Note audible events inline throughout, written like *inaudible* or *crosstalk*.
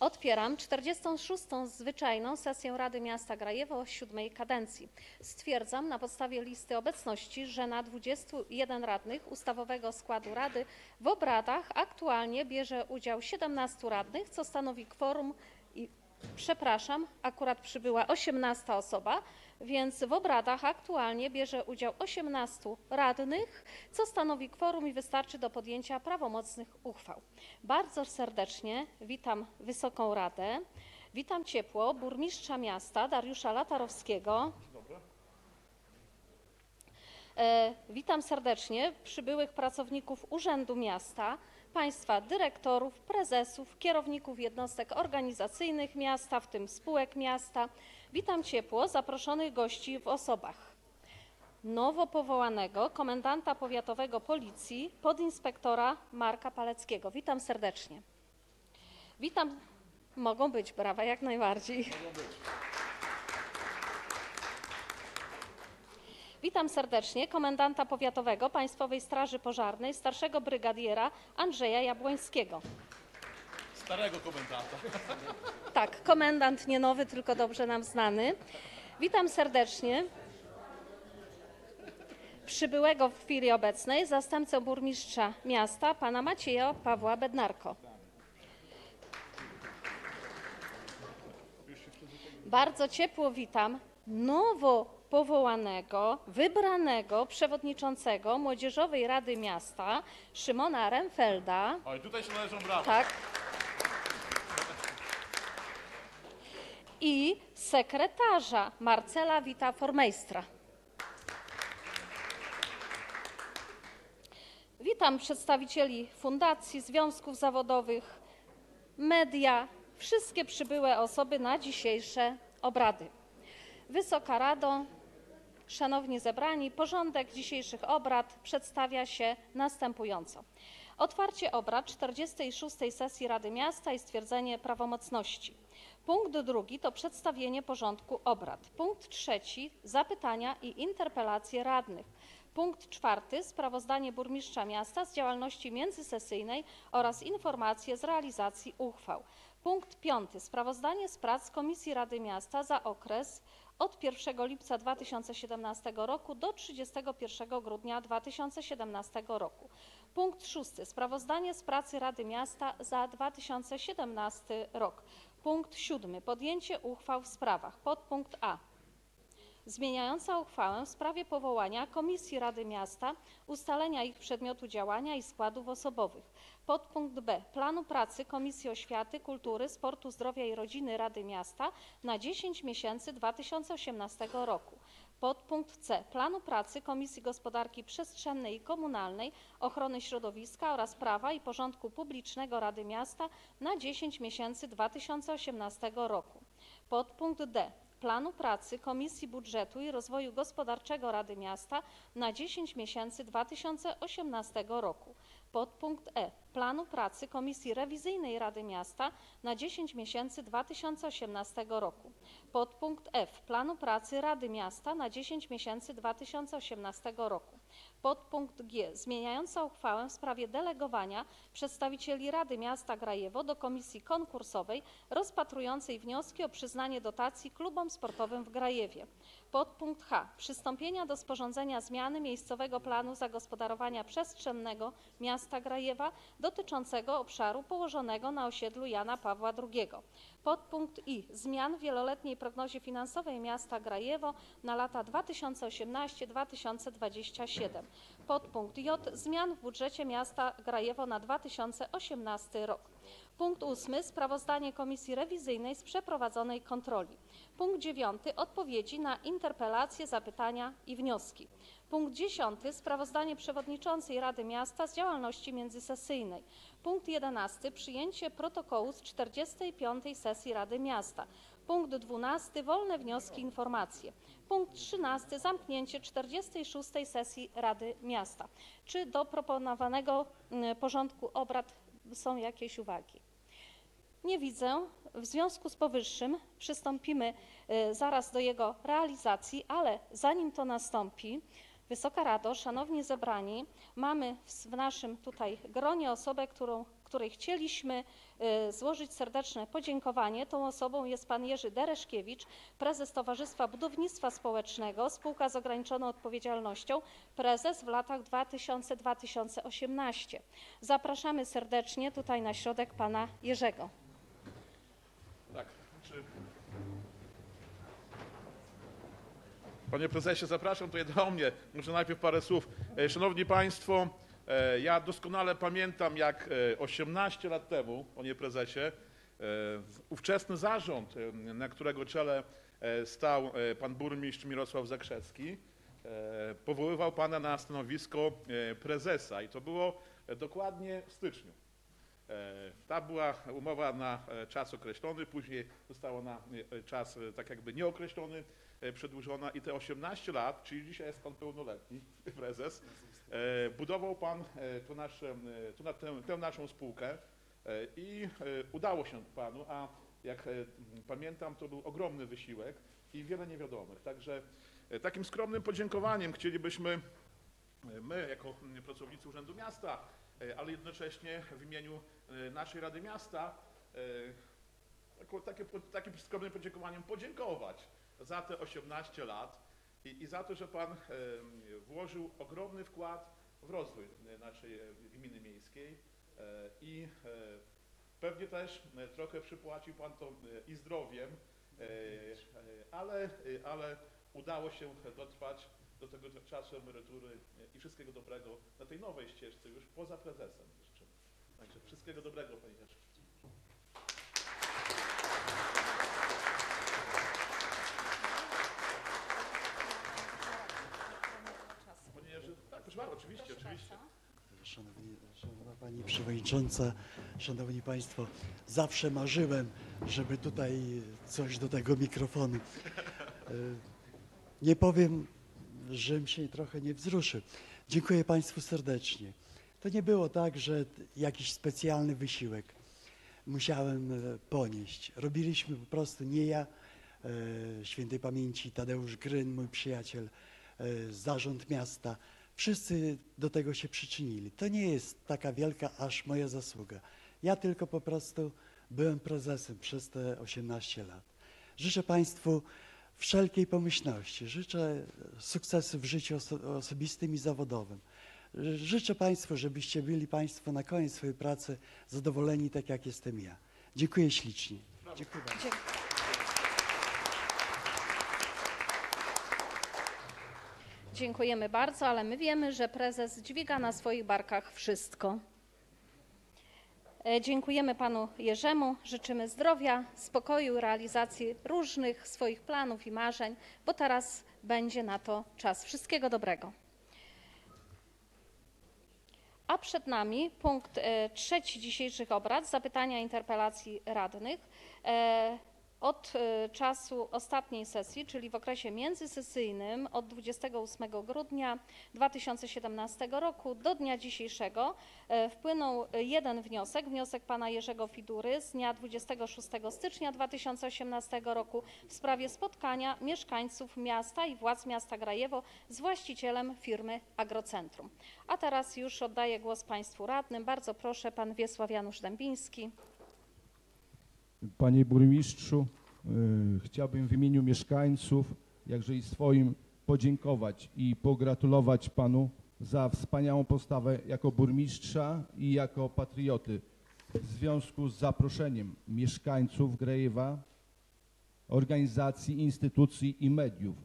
Otwieram 46. zwyczajną sesję Rady Miasta Grajewo siódmej kadencji. Stwierdzam na podstawie listy obecności, że na 21 radnych ustawowego składu Rady w obradach aktualnie bierze udział 17 radnych, co stanowi kworum i przepraszam, akurat przybyła 18 osoba, więc w obradach aktualnie bierze udział 18 radnych, co stanowi kworum i wystarczy do podjęcia prawomocnych uchwał. Bardzo serdecznie witam Wysoką Radę. Witam ciepło burmistrza miasta Dariusza Latarowskiego. E, Witam serdecznie przybyłych pracowników Urzędu Miasta, państwa dyrektorów, prezesów, kierowników jednostek organizacyjnych miasta, w tym spółek miasta. Witam ciepło zaproszonych gości w osobach nowo powołanego komendanta powiatowego Policji, podinspektora Marka Paleckiego. Witam serdecznie. Witam, mogą być brawa jak najbardziej. Witam serdecznie komendanta powiatowego Państwowej Straży Pożarnej, starszego brygadiera Andrzeja Jabłońskiego. Starego komendanta. *laughs* Tak, komendant nie nowy, tylko dobrze nam znany. Witam serdecznie przybyłego w chwili obecnej zastępcę burmistrza miasta, pana Macieja Pawła Bednarko. Bardzo ciepło witam nowo powołanego, wybranego przewodniczącego Młodzieżowej Rady Miasta Szymona Remfelda. Oj, tutaj się należą brawa. Tak. I sekretarza Marcela Wita Formejstra. Witam przedstawicieli fundacji, związków zawodowych, media, wszystkie przybyłe osoby na dzisiejsze obrady. Wysoka Rado, Szanowni zebrani, porządek dzisiejszych obrad przedstawia się następująco. Otwarcie obrad 46. sesji Rady Miasta i stwierdzenie prawomocności. Punkt drugi to przedstawienie porządku obrad. Punkt trzeci zapytania i interpelacje radnych. Punkt czwarty sprawozdanie burmistrza miasta z działalności międzysesyjnej oraz informacje z realizacji uchwał. Punkt piąty sprawozdanie z prac Komisji Rady Miasta za okres od 1 lipca 2017 roku do 31 grudnia 2017 roku. Punkt szósty. Sprawozdanie z pracy Rady Miasta za 2017 rok. Punkt siódmy. Podjęcie uchwał w sprawach. Podpunkt A. Zmieniająca uchwałę w sprawie powołania Komisji Rady Miasta, ustalenia ich przedmiotu działania i składów osobowych. Podpunkt B. Planu pracy Komisji Oświaty, Kultury, Sportu, Zdrowia i Rodziny Rady Miasta na 10 miesięcy 2018 roku. Podpunkt C. Planu pracy Komisji Gospodarki Przestrzennej i Komunalnej, Ochrony Środowiska oraz Prawa i Porządku Publicznego Rady Miasta na 10 miesięcy 2018 roku. Podpunkt D. Planu pracy Komisji Budżetu i Rozwoju Gospodarczego Rady Miasta na 10 miesięcy 2018 roku. Podpunkt E. Planu pracy Komisji Rewizyjnej Rady Miasta na 10 miesięcy 2018 roku. Podpunkt F. Planu pracy Rady Miasta na 10 miesięcy 2018 roku. Podpunkt G. Zmieniająca uchwałę w sprawie delegowania przedstawicieli Rady Miasta Grajewo do komisji konkursowej rozpatrującej wnioski o przyznanie dotacji klubom sportowym w Grajewie. Podpunkt H. Przystąpienia do sporządzenia zmiany miejscowego planu zagospodarowania przestrzennego miasta Grajewa dotyczącego obszaru położonego na osiedlu Jana Pawła II. Podpunkt I. Zmian w wieloletniej prognozie finansowej miasta Grajewo na lata 2018-2027. Podpunkt J. Zmian w budżecie miasta Grajewo na 2018 rok. Punkt ósmy. Sprawozdanie Komisji Rewizyjnej z przeprowadzonej kontroli. Punkt dziewiąty. Odpowiedzi na interpelacje, zapytania i wnioski. Punkt dziesiąty. Sprawozdanie Przewodniczącej Rady Miasta z działalności międzysesyjnej. Punkt jedenasty. Przyjęcie protokołu z 45. sesji Rady Miasta. Punkt 12. Wolne wnioski, informacje. Punkt 13. Zamknięcie 46. sesji Rady Miasta. Czy do proponowanego mm, porządku obrad są jakieś uwagi? Nie widzę. W związku z powyższym przystąpimy y, zaraz do jego realizacji, ale zanim to nastąpi, Wysoka Rado, szanowni zebrani, mamy w naszym tutaj gronie osobę, którą, której chcieliśmy y, złożyć serdeczne podziękowanie. Tą osobą jest pan Jerzy Dereszkiewicz, prezes Towarzystwa Budownictwa Społecznego, spółka z ograniczoną odpowiedzialnością, prezes w latach 2000-2018. Zapraszamy serdecznie tutaj na środek pana Jerzego. Tak. Czy... Panie prezesie, zapraszam tutaj do mnie. Może najpierw parę słów. E, Szanowni Państwo, ja doskonale pamiętam, jak e, 18 lat temu, panie prezesie, e, ówczesny zarząd, e, na którego czele e, stał e, pan burmistrz Mirosław Zakrzewski, e, powoływał pana na stanowisko e, prezesa i to było e, dokładnie w styczniu. E, Ta była umowa na e, czas określony, później została na e, czas e, tak jakby nieokreślony e, przedłużona i te 18 lat, czyli dzisiaj jest pan pełnoletni *laughs* prezes, e, budował pan e, to nasze, e, to na tę, tę naszą spółkę e, i e, udało się panu, a jak e, pamiętam, to był ogromny wysiłek i wiele niewiadomych. Także e, takim skromnym podziękowaniem chcielibyśmy my, jako pracownicy Urzędu Miasta, e, ale jednocześnie w imieniu e, naszej Rady Miasta, e, takie, takim skromnym podziękowaniem podziękować za te 18 lat i, i za to, że Pan włożył ogromny wkład w rozwój naszej e, gminy miejskiej e, i e, pewnie też trochę przypłacił Pan to i zdrowiem, ale, ale udało się dotrwać do tego czasu emerytury i wszystkiego dobrego na tej nowej ścieżce, już poza prezesem jeszcze. Także wszystkiego dobrego, Panie Jerzy. Panie Tak, proszę bardzo, oczywiście, oczywiście. Szanowni, szanowna Pani Przewodnicząca, Szanowni Państwo, zawsze marzyłem, żeby tutaj coś do tego mikrofonu. E, Nie powiem, żebym się trochę nie wzruszył. Dziękuję Państwu serdecznie. To nie było tak, że jakiś specjalny wysiłek musiałem e, ponieść. Robiliśmy po prostu nie ja, e, świętej pamięci Tadeusz Gryn, mój przyjaciel, zarząd miasta. Wszyscy do tego się przyczynili. To nie jest taka wielka aż moja zasługa. Ja tylko po prostu byłem prezesem przez te 18 lat. Życzę Państwu wszelkiej pomyślności. Życzę sukcesu w życiu oso- osobistym i zawodowym. Życzę Państwu, żebyście byli Państwo na koniec swojej pracy zadowoleni tak jak jestem ja. Dziękuję ślicznie. Dziękuję bardzo. Dziękujemy bardzo, ale my wiemy, że prezes dźwiga na swoich barkach wszystko. E, Dziękujemy panu Jerzemu, życzymy zdrowia, spokoju, realizacji różnych swoich planów i marzeń, bo teraz będzie na to czas. Wszystkiego dobrego. A przed nami punkt e, trzeci dzisiejszych obrad, zapytania interpelacji radnych. Od e, czasu ostatniej sesji, czyli w okresie międzysesyjnym od 28 grudnia 2017 roku do dnia dzisiejszego e, wpłynął jeden wniosek, wniosek pana Jerzego Fidury z dnia 26 stycznia 2018 roku w sprawie spotkania mieszkańców miasta i władz miasta Grajewo z właścicielem firmy Agrocentrum. A teraz już oddaję głos państwu radnym. Bardzo proszę, pan Wiesław Janusz Dębiński. Panie burmistrzu, chciałbym w imieniu mieszkańców, jakże i swoim, podziękować i pogratulować panu za wspaniałą postawę jako burmistrza i jako patrioty w związku z zaproszeniem mieszkańców Grejewa, organizacji, instytucji i mediów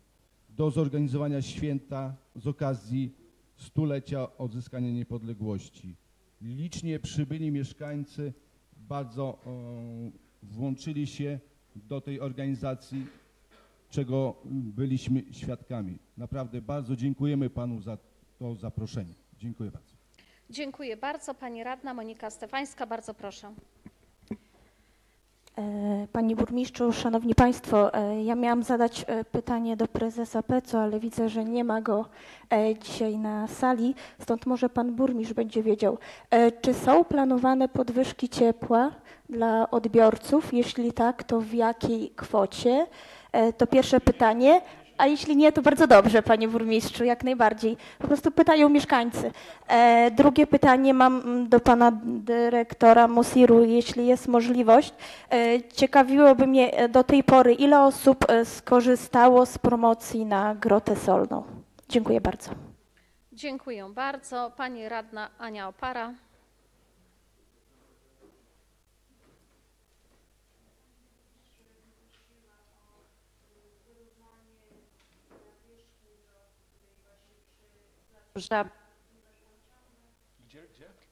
do zorganizowania święta z okazji stulecia odzyskania niepodległości. Licznie przybyli mieszkańcy bardzo e, włączyli się do tej organizacji, czego byliśmy świadkami. Naprawdę bardzo dziękujemy panu za to zaproszenie. Dziękuję bardzo. Dziękuję bardzo. Pani radna Monika Stefańska, bardzo proszę. E, Panie Burmistrzu, Szanowni Państwo, e, ja miałam zadać e, pytanie do prezesa PECO, ale widzę, że nie ma go dzisiaj na sali, stąd może Pan Burmistrz będzie wiedział. Czy są planowane podwyżki ciepła dla odbiorców? Jeśli tak, to w jakiej kwocie? E, To pierwsze pytanie. A jeśli nie, to bardzo dobrze, panie burmistrzu, jak najbardziej. Po prostu pytają mieszkańcy. E, drugie pytanie mam mm, do pana dyrektora Musiru, jeśli jest możliwość. E, ciekawiłoby mnie do tej pory, ile osób skorzystało z promocji na Grotę Solną. Dziękuję bardzo. Dziękuję bardzo. Pani radna Ania Opara. Za-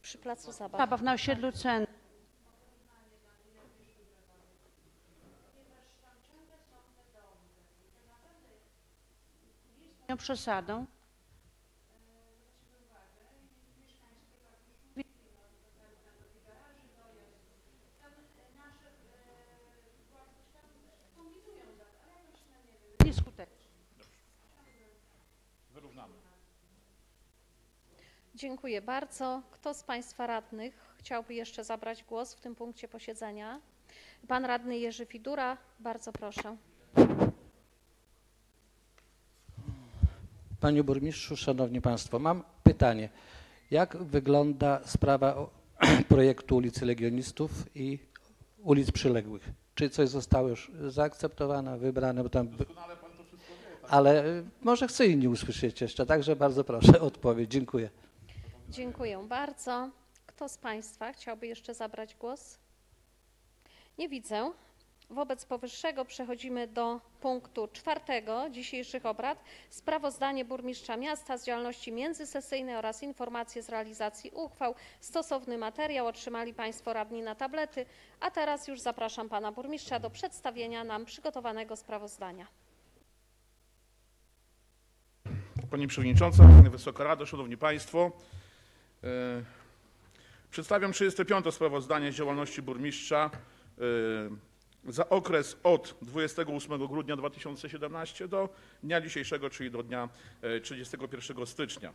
Przy Placu Zabaw. Zabaw na osiedlu Centrum. przesadą. Dziękuję bardzo. Kto z Państwa radnych chciałby jeszcze zabrać głos w tym punkcie posiedzenia? Pan radny Jerzy Fidura, bardzo proszę. Panie Burmistrzu, Szanowni Państwo, mam pytanie. Jak wygląda sprawa *clears throat* projektu ulicy Legionistów i ulic przyległych? Czy coś zostało już zaakceptowane, wybrane? Bo tam... Doskonale pan to wszystko wie. Ale y, może chcę inni usłyszeć jeszcze, także bardzo proszę o odpowiedź. Dziękuję. Dziękuję bardzo. Kto z Państwa chciałby jeszcze zabrać głos? Nie widzę. Wobec powyższego przechodzimy do punktu czwartego dzisiejszych obrad. Sprawozdanie burmistrza miasta z działalności międzysesyjnej oraz informacje z realizacji uchwał. Stosowny materiał otrzymali Państwo radni na tablety, a teraz już zapraszam Pana burmistrza do przedstawienia nam przygotowanego sprawozdania. Pani Przewodnicząca, Wysoka Rado, Szanowni Państwo. E, Przedstawiam 35. sprawozdanie z działalności burmistrza e, za okres od 28 grudnia 2017 do dnia dzisiejszego, czyli do dnia e, 31 stycznia.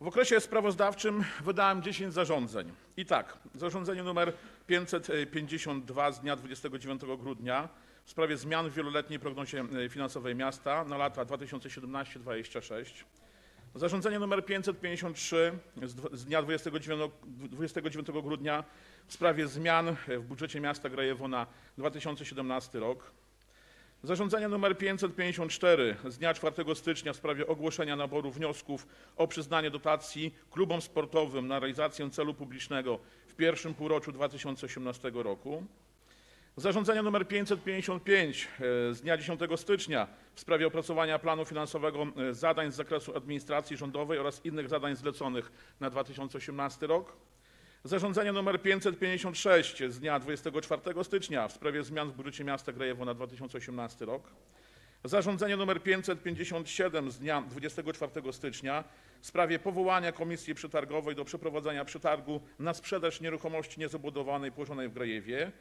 W okresie sprawozdawczym wydałem 10 zarządzeń. I tak, zarządzenie nr 552 z dnia 29 grudnia w sprawie zmian w wieloletniej prognozie e, finansowej miasta na lata 2017-2026. Zarządzenie nr 553 z dnia 29, 29 grudnia w sprawie zmian w budżecie miasta Grajewo na 2017 rok. Zarządzenie nr 554 z dnia 4 stycznia w sprawie ogłoszenia naboru wniosków o przyznanie dotacji klubom sportowym na realizację celu publicznego w pierwszym półroczu 2018 roku. Zarządzenie nr 555 e, z dnia 10 stycznia w sprawie opracowania planu finansowego e, zadań z zakresu administracji rządowej oraz innych zadań zleconych na 2018 rok. Zarządzenie nr 556 z dnia 24 stycznia w sprawie zmian w budżecie miasta Grajewo na 2018 rok. Zarządzenie nr 557 z dnia 24 stycznia w sprawie powołania komisji przetargowej do przeprowadzenia przetargu na sprzedaż nieruchomości niezabudowanej położonej w Grajewie.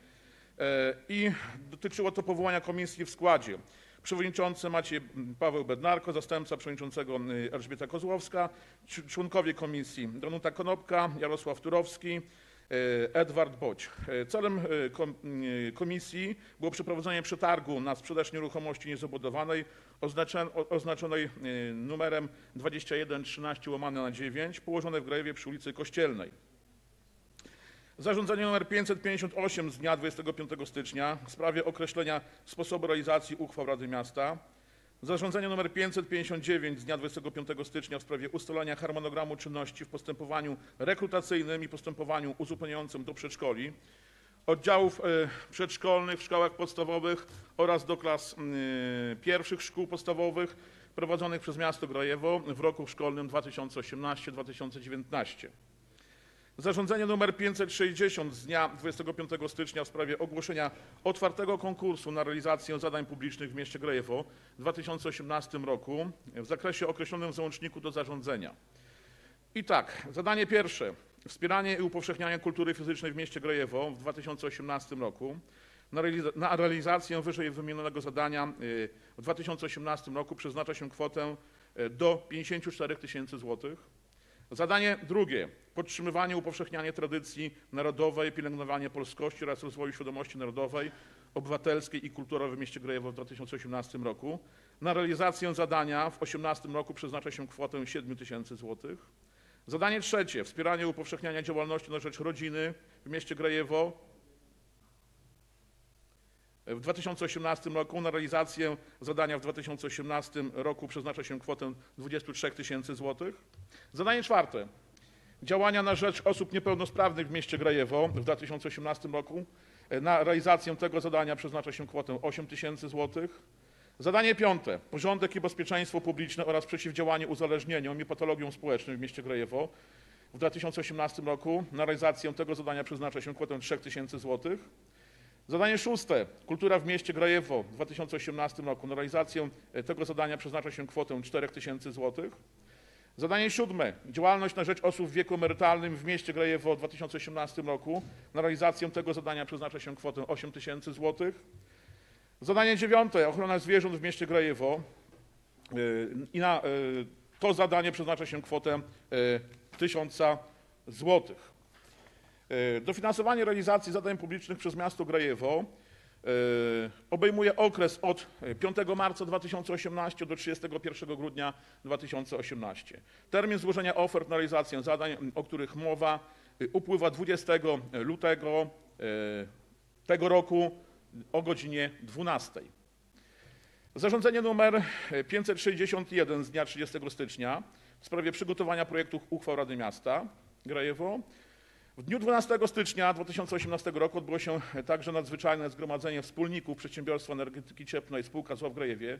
E, I dotyczyło to powołania komisji w składzie. Przewodniczący Maciej Paweł Bednarko, zastępca przewodniczącego y, Elżbieta Kozłowska, cz- członkowie komisji Danuta Konopka, Jarosław Turowski, y, Edward Boć. E, Celem y, kom- komisji było przeprowadzenie przetargu na sprzedaż nieruchomości o- oznaczonej numerem 2113 łamane na 9 położonej w Grajewie przy ulicy Kościelnej. Zarządzenie nr 558 z dnia 25 stycznia w sprawie określenia sposobu realizacji uchwał Rady Miasta. Zarządzenie nr 559 z dnia 25 stycznia w sprawie ustalenia harmonogramu czynności w postępowaniu rekrutacyjnym i postępowaniu uzupełniającym do przedszkoli, oddziałów e, przedszkolnych w szkołach podstawowych oraz do klas y, pierwszych szkół podstawowych prowadzonych przez miasto Grajewo w roku szkolnym 2018-2019. Zarządzenie nr 560 z dnia 25 stycznia w sprawie ogłoszenia otwartego konkursu na realizację zadań publicznych w mieście Grajewo w 2018 roku w zakresie określonym w załączniku do zarządzenia. I tak, zadanie pierwsze. Wspieranie i upowszechnianie kultury fizycznej w mieście Grajewo w 2018 roku. Na realizację wyżej wymienionego zadania y, w 2018 roku przeznacza się kwotę y, do 54 tysięcy złotych. Zadanie drugie. Podtrzymywanie, upowszechnianie tradycji narodowej, pielęgnowanie polskości oraz rozwoju świadomości narodowej, obywatelskiej i kulturowej w mieście Grajewo w 2018 roku. Na realizację zadania w 2018 roku przeznacza się kwotę 7 tysięcy złotych. Zadanie trzecie. Wspieranie upowszechniania działalności na rzecz rodziny w mieście Grajewo. W 2018 roku na realizację zadania w 2018 roku przeznacza się kwotę 23 tysięcy złotych. Zadanie czwarte. Działania na rzecz osób niepełnosprawnych w mieście Grajewo w 2018 roku. Na realizację tego zadania przeznacza się kwotę 8 tysięcy złotych. Zadanie piąte. Porządek i bezpieczeństwo publiczne oraz przeciwdziałanie uzależnieniom i patologiom społecznym w mieście Grajewo. W 2018 roku na realizację tego zadania przeznacza się kwotę 3 tysięcy złotych. Zadanie szóste. Kultura w mieście Grajewo w 2018 roku. Na realizację e, tego zadania przeznacza się kwotę 4 tysięcy złotych. Zadanie siódme. Działalność na rzecz osób w wieku emerytalnym w mieście Grajewo w 2018 roku. Na realizację tego zadania przeznacza się kwotę 8 tysięcy złotych. Zadanie dziewiąte. Ochrona zwierząt w mieście Grajewo. Yy, I na yy, to zadanie przeznacza się kwotę yy, 1000 złotych. Yy, Dofinansowanie realizacji zadań publicznych przez miasto Grajewo yy, obejmuje okres od 5 marca 2018 do 31 grudnia 2018. Termin złożenia ofert na realizację zadań, o których mowa, upływa 20 lutego tego roku o godzinie 12. Zarządzenie nr 561 z dnia 30 stycznia w sprawie przygotowania projektu uchwał Rady Miasta Grajewo. W dniu 12 stycznia 2018 roku odbyło się także nadzwyczajne zgromadzenie wspólników Przedsiębiorstwa Energetyki Cieplnej Spółka Zła w Grajewie,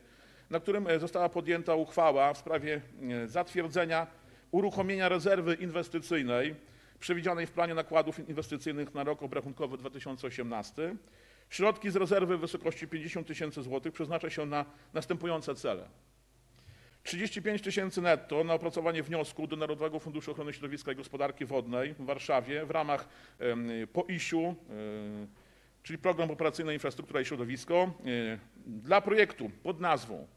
na którym e, została podjęta uchwała w sprawie e, zatwierdzenia uruchomienia rezerwy inwestycyjnej przewidzianej w planie nakładów inwestycyjnych na rok obrachunkowy 2018. Środki z rezerwy w wysokości 50 tysięcy złotych przeznacza się na następujące cele. 35 tysięcy netto na opracowanie wniosku do Narodowego Funduszu Ochrony Środowiska i Gospodarki Wodnej w Warszawie w ramach e, czyli Program Operacyjny Infrastruktura i Środowisko, dla projektu pod nazwą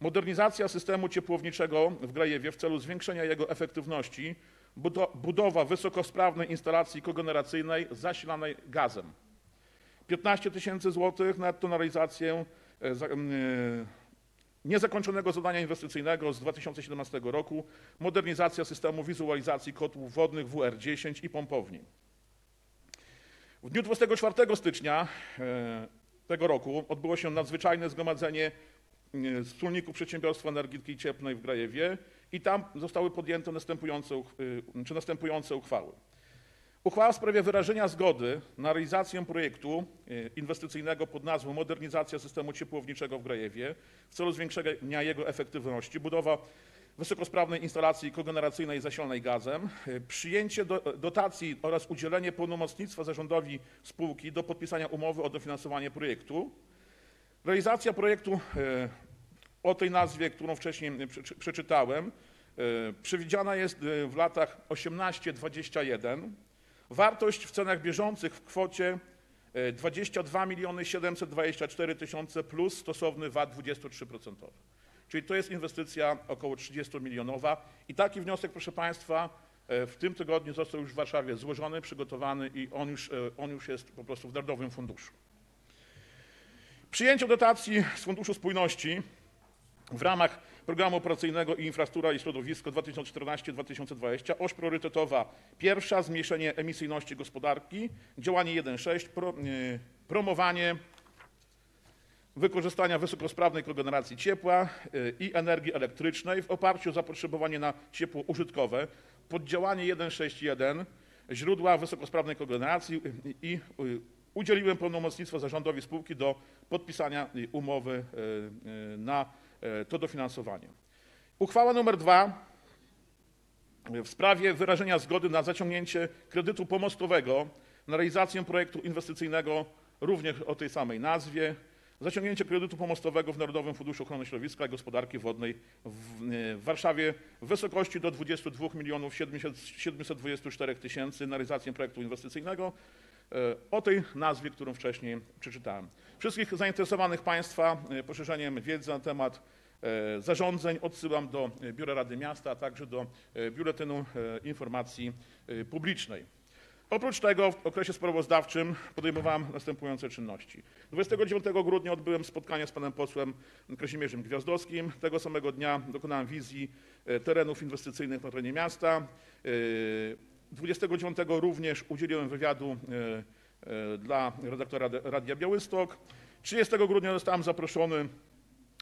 Modernizacja systemu ciepłowniczego w Grajewie w celu zwiększenia jego efektywności, budo- budowa wysokosprawnej instalacji kogeneracyjnej zasilanej gazem. 15 tysięcy złotych netto na realizację e, niezakończonego zadania inwestycyjnego z 2017 roku modernizacja systemu wizualizacji kotłów wodnych WR10 i pompowni. W dniu 24 stycznia e, tego roku odbyło się nadzwyczajne zgromadzenie e, wspólników Przedsiębiorstwa Energetyki Cieplnej w Grajewie i tam zostały podjęte następujące, e, czy następujące uchwały. Uchwała w sprawie wyrażenia zgody na realizację projektu e, inwestycyjnego pod nazwą Modernizacja systemu ciepłowniczego w Grajewie w celu zwiększenia jego efektywności, budowa wysokosprawnej instalacji kogeneracyjnej zasilanej gazem, e, przyjęcie do, dotacji oraz udzielenie pełnomocnictwa zarządowi spółki do podpisania umowy o dofinansowanie projektu, realizacja projektu e, o tej nazwie, którą wcześniej przeczy- przeczytałem, przewidziana jest w latach 18-21. Wartość w cenach bieżących w kwocie e, 22 724 tysiące plus stosowny VAT 23%. Czyli to jest inwestycja około 30 milionowa i taki wniosek, proszę Państwa, e, w tym tygodniu został już w Warszawie złożony, przygotowany i on już, e, on już jest po prostu w Narodowym Funduszu. Przyjęcie dotacji z Funduszu Spójności w ramach Programu Operacyjnego Infrastruktura i Środowisko 2014-2020 oś priorytetowa. Pierwsza zmniejszenie emisyjności gospodarki, działanie 1.6 pro, y, promowanie wykorzystania wysokosprawnej kogeneracji ciepła y, i energii elektrycznej w oparciu o zapotrzebowanie na ciepło użytkowe, poddziałanie 1.6.1 źródła wysokosprawnej kogeneracji y, i udzieliłem pełnomocnictwa zarządowi spółki do podpisania umowy na to dofinansowanie. Uchwała numer dwa w sprawie wyrażenia zgody na zaciągnięcie kredytu pomostowego na realizację projektu inwestycyjnego również o tej samej nazwie. Zaciągnięcie kredytu pomostowego w Narodowym Funduszu Ochrony Środowiska i Gospodarki Wodnej w, w Warszawie w wysokości do 22 milionów 724 tysięcy na realizację projektu inwestycyjnego e, o tej nazwie, którą wcześniej przeczytałem. Wszystkich zainteresowanych Państwa e, poszerzeniem wiedzy na temat e, zarządzeń odsyłam do e, Biura Rady Miasta, a także do Biuletynu Informacji Publicznej. Oprócz tego w okresie sprawozdawczym podejmowałem następujące czynności. 29 grudnia odbyłem spotkanie z panem posłem Kazimierzem Gwiazdowskim. Tego samego dnia dokonałem wizji terenów inwestycyjnych na terenie miasta. E, 29 również udzieliłem wywiadu dla redaktora Radia Białystok. 30 grudnia zostałem zaproszony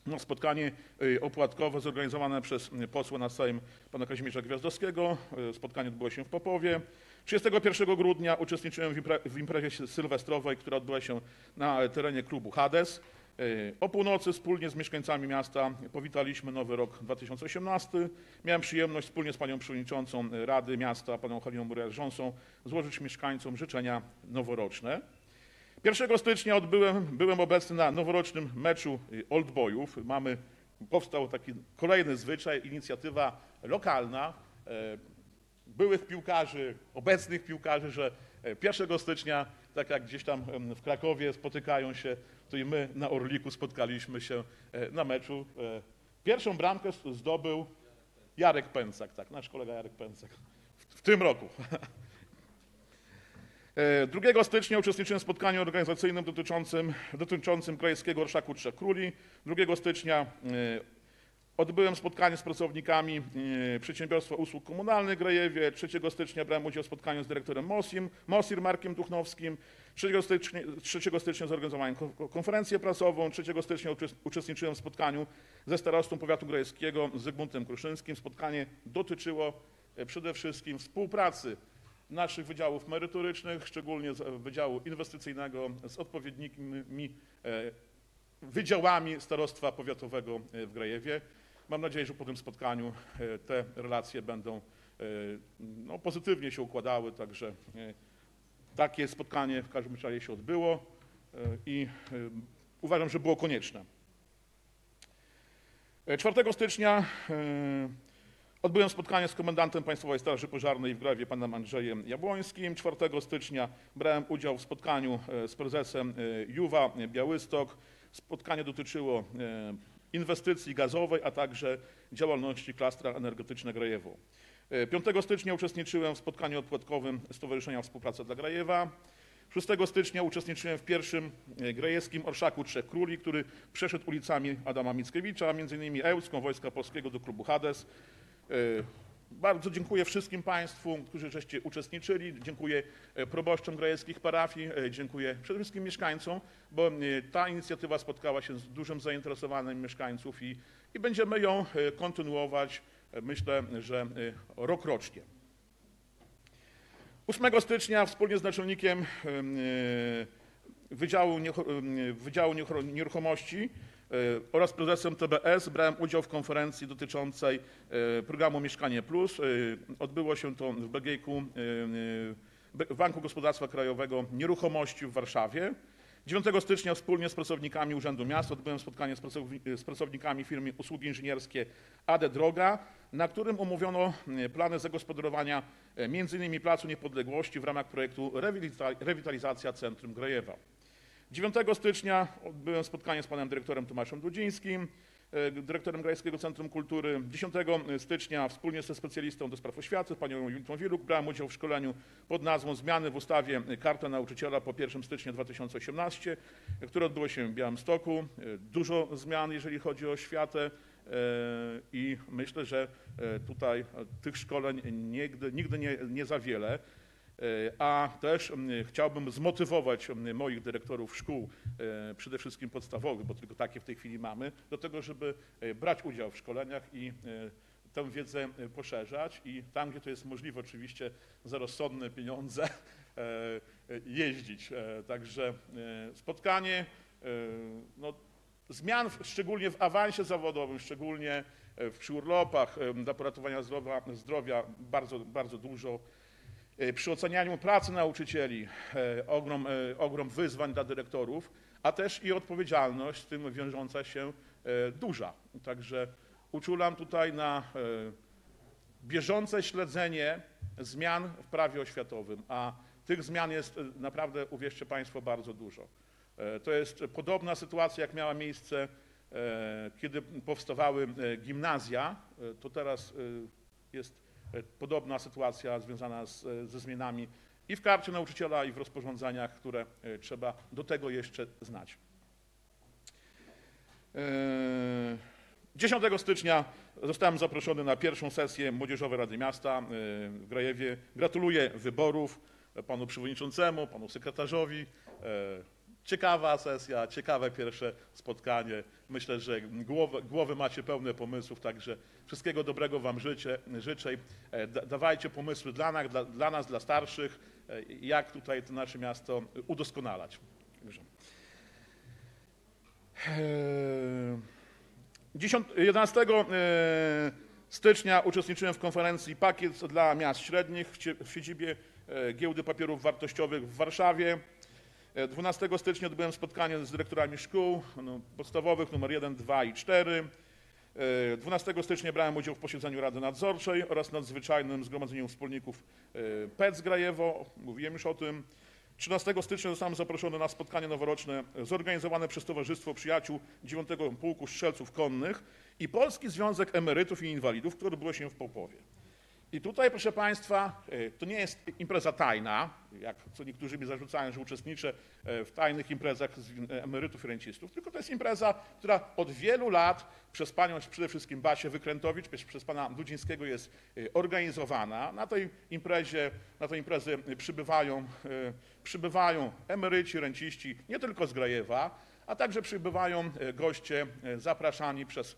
na spotkanie y, opłatkowe zorganizowane przez posła na Sejm pana Kazimierza Gwiazdowskiego. Y, Spotkanie odbyło się w Popowie. 31 grudnia uczestniczyłem w imprezie sylwestrowej, która odbyła się na terenie klubu Hades. Y, O północy wspólnie z mieszkańcami miasta powitaliśmy nowy rok 2018. Miałem przyjemność wspólnie z panią przewodniczącą Rady Miasta, panią Haliną Murel-Rząsą, złożyć mieszkańcom życzenia noworoczne. 1 stycznia odbyłem, byłem obecny na noworocznym meczu y, Old Boyów. Mamy, powstał taki kolejny zwyczaj, inicjatywa lokalna e, byłych piłkarzy, obecnych piłkarzy, że e, 1 stycznia, tak jak gdzieś tam w Krakowie spotykają się, to i my na Orliku spotkaliśmy się e, na meczu. E, Pierwszą bramkę zdobył Jarek Pęcak, tak, nasz kolega Jarek Pęcak w, tym roku. *laughs* E, 2 stycznia uczestniczyłem w spotkaniu organizacyjnym dotyczącym, dotyczącym Krajewskiego Orszaku Trzech Króli. 2 stycznia e, odbyłem spotkanie z pracownikami e, Przedsiębiorstwa Usług Komunalnych w Grajewie. 3 stycznia brałem udział w spotkaniu z dyrektorem Mosim, Mosir Markiem Tuchnowskim. 3 stycznia, 3 stycznia zorganizowałem ko- konferencję prasową. 3 stycznia uczes- uczestniczyłem w spotkaniu ze starostą powiatu grajewskiego Zygmuntem Kruszyńskim. Spotkanie dotyczyło e, przede wszystkim współpracy naszych wydziałów merytorycznych, szczególnie Wydziału Inwestycyjnego z odpowiednimi e, wydziałami Starostwa Powiatowego w Grajewie. Mam nadzieję, że po tym spotkaniu e, te relacje będą e, no, pozytywnie się układały, także e, takie spotkanie w każdym razie się odbyło i uważam, że było konieczne. E, 4 stycznia Odbyłem spotkanie z komendantem Państwowej Straży Pożarnej w Grawie, panem Andrzejem Jabłońskim. 4 stycznia brałem udział w spotkaniu z prezesem Juwa Białystok. Spotkanie dotyczyło inwestycji gazowej, a także działalności klastra energetyczne Grajewo. E, 5 stycznia uczestniczyłem w spotkaniu odpłatkowym Stowarzyszenia Współpraca dla Grajewa. 6 stycznia uczestniczyłem w pierwszym e, grajewskim Orszaku Trzech Króli, który przeszedł ulicami Adama Mickiewicza, m.in. Ełską, Wojska Polskiego do klubu Hades. Bardzo dziękuję wszystkim Państwu, którzy żeście uczestniczyli. Dziękuję e, proboszczom grajewskich parafii, e, dziękuję przede wszystkim mieszkańcom, bo e, ta inicjatywa spotkała się z dużym zainteresowaniem mieszkańców i, i będziemy ją kontynuować, myślę, że e, rokrocznie. 8 stycznia wspólnie z naczelnikiem em, Wydziału, Nieruchomości oraz prezesem TBS brałem udział w konferencji dotyczącej e, programu Mieszkanie Plus. E, Odbyło się to w BGK Banku Gospodarstwa Krajowego Nieruchomości w Warszawie. 9 stycznia wspólnie z pracownikami Urzędu Miasta odbyłem spotkanie z, pracowni- z pracownikami firmy Usługi Inżynierskie AD Droga, na którym omówiono plany zagospodarowania m.in. Placu Niepodległości w ramach projektu Rewitalizacja Centrum Grajewa. 9 stycznia odbyłem spotkanie z panem dyrektorem Tomaszem Dudzińskim, e, dyrektorem Grajskiego Centrum Kultury. 10 stycznia wspólnie ze specjalistą do spraw oświaty, panią Julitą Wiluk, brałem udział w szkoleniu pod nazwą Zmiany w ustawie Karta Nauczyciela po 1 stycznia 2018, które odbyło się w Białymstoku. E, Dużo zmian, jeżeli chodzi o oświatę e, i myślę, że e, tutaj e, tych szkoleń nigdy, nigdy nie, nie za wiele. E, A też chciałbym zmotywować moich dyrektorów szkół, e, przede wszystkim podstawowych, bo tylko takie w tej chwili mamy, do tego, żeby e, brać udział w szkoleniach i tę wiedzę poszerzać i tam, gdzie to jest możliwe, oczywiście za rozsądne pieniądze *laughs* jeździć. Także spotkanie, no, zmian, szczególnie w awansie zawodowym, szczególnie przy urlopach dla poratowania zdrowia, zdrowia bardzo, bardzo dużo. E, Przy ocenianiu pracy nauczycieli e, ogrom, e, ogrom wyzwań dla dyrektorów, a też i odpowiedzialność z tym wiążąca się duża. Także uczulam tutaj na bieżące śledzenie zmian w prawie oświatowym, a tych zmian jest naprawdę, uwierzcie Państwo, bardzo dużo. To jest podobna sytuacja, jak miała miejsce kiedy powstawały gimnazja, to teraz jest podobna sytuacja związana z, e, ze zmianami i w karcie nauczyciela, i w rozporządzeniach, które e, trzeba do tego jeszcze znać. E, 10 stycznia zostałem zaproszony na pierwszą sesję Młodzieżowej Rady Miasta e, w Grajewie. Gratuluję wyborów panu przewodniczącemu, panu sekretarzowi. Ciekawa sesja, ciekawe pierwsze spotkanie. Myślę, że głowy, głowy macie pełne pomysłów, także wszystkiego dobrego Wam życzę. E, da- Dawajcie pomysły dla nas, dla, dla, nas, dla starszych, e, jak tutaj to nasze miasto udoskonalać. 10, 11 e, stycznia uczestniczyłem w konferencji Pakiet dla miast średnich w siedzibie Giełdy Papierów Wartościowych w Warszawie. E, 12 stycznia odbyłem spotkanie z dyrektorami szkół no, podstawowych numer 1, 2 i 4. E, 12 stycznia brałem udział w posiedzeniu Rady Nadzorczej oraz nadzwyczajnym zgromadzeniu wspólników e, PEC Grajewo. Mówiłem już o tym. 13 stycznia zostałem zaproszony na spotkanie noworoczne zorganizowane przez Towarzystwo Przyjaciół 9 Pułku Strzelców Konnych i Polski Związek Emerytów i Inwalidów, które odbyło się w Połowie. I tutaj, proszę Państwa, e, to nie jest impreza tajna, jak co niektórzy mi zarzucają, że uczestniczę e, w tajnych imprezach e, emerytów i rencistów, tylko to jest impreza, która od wielu lat przez panią, przede wszystkim Basię Wykrętowicz, przez, pana Dudzińskiego jest organizowana. Na tej imprezie, na tej imprezy e, przybywają, przybywają emeryci, renciści, nie tylko z Grajewa, a także przybywają goście zapraszani przez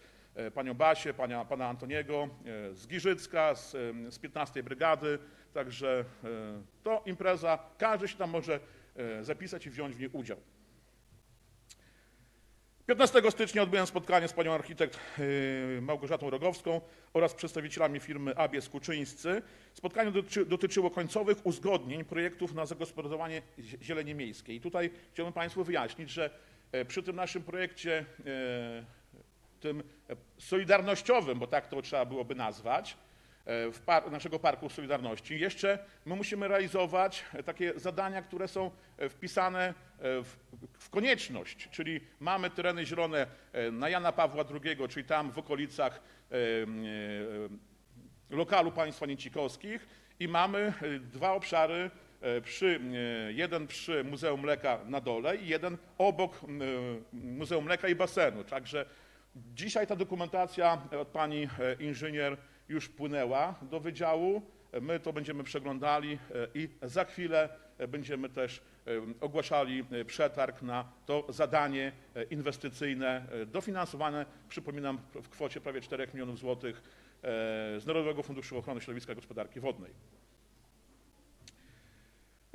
panią Basię, pana, pana Antoniego e, z Giżycka, z, e, z 15 Brygady. Także e, to impreza, każdy się tam może e, zapisać i wziąć w niej udział. 15 stycznia odbyłem spotkanie z panią architekt e, Małgorzatą Rogowską oraz przedstawicielami firmy Abies Kuczyńscy. Spotkanie dotyczy, dotyczyło końcowych uzgodnień projektów na zagospodarowanie zie- zieleni miejskiej. I tutaj chciałbym Państwu wyjaśnić, że e, przy tym naszym projekcie e, tym e, solidarnościowym, bo tak to trzeba byłoby nazwać, e, par naszego Parku Solidarności. Jeszcze my musimy realizować e, takie zadania, które są e, wpisane w, w konieczność, czyli mamy tereny zielone na Jana Pawła II, czyli tam w okolicach lokalu państwa Niecikowskich i mamy dwa obszary, przy, jeden przy Muzeum Mleka na dole i jeden obok Muzeum Mleka i basenu. Także dzisiaj ta dokumentacja od pani e, inżynier już wpłynęła do wydziału. E, My to będziemy przeglądali e, i za chwilę e, będziemy też e, ogłaszali e, przetarg na to zadanie e, inwestycyjne e, dofinansowane, przypominam, w kwocie prawie 4 milionów złotych e, z Narodowego Funduszu Ochrony Środowiska i Gospodarki Wodnej.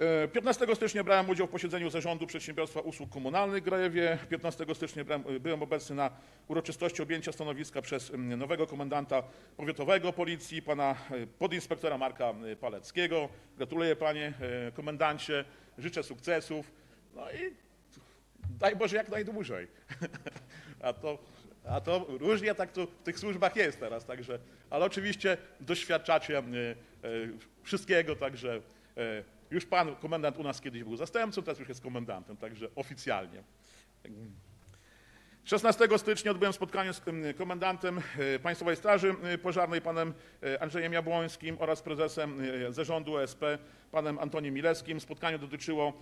E, 15 stycznia brałem udział w posiedzeniu Zarządu Przedsiębiorstwa Usług Komunalnych w Grajewie. 15 stycznia brałem, byłem obecny na uroczystości objęcia stanowiska przez nowego komendanta powiatowego Policji, pana e, podinspektora Marka e, Paleckiego. Gratuluję panie e, komendancie, życzę sukcesów. No i daj Boże jak najdłużej. *laughs* A to, a to różnie tak to w tych służbach jest teraz, także, ale oczywiście doświadczacie e, e, wszystkiego, także e, już pan komendant u nas kiedyś był zastępcą, teraz już jest komendantem, także oficjalnie. 16 stycznia odbyłem spotkanie z em, komendantem e, Państwowej Straży e, Pożarnej, panem e, Andrzejem Jabłońskim oraz prezesem zarządu OSP, panem Antoniem Milewskim. Spotkanie dotyczyło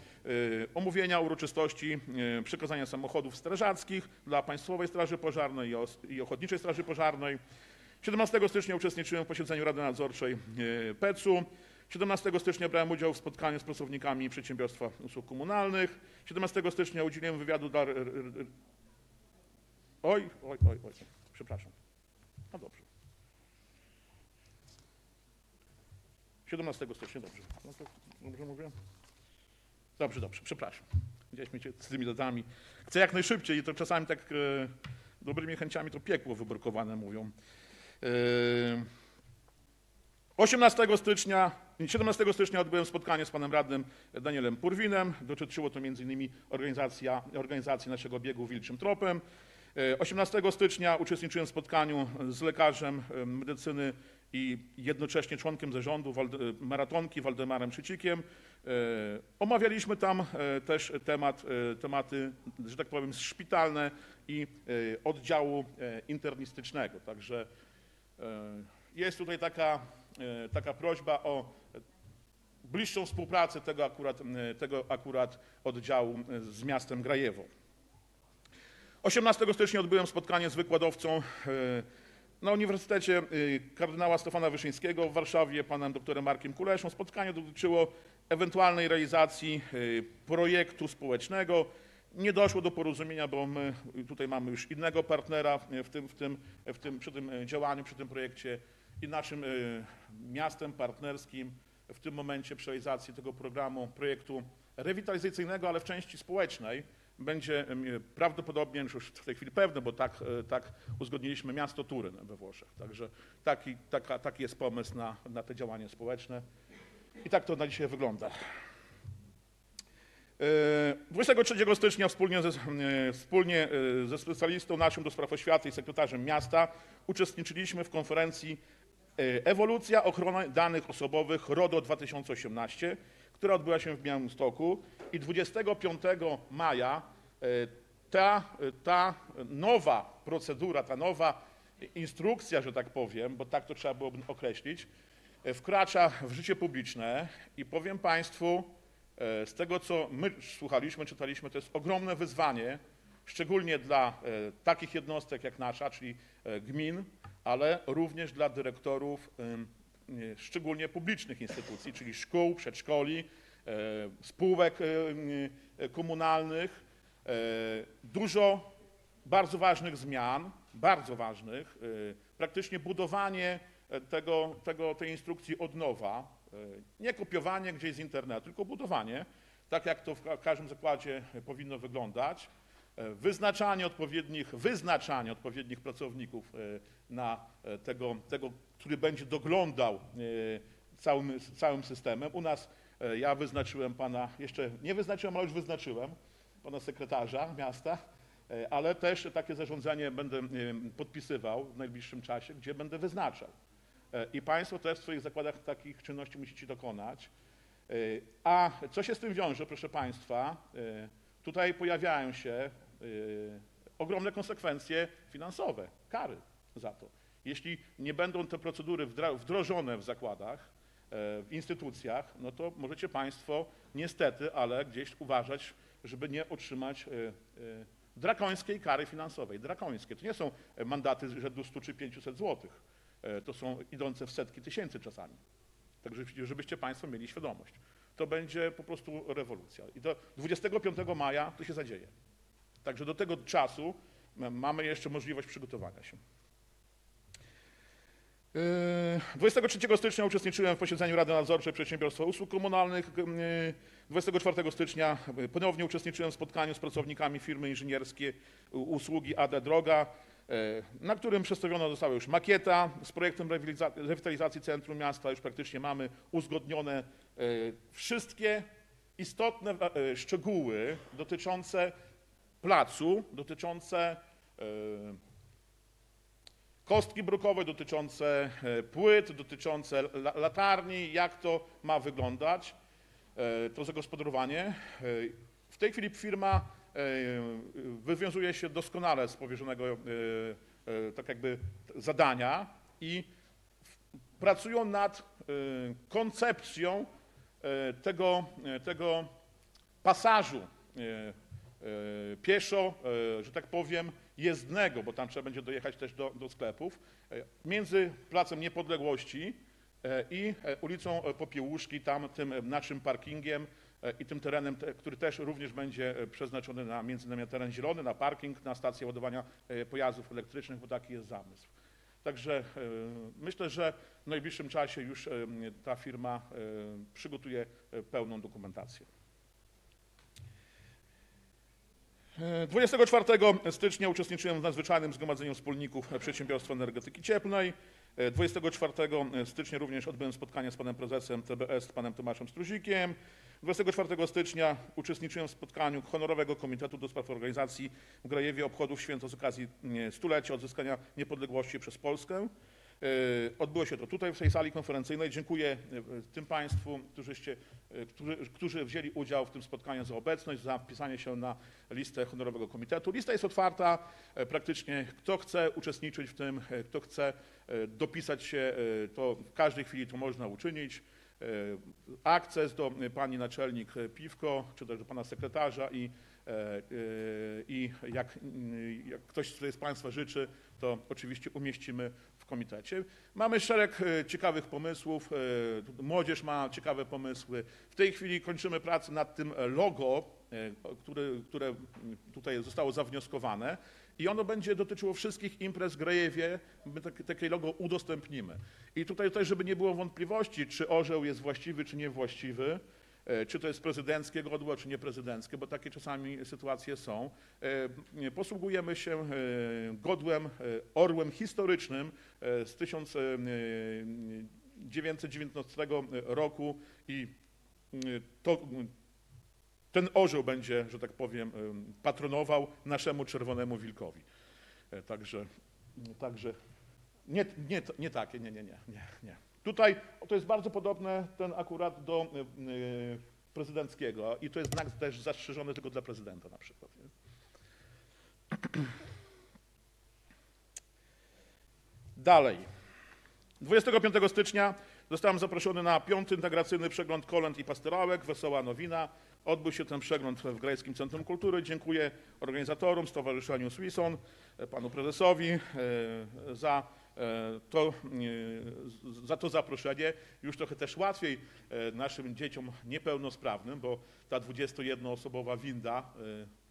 omówienia uroczystości przekazania samochodów strażackich dla Państwowej Straży Pożarnej i Ochotniczej Straży Pożarnej. 17 stycznia uczestniczyłem w posiedzeniu Rady Nadzorczej PEC-u. 17 stycznia brałem udział w spotkaniu z pracownikami Przedsiębiorstwa Usług Komunalnych. 17 stycznia udzieliłem wywiadu dla... Oj, oj, oj, oj, przepraszam. No dobrze. 17 stycznia, dobrze. No to dobrze mówię? Dobrze, dobrze, przepraszam. Gdzieś mnie z tymi datami. Chcę jak najszybciej i to czasami tak e, dobrymi chęciami to piekło wybrukowane mówią. E, 18 stycznia, 17 stycznia odbyłem spotkanie z panem radnym Danielem Purwinem. Dotyczyło to m.in. organizacja, organizacji naszego biegu Wilczym Tropem. E, 18 stycznia uczestniczyłem w spotkaniu z lekarzem e, medycyny i jednocześnie członkiem zarządu Maratonki Waldemarem Szycikiem. E, Omawialiśmy tam e, też temat, e, tematy, że tak powiem, szpitalne i e, oddziału e, internistycznego. Także e, jest tutaj taka, e, taka prośba o bliższą współpracę tego akurat, tego akurat oddziału z miastem Grajewo. 18 stycznia odbyłem spotkanie z wykładowcą e, na Uniwersytecie e, kardynała Stefana Wyszyńskiego w Warszawie, panem doktorem Markiem Kuleszą. Spotkanie dotyczyło ewentualnej realizacji e, projektu społecznego. Nie doszło do porozumienia, bo my tutaj mamy już innego partnera w tym, w tym, w tym, przy tym działaniu, przy tym projekcie i naszym miastem partnerskim w tym momencie przy realizacji tego programu, projektu rewitalizacyjnego, ale w części społecznej będzie em, prawdopodobnie, już w tej chwili pewne, bo tak, e, tak uzgodniliśmy miasto Turyn we Włoszech. Także taki, taka, taki jest pomysł na, na te działania społeczne. I tak to na dzisiaj wygląda. E, 23 stycznia wspólnie ze, e, wspólnie e, ze specjalistą naszym do spraw oświaty i sekretarzem miasta uczestniczyliśmy w konferencji e, Ewolucja ochrony danych osobowych RODO 2018, która odbyła się w Białymstoku i 25 maja e, ta, ta nowa procedura, ta nowa instrukcja, że tak powiem, bo tak to trzeba byłoby określić, e, wkracza w życie publiczne i powiem Państwu, e, z tego co my słuchaliśmy, czytaliśmy, to jest ogromne wyzwanie, szczególnie dla e, takich jednostek jak nasza, czyli e, gmin, ale również dla dyrektorów e, szczególnie publicznych instytucji, czyli szkół, przedszkoli, e, spółek e, e, komunalnych. E, Dużo bardzo ważnych zmian, bardzo ważnych, e, praktycznie budowanie tego, tego, tej instrukcji od nowa, nie kopiowanie gdzieś z internetu, tylko budowanie, tak jak to w ka- każdym zakładzie powinno wyglądać, wyznaczanie odpowiednich, wyznaczanie odpowiednich pracowników e, na e, tego, tego który będzie doglądał e, całym, całym systemem. U nas e, ja wyznaczyłem pana, jeszcze nie wyznaczyłem, ale już wyznaczyłem, pana sekretarza miasta, e, ale też takie zarządzenie będę e, podpisywał w najbliższym czasie, gdzie będę wyznaczał. E, I Państwo też w swoich zakładach takich czynności musicie dokonać. E, A co się z tym wiąże, proszę Państwa? Tutaj pojawiają się e, ogromne konsekwencje finansowe, kary za to. Jeśli nie będą te procedury wdrożone w zakładach, e, w instytucjach, no to możecie Państwo niestety, ale gdzieś uważać, żeby nie otrzymać e, e, drakońskiej kary finansowej. Drakońskie. To nie są mandaty rzędu 100 czy 500 złotych. E, To są idące w setki tysięcy czasami. Także żebyście Państwo mieli świadomość. To będzie po prostu rewolucja. I do 25 maja to się zadzieje. Także do tego czasu m- mamy jeszcze możliwość przygotowania się. Yy, 23 stycznia uczestniczyłem w posiedzeniu Rady Nadzorczej Przedsiębiorstwa Usług Komunalnych. Yy, 24 stycznia yy, ponownie uczestniczyłem w spotkaniu z pracownikami firmy inżynierskiej usługi AD Droga, yy, na którym przedstawiona została już makieta z projektem rewitaliza- rewitalizacji centrum miasta. Już praktycznie mamy uzgodnione yy, wszystkie istotne yy, szczegóły dotyczące placu, dotyczące kostki brukowe, dotyczące e, płyt, dotyczące la- latarni, jak to ma wyglądać, e, to zagospodarowanie. E, W tej chwili firma e, wywiązuje się doskonale z powierzonego e, e, tak jakby zadania i pracują nad e, koncepcją e, tego, e, tego pasażu e, e, pieszo, e, że tak powiem, jezdnego, bo tam trzeba będzie dojechać też do, do sklepów, e, między Placem Niepodległości e, i e, ulicą e, Popiełuszki, tam tym e, naszym parkingiem e, i tym terenem, te- który też również będzie e, przeznaczony na między innymi teren zielony, na parking, na stację ładowania e, pojazdów elektrycznych, bo taki jest zamysł. Także e, myślę, że w najbliższym czasie już e, ta firma e, przygotuje e, pełną dokumentację. E, 24 stycznia uczestniczyłem w nadzwyczajnym zgromadzeniu wspólników Przedsiębiorstwa Energetyki Cieplnej. E, 24 stycznia również odbyłem spotkanie z panem prezesem TBS, panem Tomaszem Struzikiem. 24 stycznia uczestniczyłem w spotkaniu Honorowego Komitetu do Spraw Organizacji w Grajewie Obchodów Święto z okazji stulecia odzyskania niepodległości przez Polskę. E, Odbyło się to tutaj w tej sali konferencyjnej. Dziękuję e, tym Państwu, którzyście, e, którzy, którzy wzięli udział w tym spotkaniu za obecność, za wpisanie się na listę honorowego komitetu. Lista jest otwarta, praktycznie kto chce uczestniczyć w tym, kto chce dopisać się, to w każdej chwili to można uczynić. E, Akces do pani naczelnik e, Piwko, czy też do pana sekretarza i, e, i jak, mm, jak ktoś z Państwa życzy, to oczywiście umieścimy w komitecie. Mamy szereg ciekawych pomysłów, młodzież ma ciekawe pomysły. W tej chwili kończymy pracę nad tym logo, e, który, które tutaj zostało zawnioskowane i ono będzie dotyczyło wszystkich imprez Grejewie. My takie, takie logo udostępnimy. I tutaj też, żeby nie było wątpliwości, czy orzeł jest właściwy, czy niewłaściwy, e, czy to jest prezydenckie godło, czy nieprezydenckie, bo takie czasami sytuacje są. E, Posługujemy się e, godłem, orłem historycznym z 1919 roku i to, ten orzeł będzie, że tak powiem, em, patronował naszemu czerwonemu wilkowi. E, Także, także nie, nie, nie takie, nie, nie, nie, nie, nie. Tutaj to jest bardzo podobne ten akurat do prezydenckiego i to jest znak też zastrzeżony tylko dla prezydenta na przykład. Nie? *clears throat* Dalej. 25 stycznia zostałem zaproszony na piąty integracyjny przegląd kolęd i pastorałek, Wesoła Nowina. Odbył się ten przegląd w Grajskim Centrum Kultury. Dziękuję organizatorom, Stowarzyszeniu Swison, e, panu prezesowi e, za e, to, za to zaproszenie. Już trochę też łatwiej naszym dzieciom niepełnosprawnym, bo ta 21-osobowa winda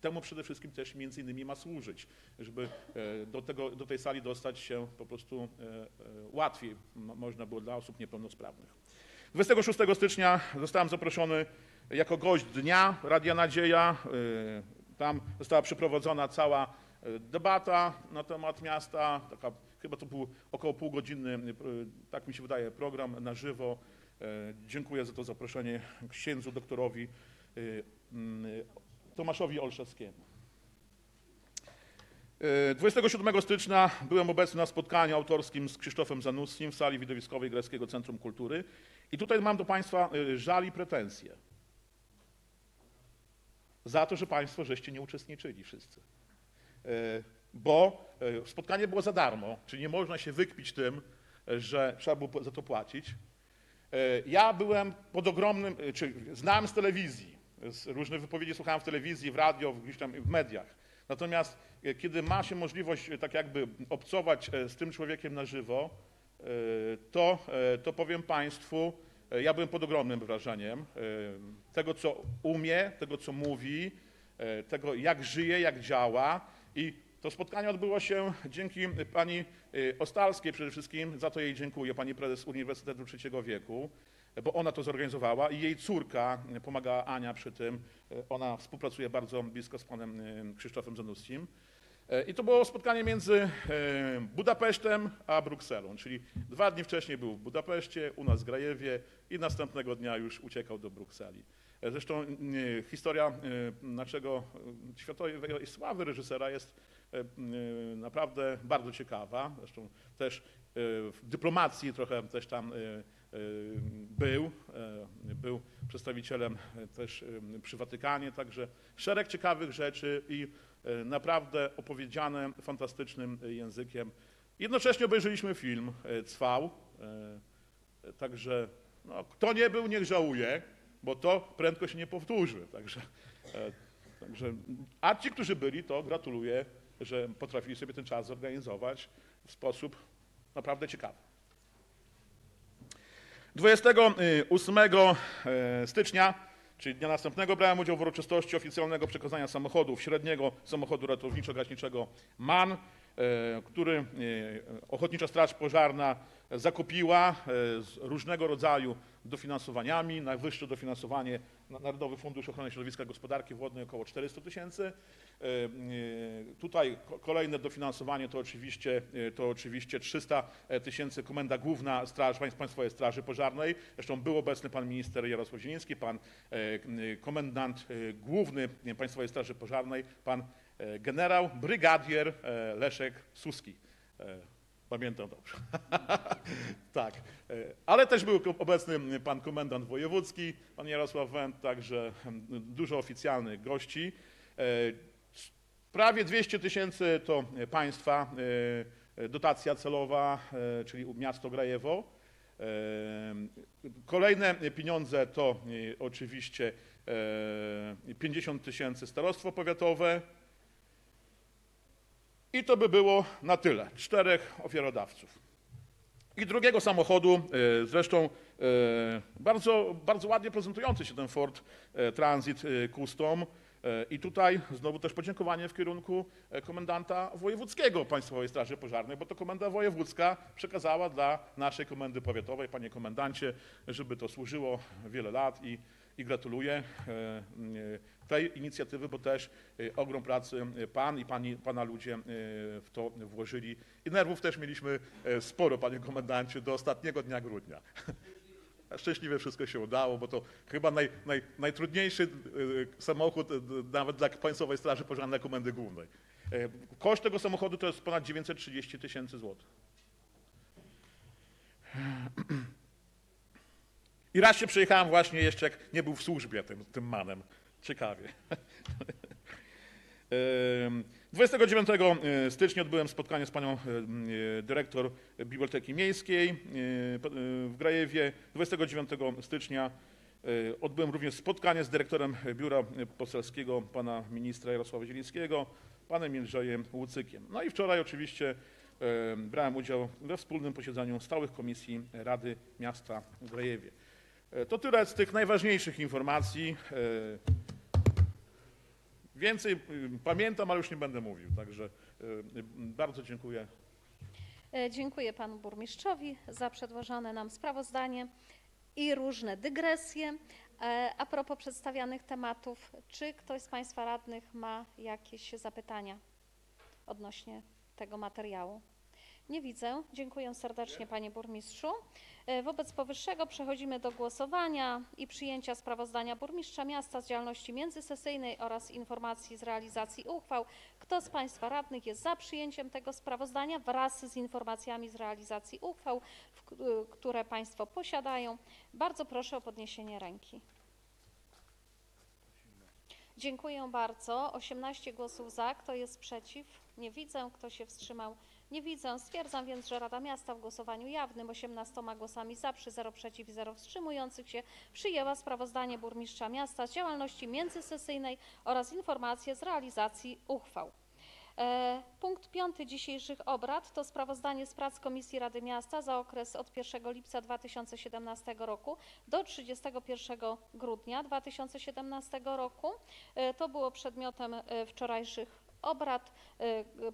temu przede wszystkim też między innymi ma służyć, żeby do, tego, do tej sali dostać się po prostu łatwiej mo- można było dla osób niepełnosprawnych. 26 stycznia zostałem zaproszony jako gość dnia Radia Nadzieja. E, Tam została przeprowadzona cała e, debata na temat miasta. Taka, chyba to był około półgodzinny, e, tak mi się wydaje, program na żywo. Dziękuję za to zaproszenie księdzu doktorowi mm, Tomaszowi Olszewskiemu. E, 27 stycznia byłem obecny na spotkaniu autorskim z Krzysztofem Zanussim w sali widowiskowej Greckiego Centrum Kultury i tutaj mam do Państwa żal i pretensje za to, że Państwo żeście nie uczestniczyli wszyscy. E, Bo e, spotkanie było za darmo, czyli nie można się wykpić tym, że trzeba było za to płacić. E, Ja byłem pod ogromnym, czy znałem z telewizji, z różnych wypowiedzi słuchałem w telewizji, w radio, gdzieś tam w mediach. Natomiast kiedy ma się możliwość tak jakby obcować z tym człowiekiem na żywo, to, to powiem Państwu, ja byłem pod ogromnym wrażeniem e, tego, co umie, tego, co mówi, e, tego, jak żyje, jak działa. I to spotkanie odbyło się dzięki pani e, Ostalskiej przede wszystkim, za to jej dziękuję, pani prezes Uniwersytetu Trzeciego Wieku, e, bo ona to zorganizowała i jej córka e, pomagała Ania przy tym. E, Ona współpracuje bardzo blisko z panem e, Krzysztofem Zanussim. E, I to było spotkanie między e, Budapesztem a Brukselą, czyli dwa dni wcześniej był w Budapeszcie, u nas w Grajewie i następnego dnia już uciekał do Brukseli. E, Zresztą historia naszego światowej sławy reżysera jest naprawdę bardzo ciekawa. Zresztą też w dyplomacji trochę też tam był. Był przedstawicielem też przy Watykanie, także szereg ciekawych rzeczy i naprawdę opowiedziane fantastycznym e, językiem. Jednocześnie obejrzeliśmy film e, Cwał, e, także no, kto nie był, niech żałuje, bo to prędko się nie powtórzy. Także, e, także, a ci, którzy byli, to gratuluję, że potrafili sobie ten czas zorganizować w sposób naprawdę ciekawy. 28 e, stycznia, czyli dnia następnego, brałem udział w uroczystości oficjalnego przekazania samochodów, średniego samochodu ratowniczo-gaśniczego MAN, e, który e, Ochotnicza Straż Pożarna zakupiła e, z różnego rodzaju dofinansowaniami. Najwyższe dofinansowanie na Narodowy Fundusz Ochrony Środowiska i Gospodarki Wodnej około 400 tysięcy. E, e, Tutaj ko- kolejne dofinansowanie to oczywiście, e, to oczywiście 300 tysięcy Komenda Główna Straż, Państw- Państwowej Straży Pożarnej. Zresztą był obecny pan minister Jarosław Zieliński, pan komendant główny Państwowej Straży Pożarnej, pan generał, brygadier Leszek Suski. Pamiętam dobrze. *laughs* tak. E, Ale też był obecny pan komendant wojewódzki, pan Jarosław Węd, także em, dużo oficjalnych gości. E, Prawie 200 tysięcy to państwa e, dotacja celowa, czyli miasto Grajewo. Kolejne pieniądze to oczywiście e, 50 tysięcy starostwo powiatowe. I to by było na tyle. Czterech ofiarodawców. I drugiego samochodu, e, zresztą e, bardzo, bardzo ładnie prezentujący się ten Ford e, Transit Custom. I tutaj znowu też podziękowanie w kierunku komendanta wojewódzkiego Państwowej Straży Pożarnej, bo to komenda wojewódzka przekazała dla naszej komendy powiatowej, panie komendancie, żeby to służyło wiele lat i, i gratuluję e, e, tej inicjatywy, bo też e, ogrom pracy pan i pani, pana ludzie w to włożyli. I nerwów też mieliśmy sporo, panie komendancie, do ostatniego dnia grudnia. *laughs* Szczęśliwie wszystko się udało, bo to chyba naj, naj, najtrudniejszy samochód nawet dla Państwowej Straży Pożarnej Komendy Głównej. Koszt tego samochodu to jest ponad 930 tysięcy złotych. I raz się przejechałem właśnie jeszcze, jak nie był w służbie tym, tym manem. Ciekawie. *laughs* Em, 29 stycznia odbyłem spotkanie z panią e, dyrektor Biblioteki Miejskiej e, e, w Grajewie. 29 stycznia e, odbyłem również spotkanie z dyrektorem biura poselskiego pana ministra Jarosława Zielińskiego, panem Jędrzejem Łucykiem. No i wczoraj oczywiście e, brałem udział we wspólnym posiedzeniu stałych komisji Rady Miasta w Grajewie. E, To tyle z tych najważniejszych informacji. E, Więcej pamiętam, ale już nie będę mówił, także y, bardzo dziękuję. E, Dziękuję panu burmistrzowi za przedłożone nam sprawozdanie i różne dygresje. E, A propos przedstawianych tematów, czy ktoś z państwa radnych ma jakieś zapytania odnośnie tego materiału? Nie widzę. Dziękuję serdecznie panie burmistrzu. E, Wobec powyższego przechodzimy do głosowania i przyjęcia sprawozdania burmistrza miasta z działalności międzysesyjnej oraz informacji z realizacji uchwał. Kto z państwa radnych jest za przyjęciem tego sprawozdania wraz z informacjami z realizacji uchwał, y, które państwo posiadają? Bardzo proszę o podniesienie ręki. Dziękuję bardzo. 18 głosów za. Kto jest przeciw? Nie widzę. Kto się wstrzymał? Nie widzę. Stwierdzam więc, że Rada Miasta w głosowaniu jawnym 18 głosami za, przy 0 przeciw i 0 wstrzymujących się przyjęła sprawozdanie burmistrza miasta z działalności międzysesyjnej oraz informacje z realizacji uchwał. E, Punkt piąty dzisiejszych obrad to sprawozdanie z prac Komisji Rady Miasta za okres od 1 lipca 2017 roku do 31 grudnia 2017 roku. E, To było przedmiotem e, wczorajszych obrad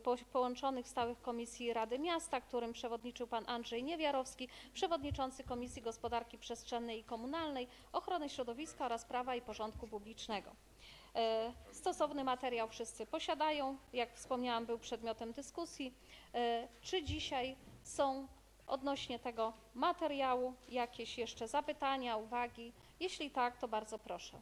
po- połączonych stałych Komisji Rady Miasta, którym przewodniczył pan Andrzej Niewiarowski, przewodniczący Komisji Gospodarki Przestrzennej i Komunalnej, Ochrony Środowiska oraz Prawa i Porządku Publicznego. E, Stosowny materiał wszyscy posiadają. Jak wspomniałam, był przedmiotem dyskusji. E, Czy dzisiaj są odnośnie tego materiału jakieś jeszcze zapytania, uwagi? Jeśli tak, to bardzo proszę.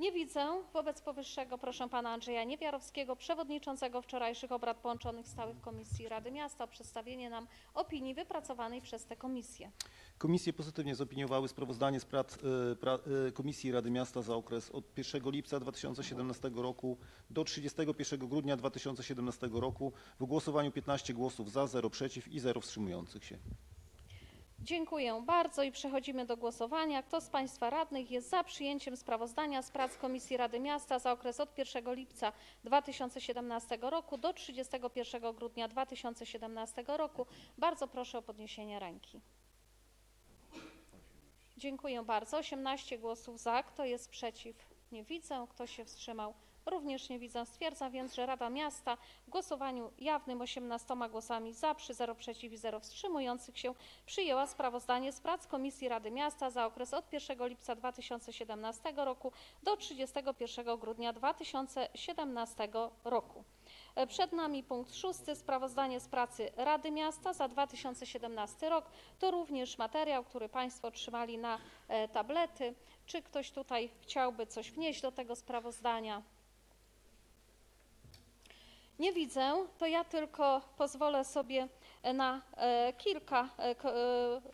Nie widzę. Wobec powyższego proszę pana Andrzeja Niewiarowskiego, przewodniczącego wczorajszych obrad połączonych stałych Komisji Rady Miasta o przedstawienie nam opinii wypracowanej przez tę komisję. Komisje pozytywnie zaopiniowały sprawozdanie z prac y, pra, y, Komisji Rady Miasta za okres od 1 lipca 2017 roku do 31 grudnia 2017 roku w głosowaniu 15 głosów za, 0 przeciw i 0 wstrzymujących się. Dziękuję bardzo i przechodzimy do głosowania. Kto z Państwa radnych jest za przyjęciem sprawozdania z prac Komisji Rady Miasta za okres od 1 lipca 2017 roku do 31 grudnia 2017 roku? Bardzo proszę o podniesienie ręki. Dziękuję bardzo. 18 głosów za. Kto jest przeciw? Nie widzę. Kto się wstrzymał? Również nie widzę. Stwierdzam więc, że Rada Miasta w głosowaniu jawnym 18 głosami za, przy 0 przeciw i 0 wstrzymujących się przyjęła sprawozdanie z prac Komisji Rady Miasta za okres od 1 lipca 2017 roku do 31 grudnia 2017 roku. Przed nami punkt szósty, sprawozdanie z pracy Rady Miasta za 2017 rok. To również materiał, który Państwo otrzymali na e, tablety. Czy ktoś tutaj chciałby coś wnieść do tego sprawozdania? Nie widzę, to ja tylko pozwolę sobie na e, kilka e,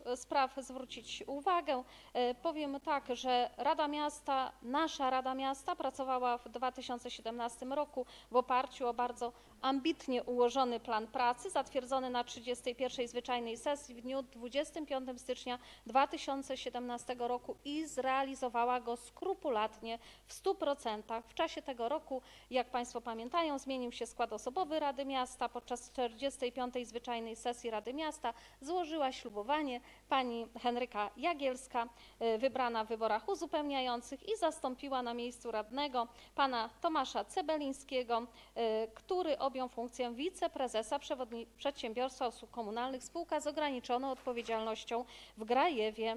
e, spraw zwrócić uwagę. E, Powiem tak, że Rada Miasta, nasza Rada Miasta pracowała w 2017 roku w oparciu o bardzo ambitnie ułożony plan pracy zatwierdzony na 31. zwyczajnej sesji w dniu 25 stycznia 2017 roku i zrealizowała go skrupulatnie w 100%. W czasie tego roku, jak Państwo pamiętają, zmienił się skład osobowy Rady Miasta. Podczas 45. zwyczajnej sesji Rady Miasta złożyła ślubowanie pani Henryka Jagielska, y, wybrana w wyborach uzupełniających i zastąpiła na miejscu radnego pana Tomasza Cebelińskiego, y, który objął funkcję wiceprezesa Przedsiębiorstwa Usług Komunalnych spółka z ograniczoną odpowiedzialnością w Grajewie.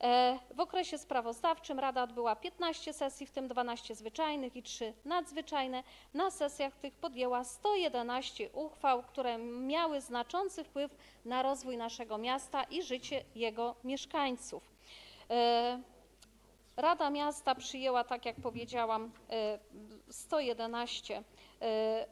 E, W okresie sprawozdawczym Rada odbyła 15 sesji, w tym 12 zwyczajnych i 3 nadzwyczajne. Na sesjach tych podjęła 111 uchwał, które miały znaczący wpływ na rozwój naszego miasta i życie jego mieszkańców. E, Rada Miasta przyjęła, tak jak powiedziałam, e, 111 e,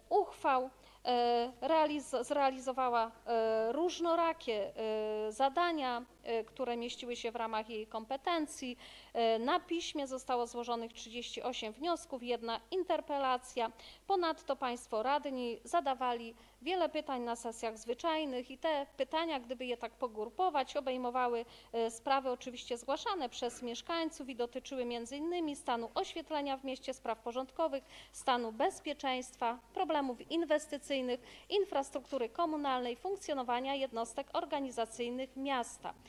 uchwał, e, realiz- zrealizowała e, różnorakie e, zadania, e, które mieściły się w ramach jej kompetencji. E, Na piśmie zostało złożonych 38 wniosków, jedna interpelacja. Ponadto Państwo radni zadawali wiele pytań na sesjach zwyczajnych i te pytania, gdyby je tak pogrupować, obejmowały e, sprawy oczywiście zgłaszane przez mieszkańców i dotyczyły m.in. stanu oświetlenia w mieście, spraw porządkowych, stanu bezpieczeństwa, problemów inwestycyjnych, infrastruktury komunalnej, funkcjonowania jednostek organizacyjnych miasta.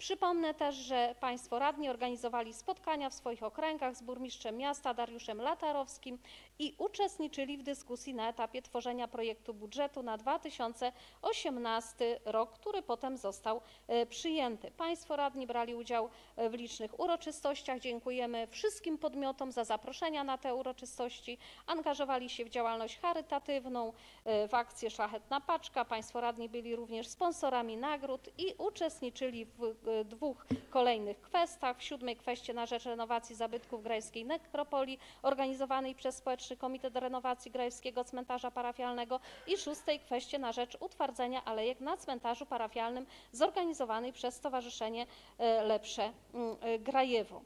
Przypomnę też, że Państwo radni organizowali spotkania w swoich okręgach z burmistrzem miasta Dariuszem Latarowskim i uczestniczyli w dyskusji na etapie tworzenia projektu budżetu na 2018 rok, który potem został e, przyjęty. Państwo radni brali udział e, w licznych uroczystościach. Dziękujemy wszystkim podmiotom za zaproszenia na te uroczystości. Angażowali się w działalność charytatywną, e, w akcję Szlachetna Paczka. Państwo radni byli również sponsorami nagród i uczestniczyli w dwóch kolejnych kwestach. W siódmej kweście na rzecz renowacji zabytków grajskiej nekropolii organizowanej przez Społeczny Komitet Renowacji Grajskiego Cmentarza Parafialnego i szóstej kweście na rzecz utwardzenia alejek na cmentarzu parafialnym zorganizowanej przez Stowarzyszenie e, Lepsze mm, e, Grajewo.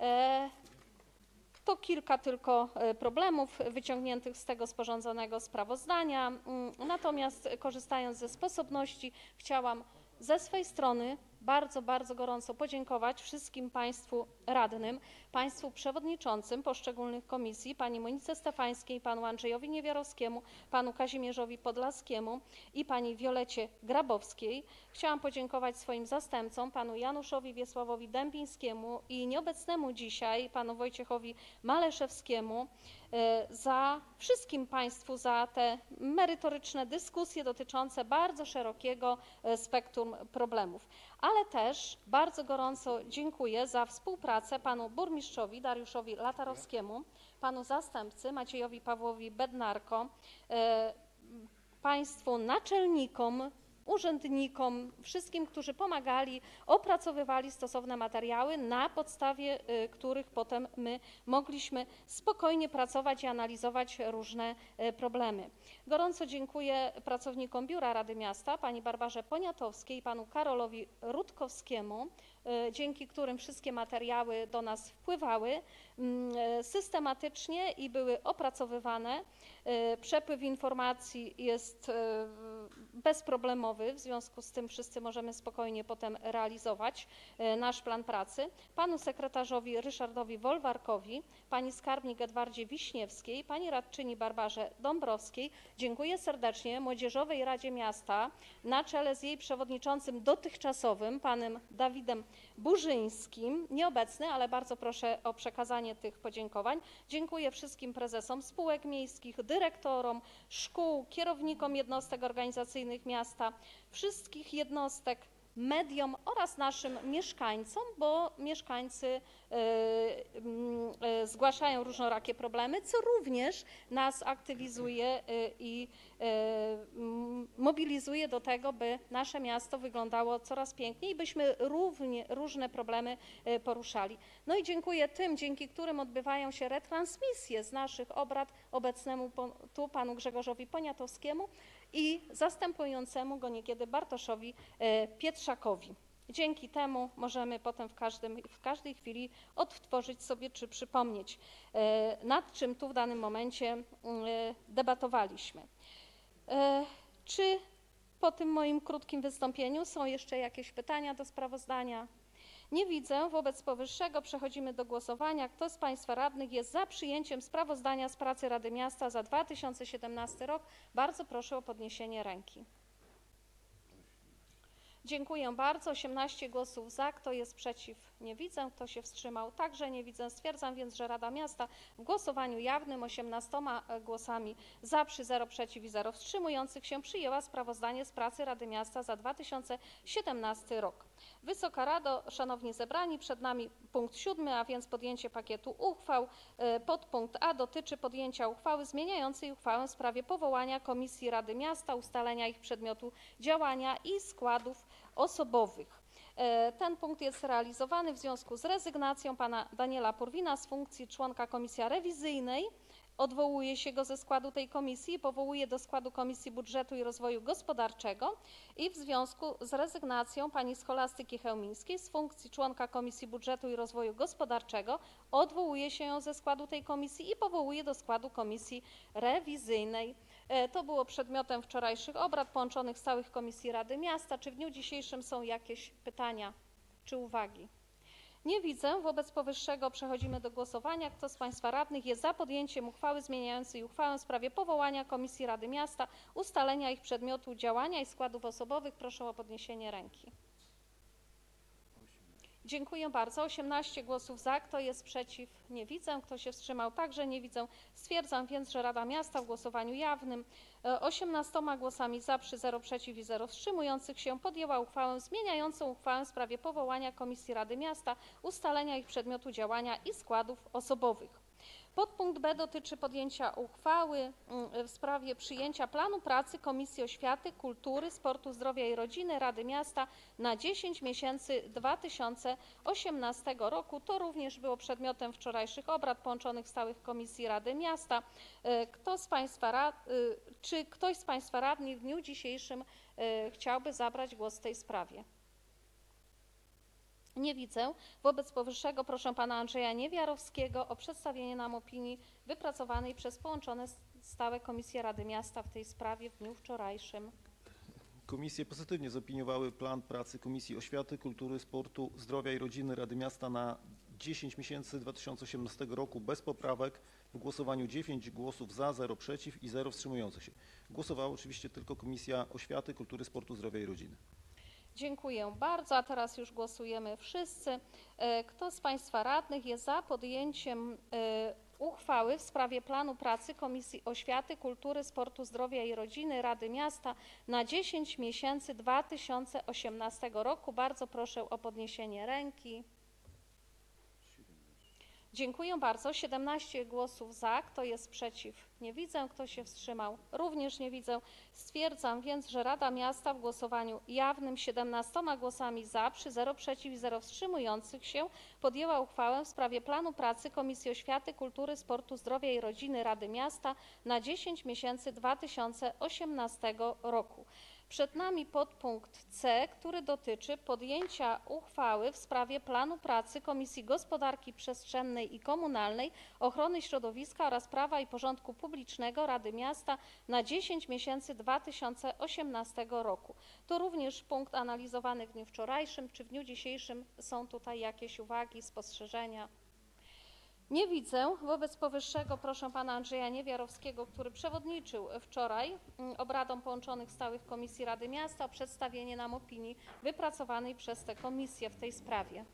E, To kilka tylko e, problemów wyciągniętych z tego sporządzonego sprawozdania. Mm, Natomiast korzystając ze sposobności, chciałam ze swej strony bardzo, bardzo gorąco podziękować wszystkim Państwu radnym, Państwu przewodniczącym poszczególnych komisji, Pani Monice Stefańskiej, Panu Andrzejowi Niewiarowskiemu, Panu Kazimierzowi Podlaskiemu i Pani Wiolecie Grabowskiej. Chciałam podziękować swoim zastępcom, Panu Januszowi Wiesławowi Dębińskiemu i nieobecnemu dzisiaj Panu Wojciechowi Maleszewskiemu e, za wszystkim Państwu za te merytoryczne dyskusje dotyczące bardzo szerokiego e, spektrum problemów. Ale też bardzo gorąco dziękuję za współpracę panu burmistrzowi Dariuszowi Latarowskiemu, panu zastępcy Maciejowi Pawłowi Bednarko, e, państwu naczelnikom, urzędnikom, wszystkim, którzy pomagali, opracowywali stosowne materiały, na podstawie y, których potem my mogliśmy spokojnie pracować i analizować różne y, problemy. Gorąco dziękuję pracownikom Biura Rady Miasta, pani Barbarze Poniatowskiej i panu Karolowi Rutkowskiemu, y, dzięki którym wszystkie materiały do nas wpływały systematycznie i były opracowywane. Y, Przepływ informacji jest y, bezproblemowy, w związku z tym wszyscy możemy spokojnie potem realizować nasz plan pracy. Panu sekretarzowi Ryszardowi Wolwarkowi, pani skarbnik Edwardzie Wiśniewskiej, pani radczyni Barbarze Dąbrowskiej. Dziękuję serdecznie Młodzieżowej Radzie Miasta na czele z jej przewodniczącym dotychczasowym, panem Dawidem Burzyńskim, nieobecny, ale bardzo proszę o przekazanie tych podziękowań. Dziękuję wszystkim prezesom spółek miejskich, dyrektorom szkół, kierownikom jednostek organizacyjnych miasta, wszystkich jednostek mediom oraz naszym mieszkańcom, bo mieszkańcy e, mm, e, zgłaszają różnorakie problemy, co również nas aktywizuje e, i mm, mobilizuje do tego, by nasze miasto wyglądało coraz piękniej, byśmy równie, różne problemy poruszali. No i dziękuję tym, dzięki którym odbywają się retransmisje z naszych obrad obecnemu tu panu Grzegorzowi Poniatowskiemu i zastępującemu go niekiedy Bartoszowi e, Pietrzakowi. Dzięki temu możemy potem w, każdym, w każdej chwili odtworzyć sobie czy przypomnieć, e, nad czym tu w danym momencie e, debatowaliśmy. Czy po tym moim krótkim wystąpieniu są jeszcze jakieś pytania do sprawozdania? Nie widzę. Wobec powyższego przechodzimy do głosowania. Kto z Państwa radnych jest za przyjęciem sprawozdania z pracy Rady Miasta za 2017 rok? Bardzo proszę o podniesienie ręki. Dziękuję bardzo. 18 głosów za. Kto jest przeciw? Nie widzę. Kto się wstrzymał? Także nie widzę. Stwierdzam więc, że Rada Miasta w głosowaniu jawnym 18 głosami za, przy 0 przeciw i 0 wstrzymujących się przyjęła sprawozdanie z pracy Rady Miasta za 2017 rok. Wysoka Rado, Szanowni Zebrani, przed nami punkt siódmy, a więc podjęcie pakietu uchwał. E, Podpunkt A dotyczy podjęcia uchwały zmieniającej uchwałę w sprawie powołania Komisji Rady Miasta, ustalenia ich przedmiotu działania i składów osobowych. E, Ten punkt jest realizowany w związku z rezygnacją pana Daniela Purwina z funkcji członka Komisji Rewizyjnej. Odwołuje się go ze składu tej komisji i powołuje do składu Komisji Budżetu i Rozwoju Gospodarczego i w związku z rezygnacją pani Scholastyki Chełmińskiej z funkcji członka Komisji Budżetu i Rozwoju Gospodarczego odwołuje się ją ze składu tej komisji i powołuje do składu Komisji Rewizyjnej. E, To było przedmiotem wczorajszych obrad połączonych stałych Komisji Rady Miasta. Czy w dniu dzisiejszym są jakieś pytania czy uwagi? Nie widzę. Wobec powyższego przechodzimy do głosowania. Kto z Państwa radnych jest za podjęciem uchwały zmieniającej uchwałę w sprawie powołania Komisji Rady Miasta, ustalenia ich przedmiotu działania i składów osobowych? Proszę o podniesienie ręki. Dziękuję bardzo. 18 głosów za. Kto jest przeciw? Nie widzę. Kto się wstrzymał? Także nie widzę. Stwierdzam więc, że Rada Miasta w głosowaniu jawnym e, 18 głosami za, przy 0 przeciw i 0 wstrzymujących się podjęła uchwałę zmieniającą uchwałę w sprawie powołania Komisji Rady Miasta, ustalenia ich przedmiotu działania i składów osobowych. Podpunkt B dotyczy podjęcia uchwały mm, w sprawie przyjęcia planu pracy Komisji Oświaty, Kultury, Sportu, Zdrowia i Rodziny Rady Miasta na 10 miesięcy 2018 roku. To również było przedmiotem wczorajszych obrad połączonych stałych Komisji Rady Miasta. E, Kto z Państwa, y, czy ktoś z Państwa radnych w dniu dzisiejszym e, chciałby zabrać głos w tej sprawie? Nie widzę. Wobec powyższego proszę pana Andrzeja Niewiarowskiego o przedstawienie nam opinii wypracowanej przez połączone stałe Komisje Rady Miasta w tej sprawie w dniu wczorajszym. Komisje pozytywnie zaopiniowały plan pracy Komisji Oświaty, Kultury, Sportu, Zdrowia i Rodziny Rady Miasta na 10 miesięcy 2018 roku bez poprawek. W głosowaniu 9 głosów za, 0 przeciw i 0 wstrzymujących się. Głosowała oczywiście tylko Komisja Oświaty, Kultury, Sportu, Zdrowia i Rodziny. Dziękuję bardzo, a teraz już głosujemy wszyscy. E, Kto z Państwa radnych jest za podjęciem e, uchwały w sprawie planu pracy Komisji Oświaty, Kultury, Sportu, Zdrowia i Rodziny Rady Miasta na 10 miesięcy 2018 roku? Bardzo proszę o podniesienie ręki. Dziękuję bardzo. 17 głosów za. Kto jest przeciw? Nie widzę. Kto się wstrzymał? Również nie widzę. Stwierdzam więc, że Rada Miasta w głosowaniu jawnym 17 głosami za, przy 0 przeciw i 0 wstrzymujących się podjęła uchwałę w sprawie planu pracy Komisji Oświaty, Kultury, Sportu, Zdrowia i Rodziny Rady Miasta na 10 miesięcy 2018 roku. Przed nami podpunkt C, który dotyczy podjęcia uchwały w sprawie planu pracy Komisji Gospodarki Przestrzennej i Komunalnej, Ochrony Środowiska oraz Prawa i Porządku Publicznego Rady Miasta na 10 miesięcy 2018 roku. To również punkt analizowany w dniu wczorajszym. Czy w dniu dzisiejszym są tutaj jakieś uwagi, spostrzeżenia? Nie widzę. Wobec powyższego proszę pana Andrzeja Niewiarowskiego, który przewodniczył wczoraj mm, obradom połączonych stałych Komisji Rady Miasta o przedstawienie nam opinii wypracowanej przez te komisje w tej sprawie.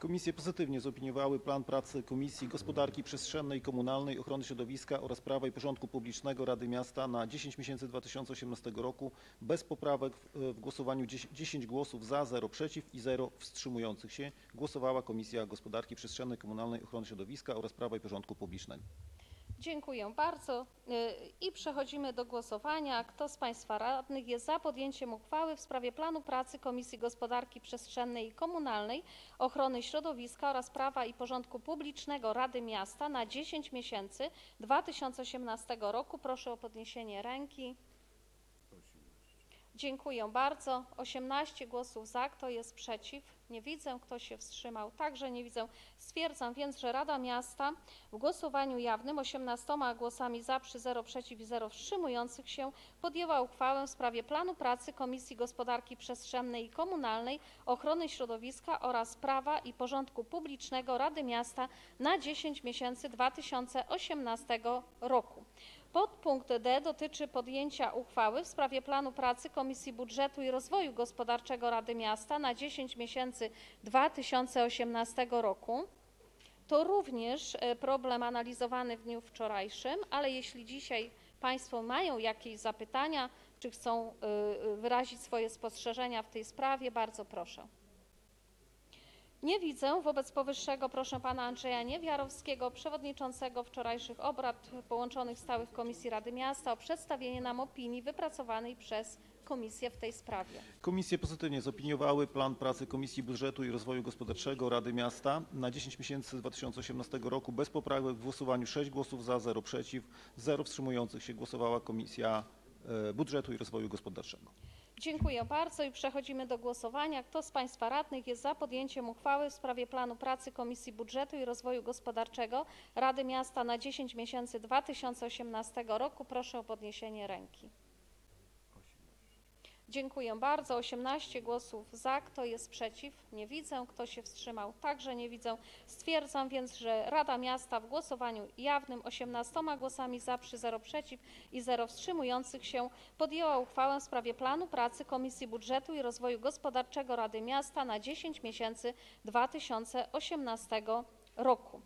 Komisje pozytywnie zaopiniowały plan pracy Komisji Gospodarki Przestrzennej i Komunalnej, Ochrony Środowiska oraz Prawa i Porządku Publicznego Rady Miasta na 10 miesięcy 2018 roku bez poprawek w, głosowaniu 10, 10 głosów za, 0 przeciw i 0 wstrzymujących się głosowała Komisja Gospodarki Przestrzennej, Komunalnej, Ochrony Środowiska oraz Prawa i Porządku Publicznego. Dziękuję bardzo. Y, I przechodzimy do głosowania. Kto z Państwa radnych jest za podjęciem uchwały w sprawie planu pracy Komisji Gospodarki Przestrzennej i Komunalnej, Ochrony Środowiska oraz Prawa i Porządku Publicznego Rady Miasta na 10 miesięcy 2018 roku? Proszę o podniesienie ręki. Dziękuję bardzo. 18 głosów za. Kto jest przeciw? Nie widzę. Kto się wstrzymał? Także nie widzę. Stwierdzam więc, że Rada Miasta w głosowaniu jawnym 18 głosami za, przy 0 przeciw i 0 wstrzymujących się podjęła uchwałę w sprawie planu pracy Komisji Gospodarki Przestrzennej i Komunalnej, Ochrony Środowiska oraz Prawa i Porządku Publicznego Rady Miasta na 10 miesięcy 2018 roku. Podpunkt D dotyczy podjęcia uchwały w sprawie planu pracy Komisji Budżetu i Rozwoju Gospodarczego Rady Miasta na 10 miesięcy 2018 roku. To również e, problem analizowany w dniu wczorajszym, ale jeśli dzisiaj Państwo mają jakieś zapytania, czy chcą y, y, wyrazić swoje spostrzeżenia w tej sprawie, bardzo proszę. Nie widzę. Wobec powyższego proszę pana Andrzeja Niewiarowskiego, przewodniczącego wczorajszych obrad połączonych stałych Komisji Rady Miasta o przedstawienie nam opinii wypracowanej przez komisję w tej sprawie. Komisje pozytywnie zaopiniowały plan pracy Komisji Budżetu i Rozwoju Gospodarczego Rady Miasta na 10 miesięcy 2018 roku bez poprawek w głosowaniu 6 głosów za, 0 przeciw, 0 wstrzymujących się głosowała Komisja e, Budżetu i Rozwoju Gospodarczego. Dziękuję bardzo i przechodzimy do głosowania. Kto z Państwa radnych jest za podjęciem uchwały w sprawie planu pracy Komisji Budżetu i Rozwoju Gospodarczego Rady Miasta na 10 miesięcy 2018 roku? Proszę o podniesienie ręki. Dziękuję bardzo. 18 głosów za. Kto jest przeciw? Nie widzę. Kto się wstrzymał? Także nie widzę. Stwierdzam więc, że Rada Miasta w głosowaniu jawnym 18 głosami za, przy 0 przeciw i 0 wstrzymujących się podjęła uchwałę w sprawie planu pracy Komisji Budżetu i Rozwoju Gospodarczego Rady Miasta na 10 miesięcy 2018 roku.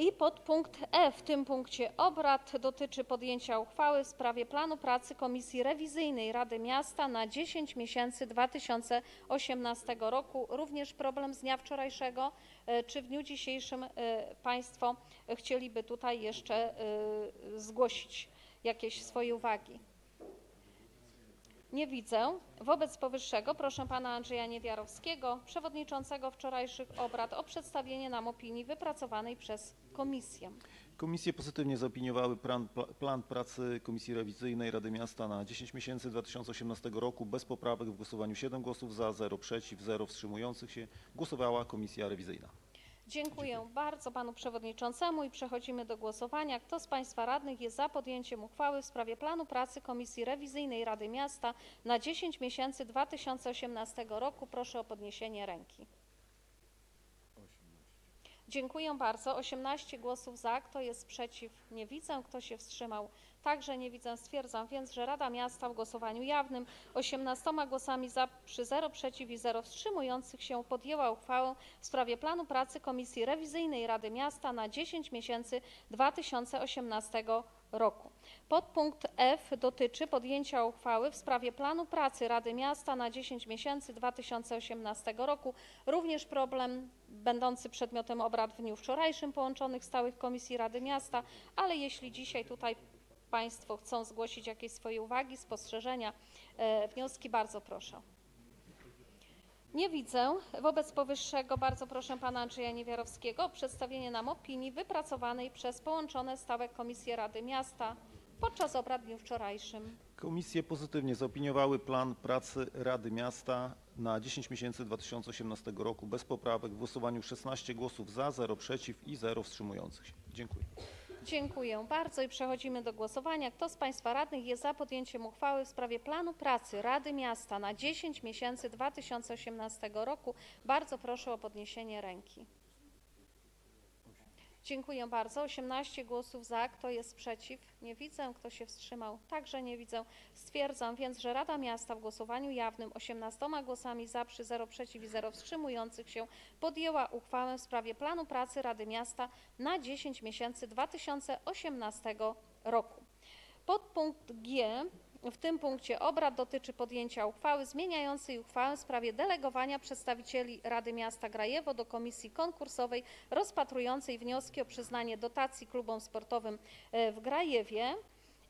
I podpunkt E w tym punkcie obrad dotyczy podjęcia uchwały w sprawie planu pracy Komisji Rewizyjnej Rady Miasta na 10 miesięcy 2018 roku. Również problem z dnia wczorajszego. E, Czy w dniu dzisiejszym e, Państwo chcieliby tutaj jeszcze e, zgłosić jakieś swoje uwagi? Nie widzę. Wobec powyższego proszę pana Andrzeja Niewiarowskiego, przewodniczącego wczorajszych obrad, o przedstawienie nam opinii wypracowanej przez komisję. Komisje pozytywnie zaopiniowały plan, pla- plan pracy Komisji Rewizyjnej Rady Miasta na 10 miesięcy 2018 roku bez poprawek w głosowaniu 7 głosów za, 0 przeciw, 0 wstrzymujących się głosowała Komisja Rewizyjna. Dziękuję bardzo panu przewodniczącemu i przechodzimy do głosowania. Kto z państwa radnych jest za podjęciem uchwały w sprawie planu pracy Komisji Rewizyjnej Rady Miasta na 10 miesięcy 2018 roku? Proszę o podniesienie ręki. Dziękuję bardzo. 18 głosów za. Kto jest przeciw? Nie widzę. Kto się wstrzymał? Także nie widzę. Stwierdzam więc, że Rada Miasta w głosowaniu jawnym 18 głosami za, przy 0 przeciw i 0 wstrzymujących się podjęła uchwałę w sprawie planu pracy Komisji Rewizyjnej Rady Miasta na 10 miesięcy 2018 roku. Podpunkt F dotyczy podjęcia uchwały w sprawie planu pracy Rady Miasta na 10 miesięcy 2018 roku. Również problem będący przedmiotem obrad w dniu wczorajszym połączonych stałych Komisji Rady Miasta, ale jeśli dzisiaj tutaj Państwo chcą zgłosić jakieś swoje uwagi, spostrzeżenia, e, wnioski, bardzo proszę. Nie widzę. Wobec powyższego bardzo proszę pana Andrzeja Niewiarowskiego o przedstawienie nam opinii wypracowanej przez połączone stałe Komisje Rady Miasta podczas obrad dniu wczorajszym. Komisje pozytywnie zaopiniowały plan pracy Rady Miasta na 10 miesięcy 2018 roku bez poprawek w głosowaniu 16 głosów za, 0 przeciw i 0 wstrzymujących się. Dziękuję. Dziękuję bardzo i przechodzimy do głosowania. Kto z Państwa radnych jest za podjęciem uchwały w sprawie planu pracy Rady Miasta na 10 miesięcy 2018 roku? Bardzo proszę o podniesienie ręki. Dziękuję bardzo. 18 głosów za. Kto jest przeciw? Nie widzę. Kto się wstrzymał? Także nie widzę. Stwierdzam więc, że Rada Miasta w głosowaniu jawnym 18 głosami za, przy 0 przeciw i 0 wstrzymujących się podjęła uchwałę w sprawie planu pracy Rady Miasta na 10 miesięcy 2018 roku. Podpunkt G w tym punkcie obrad dotyczy podjęcia uchwały zmieniającej uchwałę w sprawie delegowania przedstawicieli Rady Miasta Grajewo do komisji konkursowej rozpatrującej wnioski o przyznanie dotacji klubom sportowym e, w Grajewie.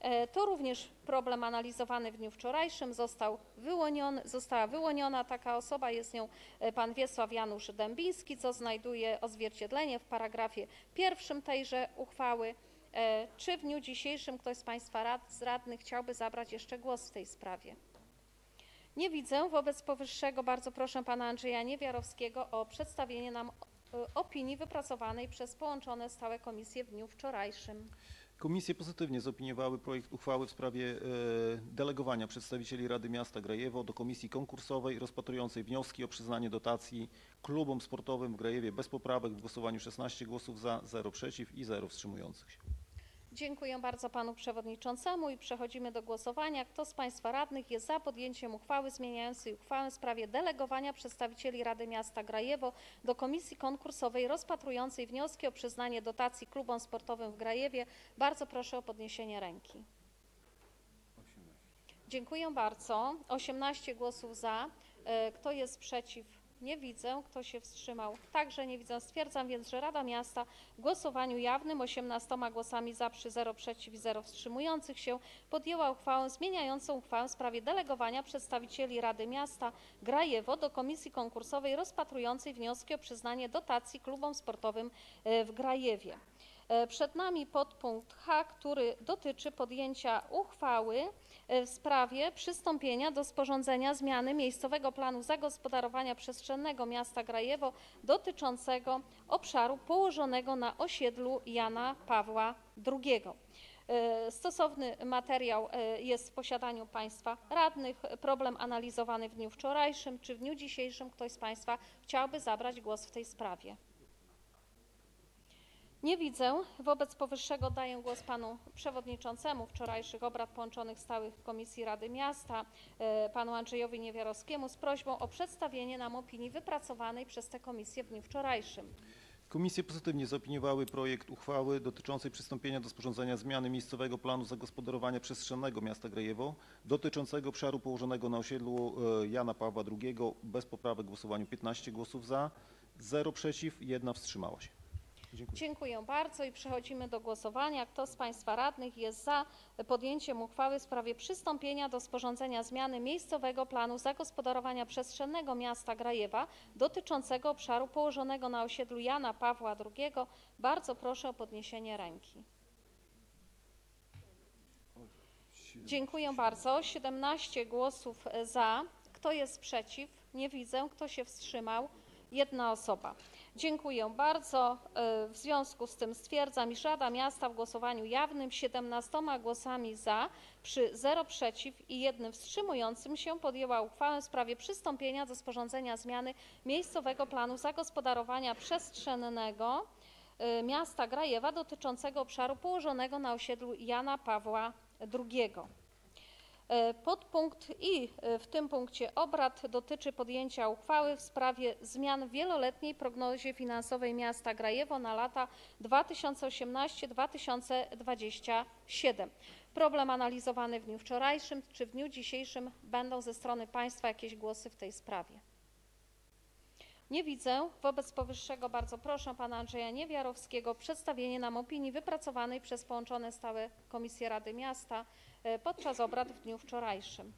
E, To również problem analizowany w dniu wczorajszym. Został wyłoniony, została wyłoniona taka osoba, jest nią e, pan Wiesław Janusz Dębiński, co znajduje odzwierciedlenie w paragrafie pierwszym tejże uchwały. E, Czy w dniu dzisiejszym ktoś z Państwa rad, z radnych chciałby zabrać jeszcze głos w tej sprawie? Nie widzę. Wobec powyższego bardzo proszę pana Andrzeja Niewiarowskiego o przedstawienie nam e, opinii wypracowanej przez połączone stałe komisje w dniu wczorajszym. Komisje pozytywnie zaopiniowały projekt uchwały w sprawie e, delegowania przedstawicieli Rady Miasta Grajewo do komisji konkursowej rozpatrującej wnioski o przyznanie dotacji klubom sportowym w Grajewie bez poprawek w głosowaniu 16 głosów za, 0 przeciw i 0 wstrzymujących się. Dziękuję bardzo panu przewodniczącemu i przechodzimy do głosowania. Kto z państwa radnych jest za podjęciem uchwały zmieniającej uchwałę w sprawie delegowania przedstawicieli Rady Miasta Grajewo do komisji konkursowej rozpatrującej wnioski o przyznanie dotacji klubom sportowym w Grajewie? Bardzo proszę o podniesienie ręki. Dziękuję bardzo. 18 głosów za. E, Kto jest przeciw? Nie widzę. Kto się wstrzymał? Także nie widzę. Stwierdzam więc, że Rada Miasta w głosowaniu jawnym 18 głosami za przy 0 przeciw i 0 wstrzymujących się podjęła uchwałę zmieniającą uchwałę w sprawie delegowania przedstawicieli Rady Miasta Grajewo do komisji konkursowej rozpatrującej wnioski o przyznanie dotacji klubom sportowym e, w Grajewie. E, Przed nami podpunkt H, który dotyczy podjęcia uchwały e, w sprawie przystąpienia do sporządzenia zmiany miejscowego planu zagospodarowania przestrzennego miasta Grajewo dotyczącego obszaru położonego na osiedlu Jana Pawła II. E, Stosowny materiał jest w posiadaniu Państwa radnych. Problem analizowany w dniu wczorajszym. Czy w dniu dzisiejszym ktoś z Państwa chciałby zabrać głos w tej sprawie? Nie widzę. Wobec powyższego daję głos panu przewodniczącemu wczorajszych obrad połączonych stałych Komisji Rady Miasta, e, panu Andrzejowi Niewiarowskiemu z prośbą o przedstawienie nam opinii wypracowanej przez tę komisję w dniu wczorajszym. Komisje pozytywnie zaopiniowały projekt uchwały dotyczącej przystąpienia do sporządzenia zmiany miejscowego planu zagospodarowania przestrzennego miasta Grajewo dotyczącego obszaru położonego na osiedlu e, Jana Pawła II bez poprawek głosowaniu 15 głosów za, 0 przeciw i 1 wstrzymała się. Dziękuję. Dziękuję bardzo i przechodzimy do głosowania. Kto z Państwa radnych jest za podjęciem uchwały w sprawie przystąpienia do sporządzenia zmiany miejscowego planu zagospodarowania przestrzennego miasta Grajewa dotyczącego obszaru położonego na osiedlu Jana Pawła II? Bardzo proszę o podniesienie ręki. Dziękuję bardzo. 17 głosów za. Kto jest przeciw? Nie widzę. Kto się wstrzymał? Jedna osoba. Dziękuję bardzo. E, W związku z tym stwierdzam, iż Rada Miasta w głosowaniu jawnym 17 głosami za, przy 0 przeciw i jednym wstrzymującym się podjęła uchwałę w sprawie przystąpienia do sporządzenia zmiany miejscowego planu zagospodarowania przestrzennego e, miasta Grajewa dotyczącego obszaru położonego na osiedlu Jana Pawła II. E, Podpunkt I e, w tym punkcie obrad dotyczy podjęcia uchwały w sprawie zmian w wieloletniej prognozie finansowej miasta Grajewo na lata 2018-2027. Problem analizowany w dniu wczorajszym. Czy w dniu dzisiejszym będą ze strony państwa jakieś głosy w tej sprawie? Nie widzę. Wobec powyższego bardzo proszę pana Andrzeja Niewiarowskiego o przedstawienie nam opinii wypracowanej przez połączone stałe Komisje Rady Miasta podczas obrad w dniu wczorajszym.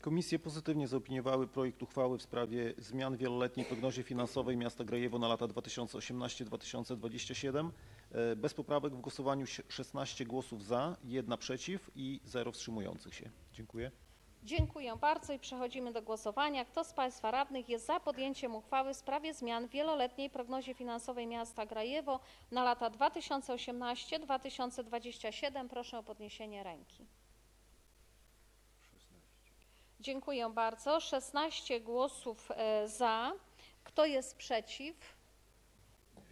Komisje pozytywnie zaopiniowały projekt uchwały w sprawie zmian w wieloletniej prognozie finansowej miasta Grajewo na lata 2018-2027 e, bez poprawek w głosowaniu si- 16 głosów za, 1 przeciw i 0 wstrzymujących się. Dziękuję. Dziękuję bardzo i przechodzimy do głosowania. Kto z Państwa radnych jest za podjęciem uchwały w sprawie zmian w wieloletniej prognozie finansowej miasta Grajewo na lata 2018-2027? Proszę o podniesienie ręki. Dziękuję bardzo. 16 głosów e, za. Kto jest przeciw?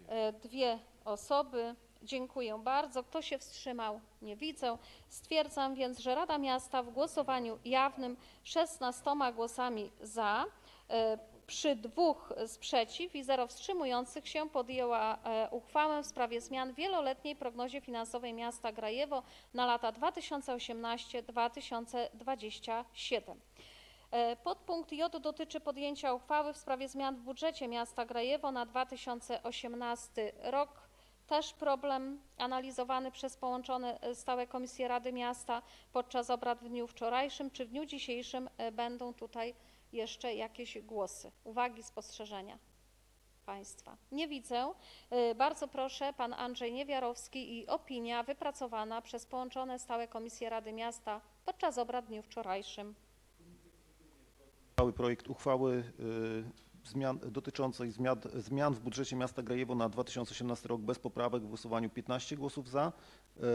E, Dwie osoby. Dziękuję bardzo. Kto się wstrzymał? Nie widzę. Stwierdzam więc, że Rada Miasta w głosowaniu jawnym 16 głosami za, e, przy dwóch sprzeciw i zero wstrzymujących się podjęła uchwałę w sprawie zmian w wieloletniej prognozie finansowej miasta Grajewo na lata 2018-2027. E, Podpunkt J dotyczy podjęcia uchwały w sprawie zmian w budżecie miasta Grajewo na 2018 rok. Też problem analizowany przez połączone e, stałe komisje Rady Miasta podczas obrad w dniu wczorajszym. Czy w dniu dzisiejszym e, będą tutaj jeszcze jakieś głosy, uwagi, spostrzeżenia Państwa? Nie widzę. Bardzo proszę, pan Andrzej Niewiarowski i opinia wypracowana przez połączone stałe komisje Rady Miasta podczas obrad w dniu wczorajszym. Cały projekt uchwały y, zmian, dotyczącej zmian, zmian w budżecie miasta Grajewo na 2018 rok bez poprawek w głosowaniu 15 głosów za,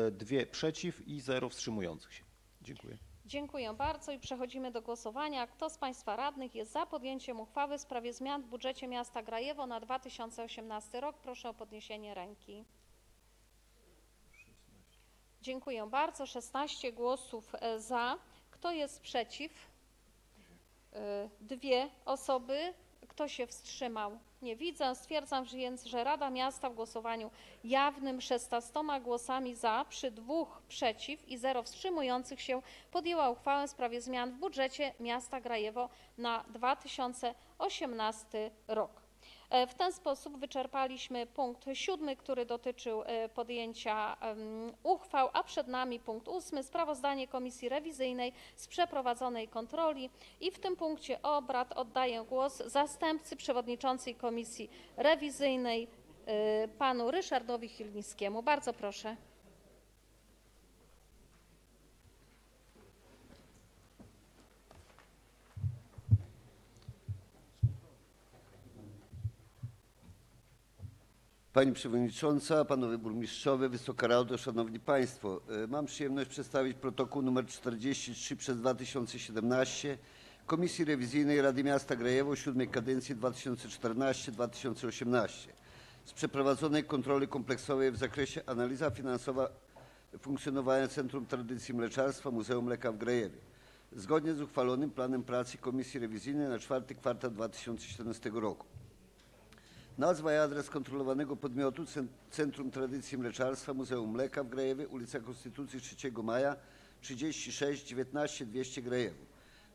y, 2 przeciw i 0 wstrzymujących się. Dziękuję. Dziękuję bardzo i przechodzimy do głosowania. Kto z Państwa radnych jest za podjęciem uchwały w sprawie zmian w budżecie miasta Grajewo na 2018 rok? Proszę o podniesienie ręki. Dziękuję bardzo. 16 głosów e, za. Kto jest przeciw? E, Dwie osoby. Kto się wstrzymał? Nie widzę. Stwierdzam więc, że Rada Miasta w głosowaniu jawnym 16 głosami za, przy dwóch przeciw i zero wstrzymujących się podjęła uchwałę w sprawie zmian w budżecie miasta Grajewo na 2018 rok. E, W ten sposób wyczerpaliśmy punkt siódmy, który dotyczył e, podjęcia uchwał, a przed nami punkt ósmy, sprawozdanie Komisji Rewizyjnej z przeprowadzonej kontroli i w tym punkcie obrad oddaję głos zastępcy przewodniczącej Komisji Rewizyjnej e, panu Ryszardowi Chilnickiemu. Bardzo proszę. Pani Przewodnicząca, Panowie Burmistrzowie, Wysoka Rado, Szanowni Państwo. E, Mam przyjemność przedstawić protokół nr 43 przez 2017 Komisji Rewizyjnej Rady Miasta Grajewo siódmej kadencji 2014-2018 z przeprowadzonej kontroli kompleksowej w zakresie analiza finansowa funkcjonowania Centrum Tradycji Mleczarstwa Muzeum Mleka w Grajewie. Zgodnie z uchwalonym planem pracy Komisji Rewizyjnej na czwarty kwartał 2017 roku. Nazwa i adres kontrolowanego podmiotu Cen- Centrum Tradycji Mleczarstwa Muzeum Mleka w Grajewie, ulica Konstytucji 3 Maja 36 19 200 Grajewo.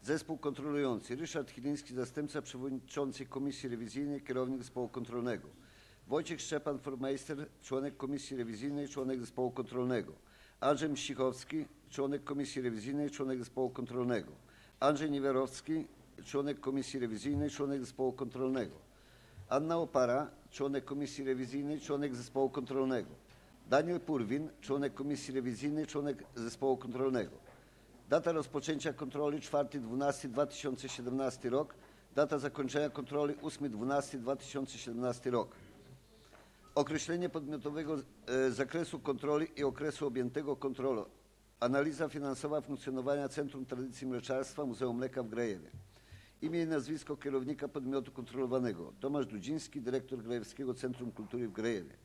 Zespół kontrolujący Ryszard Chiliński, zastępca przewodniczącej Komisji Rewizyjnej, kierownik zespołu kontrolnego. Wojciech Szczepan, formeister, członek Komisji Rewizyjnej, członek zespołu kontrolnego. Andrzej Mścichowski, członek Komisji Rewizyjnej, członek zespołu kontrolnego. Andrzej Niewiarowski, członek Komisji Rewizyjnej, członek zespołu kontrolnego. Anna Opara, członek Komisji Rewizyjnej, członek zespołu kontrolnego. Daniel Purwin, członek Komisji Rewizyjnej, członek zespołu kontrolnego. Data rozpoczęcia kontroli 4.12.2017 rok. Data zakończenia kontroli 8.12.2017 rok. Określenie podmiotowego e, zakresu kontroli i okresu objętego kontrolą. Analiza finansowa funkcjonowania Centrum Tradycji Mleczarstwa Muzeum Mleka w Grajewie. Imię i nazwisko kierownika podmiotu kontrolowanego. Tomasz Dudziński, dyrektor Grajewskiego Centrum Kultury w Grajewie.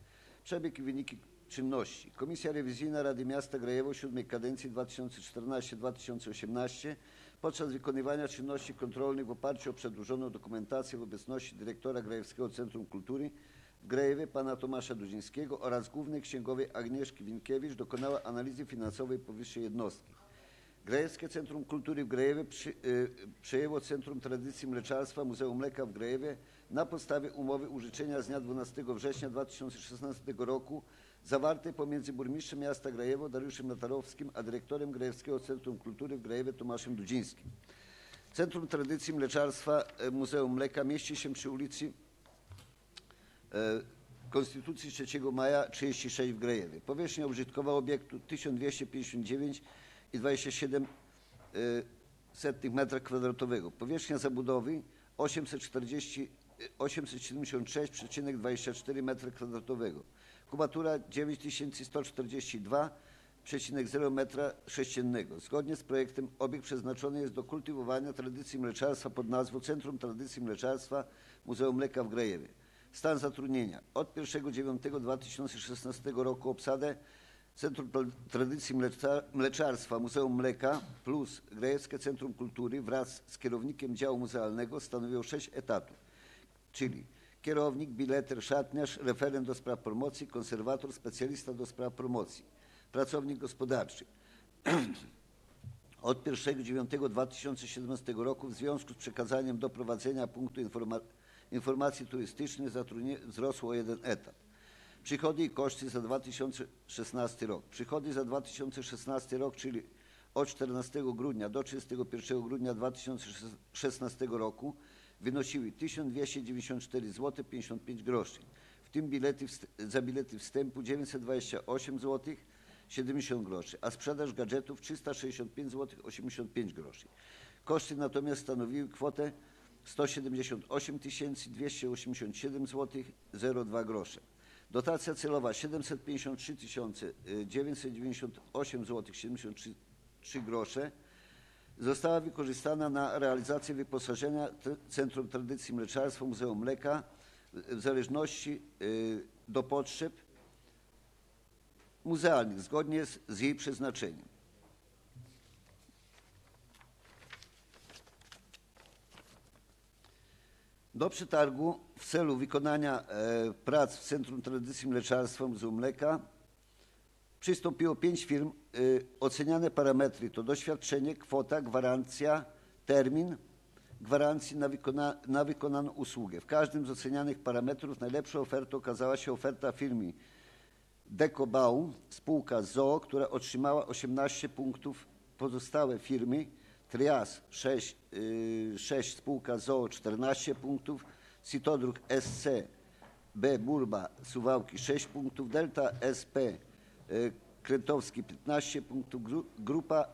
Przebieg i wyniki czynności. Komisja Rewizyjna Rady Miasta Grajewo siódmej kadencji 2014-2018 podczas wykonywania czynności kontrolnych w oparciu o przedłużoną dokumentację w obecności dyrektora Grajewskiego Centrum Kultury w Grajewie pana Tomasza Dudzińskiego oraz głównej księgowej Agnieszki Winkiewicz dokonała analizy finansowej powyższej jednostki. Grajewskie Centrum Kultury w Grajewie przy, y, przejęło Centrum Tradycji Mleczarstwa Muzeum Mleka w Grajewie na podstawie umowy użyczenia z dnia 12 września 2016 roku zawartej pomiędzy burmistrzem miasta Grajewo Dariuszem Latarowskim a dyrektorem Grajewskiego Centrum Kultury w Grajewie Tomaszem Dudzińskim. Centrum Tradycji Mleczarstwa e, Muzeum Mleka mieści się przy ulicy e, Konstytucji 3 Maja 36 w Grajewie. Powierzchnia użytkowa obiektu 1259 i 27 y, setnych metra kwadratowego. Powierzchnia zabudowy 840, y, 876,24 metra kwadratowego. Kubatura 9142,0 metra sześciennego. Zgodnie z projektem obiekt przeznaczony jest do kultywowania tradycji mleczarstwa pod nazwą Centrum Tradycji Mleczarstwa Muzeum Mleka w Grajewie. Stan zatrudnienia. Od 1.9.2016 roku obsadę Centrum Tra- Tradycji Mlecza- Mleczarstwa Muzeum Mleka plus Grajewskie Centrum Kultury wraz z kierownikiem działu muzealnego stanowią sześć etatów, czyli kierownik, bileter, szatniarz, referent do spraw promocji, konserwator, specjalista do spraw promocji, pracownik gospodarczy. Od 1.9.2017 roku w związku z przekazaniem do prowadzenia punktu informa- informacji turystycznej zatrudnienie wzrosło o jeden etat. Przychody i koszty za 2016 rok. Przychody za 2016 rok, czyli od 14 grudnia do 31 grudnia 2016 roku wynosiły 1294 zł 55 groszy, w tym bilety za bilety wstępu 928 zł 70 groszy, a sprzedaż gadżetów 365 zł 85 groszy. Koszty natomiast stanowiły kwotę 178 287 zł 02 grosze. Dotacja celowa 753 998 zł 73 grosze została wykorzystana na realizację wyposażenia Tr- Centrum Tradycji Mleczarstwa Muzeum Mleka w zależności y, do potrzeb muzealnych zgodnie z jej przeznaczeniem. Do przetargu w celu wykonania e, prac w Centrum Tradycji Mleczarstwa Muzeum Mleka przystąpiło pięć firm. E, oceniane parametry to doświadczenie, kwota, gwarancja, termin gwarancji na, wykona, na wykonaną usługę. W każdym z ocenianych parametrów najlepszą ofertą okazała się oferta firmy Dekobau, spółka ZOO, która otrzymała 18 punktów. Pozostałe firmy Trias 6, y, 6 spółka ZOO 14 punktów, Citodruk SC, B Burba Suwałki 6 punktów, Delta SP y, Krętowski 15 punktów, Gru- Grupa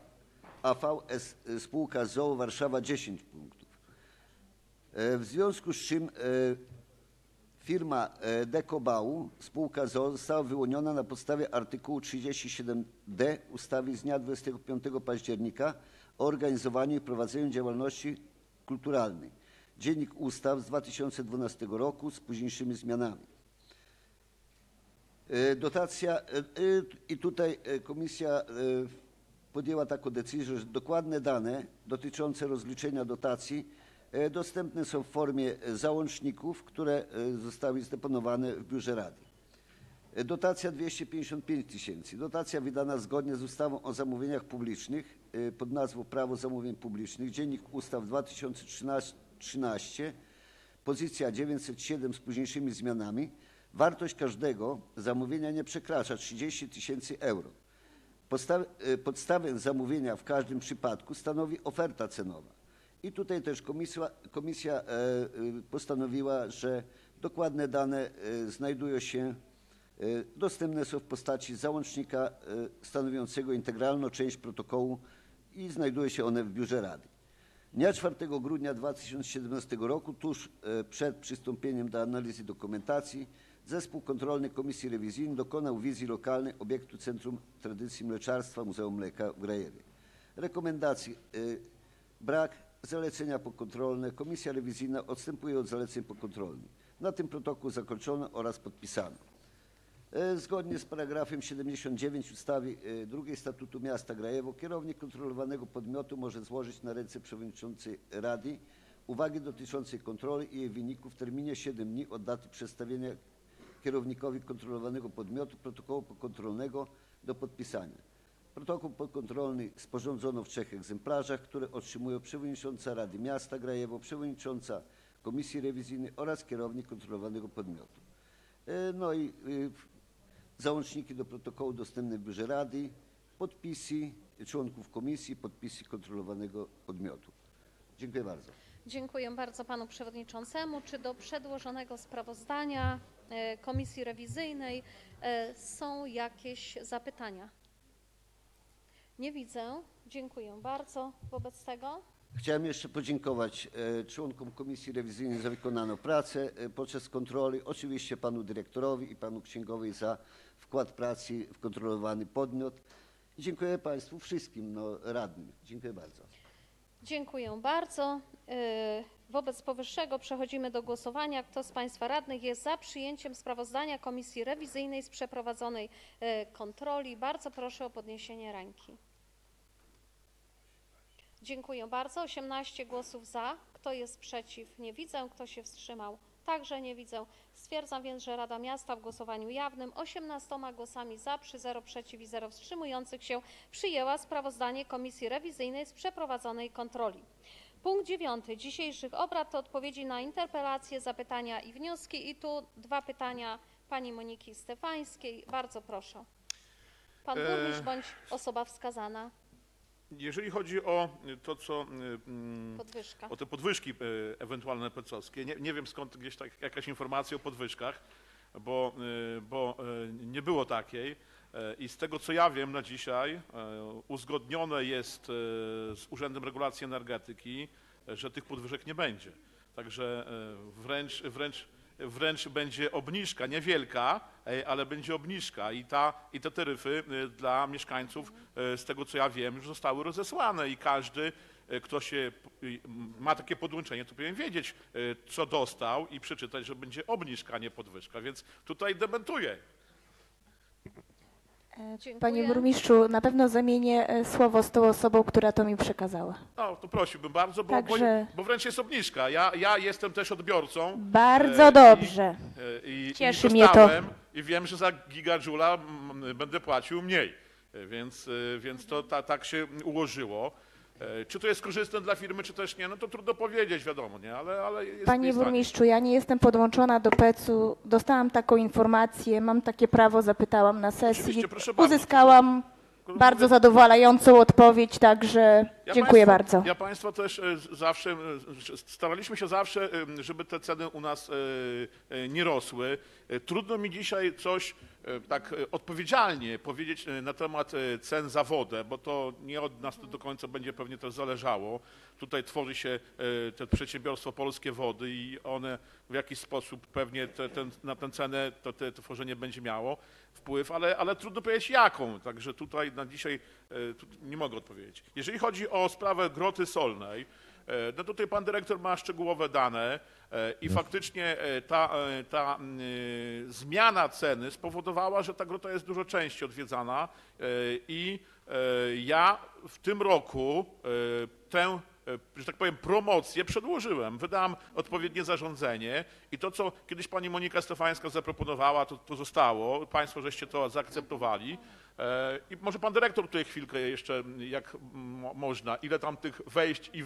AVS y, spółka ZOO Warszawa 10 punktów. E, W związku z czym e, firma e, Dekobau, spółka ZOO, została wyłoniona na podstawie artykułu 37d ustawy z dnia 25 października organizowaniu i prowadzeniu działalności kulturalnej. Dziennik Ustaw z 2012 roku z późniejszymi zmianami. E, Dotacja e, e, i tutaj komisja podjęła taką decyzję, że dokładne dane dotyczące rozliczenia dotacji dostępne są w formie załączników, które zostały zdeponowane w Biurze Rady. Dotacja 255 tysięcy. Dotacja wydana zgodnie z ustawą o zamówieniach publicznych e, pod nazwą Prawo zamówień publicznych, Dziennik Ustaw 2013, pozycja 907 z późniejszymi zmianami. Wartość każdego zamówienia nie przekracza 30 tysięcy euro. E, Podstawę zamówienia w każdym przypadku stanowi oferta cenowa. I tutaj też komisja, komisja e, e, postanowiła, że dokładne dane znajdują się, dostępne są w postaci załącznika e, stanowiącego integralną część protokołu i znajdują się one w Biurze Rady. Dnia 4 grudnia 2017 roku, tuż e, przed przystąpieniem do analizy dokumentacji, zespół kontrolny Komisji Rewizyjnej dokonał wizji lokalnej obiektu Centrum Tradycji Mleczarstwa Muzeum Mleka w Grajewie. Rekomendacji y, brak, zalecenia pokontrolne. Komisja rewizyjna odstępuje od zaleceń pokontrolnych. Na tym protokół zakończono oraz podpisano. E, Zgodnie z paragrafem 79 ustawy e, drugiej Statutu Miasta Grajewo kierownik kontrolowanego podmiotu może złożyć na ręce przewodniczącej Rady uwagi dotyczące kontroli i jej wyników w terminie 7 dni od daty przedstawienia kierownikowi kontrolowanego podmiotu protokołu pokontrolnego do podpisania. Protokół pokontrolny sporządzono w trzech egzemplarzach, które otrzymują przewodnicząca Rady Miasta Grajewo, przewodnicząca Komisji Rewizyjnej oraz kierownik kontrolowanego podmiotu. E, No i y, załączniki do protokołu dostępne w Biurze Rady, podpisy członków komisji, podpisy kontrolowanego podmiotu. Dziękuję bardzo. Dziękuję bardzo panu przewodniczącemu. Czy do przedłożonego sprawozdania e, Komisji Rewizyjnej e, są jakieś zapytania? Nie widzę. Dziękuję bardzo wobec tego. Chciałem jeszcze podziękować e, członkom Komisji Rewizyjnej za wykonaną pracę podczas kontroli, oczywiście panu dyrektorowi i panu księgowi za wkład pracy w kontrolowany podmiot. Dziękuję państwu wszystkim no, radnym. Dziękuję bardzo. Dziękuję bardzo. Y, Wobec powyższego przechodzimy do głosowania. Kto z Państwa radnych jest za przyjęciem sprawozdania Komisji Rewizyjnej z przeprowadzonej y, kontroli? Bardzo proszę o podniesienie ręki. Dziękuję bardzo. 18 głosów za. Kto jest przeciw? Nie widzę. Kto się wstrzymał? Także nie widzę. Stwierdzam więc, że Rada Miasta w głosowaniu jawnym 18 głosami za, przy 0 przeciw i 0 wstrzymujących się przyjęła sprawozdanie Komisji Rewizyjnej z przeprowadzonej kontroli. Punkt dziewiąty dzisiejszych obrad to odpowiedzi na interpelacje, zapytania i wnioski. I tu dwa pytania pani Moniki Stefańskiej. Bardzo proszę. Pan E, burmistrz bądź osoba wskazana. Jeżeli chodzi o y, to, co y, mm, Podwyżka. o te podwyżki e, ewentualne pecowskie. Nie, nie wiem skąd gdzieś tak, jakaś informacja o podwyżkach, bo, e, bo nie było takiej. I z tego co ja wiem na dzisiaj, uzgodnione jest z Urzędem Regulacji Energetyki, że tych podwyżek nie będzie. Także wręcz, wręcz, wręcz będzie obniżka, niewielka, ale będzie obniżka i, ta, i te taryfy e, dla mieszkańców, e, z tego co ja wiem, już zostały rozesłane i każdy, e, kto się ma takie podłączenie, to powinien wiedzieć, co dostał i przeczytać, że będzie obniżka, a nie podwyżka. Więc tutaj dementuję. Dziękuję. Panie burmistrzu, na pewno zamienię e, słowo z tą osobą, która to mi przekazała. No, to prosiłbym bardzo, bo, Także- bo, bo wręcz jest obniżka. Ja, ja jestem też odbiorcą. Bardzo E, i- dobrze. E, I, Cieszy i mnie to. I wiem, że za gigadżula mm, będę płacił mniej, E, więc, więc to ta, tak się ułożyło. E, Czy to jest korzystne dla firmy, czy też nie, no to trudno powiedzieć, wiadomo, nie, ale, ale jest Panie burmistrzu, ja nie jestem podłączona do PEC-u. Dostałam taką informację, mam takie prawo, zapytałam na sesji. Uzyskałam bardzo zadowalającą odpowiedź, także Ja dziękuję bardzo. Ja Państwa też e, zawsze, e, staraliśmy się zawsze, żeby te ceny u nas nie rosły. Trudno mi dzisiaj coś tak e, odpowiedzialnie powiedzieć e, na temat e, cen za wodę, bo to nie od nas to do końca będzie pewnie też zależało. Tutaj tworzy się e, te przedsiębiorstwo Polskie Wody i one w jakiś sposób pewnie te, ten, na tę cenę to, te tworzenie będzie miało wpływ, ale, ale trudno powiedzieć jaką. Także tutaj na dzisiaj e, nie mogę odpowiedzieć. Jeżeli chodzi o sprawę Groty Solnej, e, no tutaj pan dyrektor ma szczegółowe dane e, i faktycznie e, ta, e, ta e, zmiana ceny spowodowała, że ta grota jest dużo częściej odwiedzana e, i e, ja w tym roku e, tę e, że tak powiem, promocję przedłożyłem. Wydałem odpowiednie zarządzenie i to, co kiedyś pani Monika Stefańska zaproponowała, to, to zostało. Państwo żeście to zaakceptowali. E, I może pan dyrektor tutaj chwilkę jeszcze, jak mo- można, ile tam tych wejść i...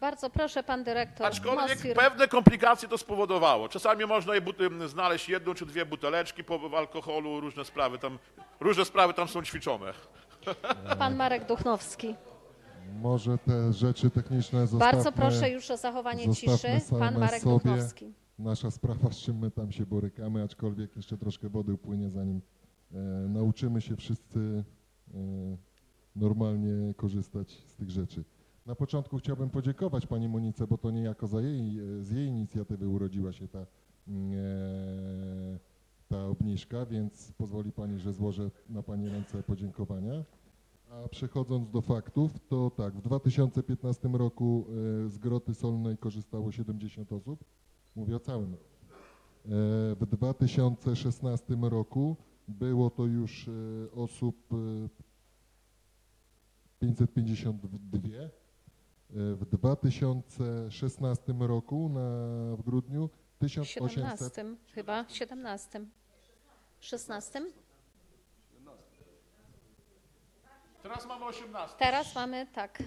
Bardzo proszę, pan dyrektor Aczkolwiek Mosir. pewne komplikacje to spowodowało. Czasami można je znaleźć jedną czy dwie buteleczki po alkoholu, różne sprawy tam, różne sprawy tam są ćwiczone. Pan Marek Duchnowski. Może te rzeczy techniczne zostawmy. Bardzo proszę już o zachowanie ciszy. Pan Marek sobie. Duchnowski. Nasza sprawa, z czym my tam się borykamy, aczkolwiek jeszcze troszkę wody upłynie, zanim e, nauczymy się wszyscy e, normalnie korzystać z tych rzeczy. Na początku chciałbym podziękować Pani Monice, bo to niejako za jej, z jej inicjatywy urodziła się ta, mm, e, ta obniżka, więc pozwoli Pani, że złożę na Pani ręce podziękowania. A przechodząc do faktów, to tak, w 2015 roku e, z Groty Solnej korzystało 70 osób. Mówię o całym roku. E, W 2016 roku było to już osób e, 552. E, W 2016 roku na, w grudniu 1800 17 chyba, 17. 16? Teraz mamy 18. Teraz mamy tak,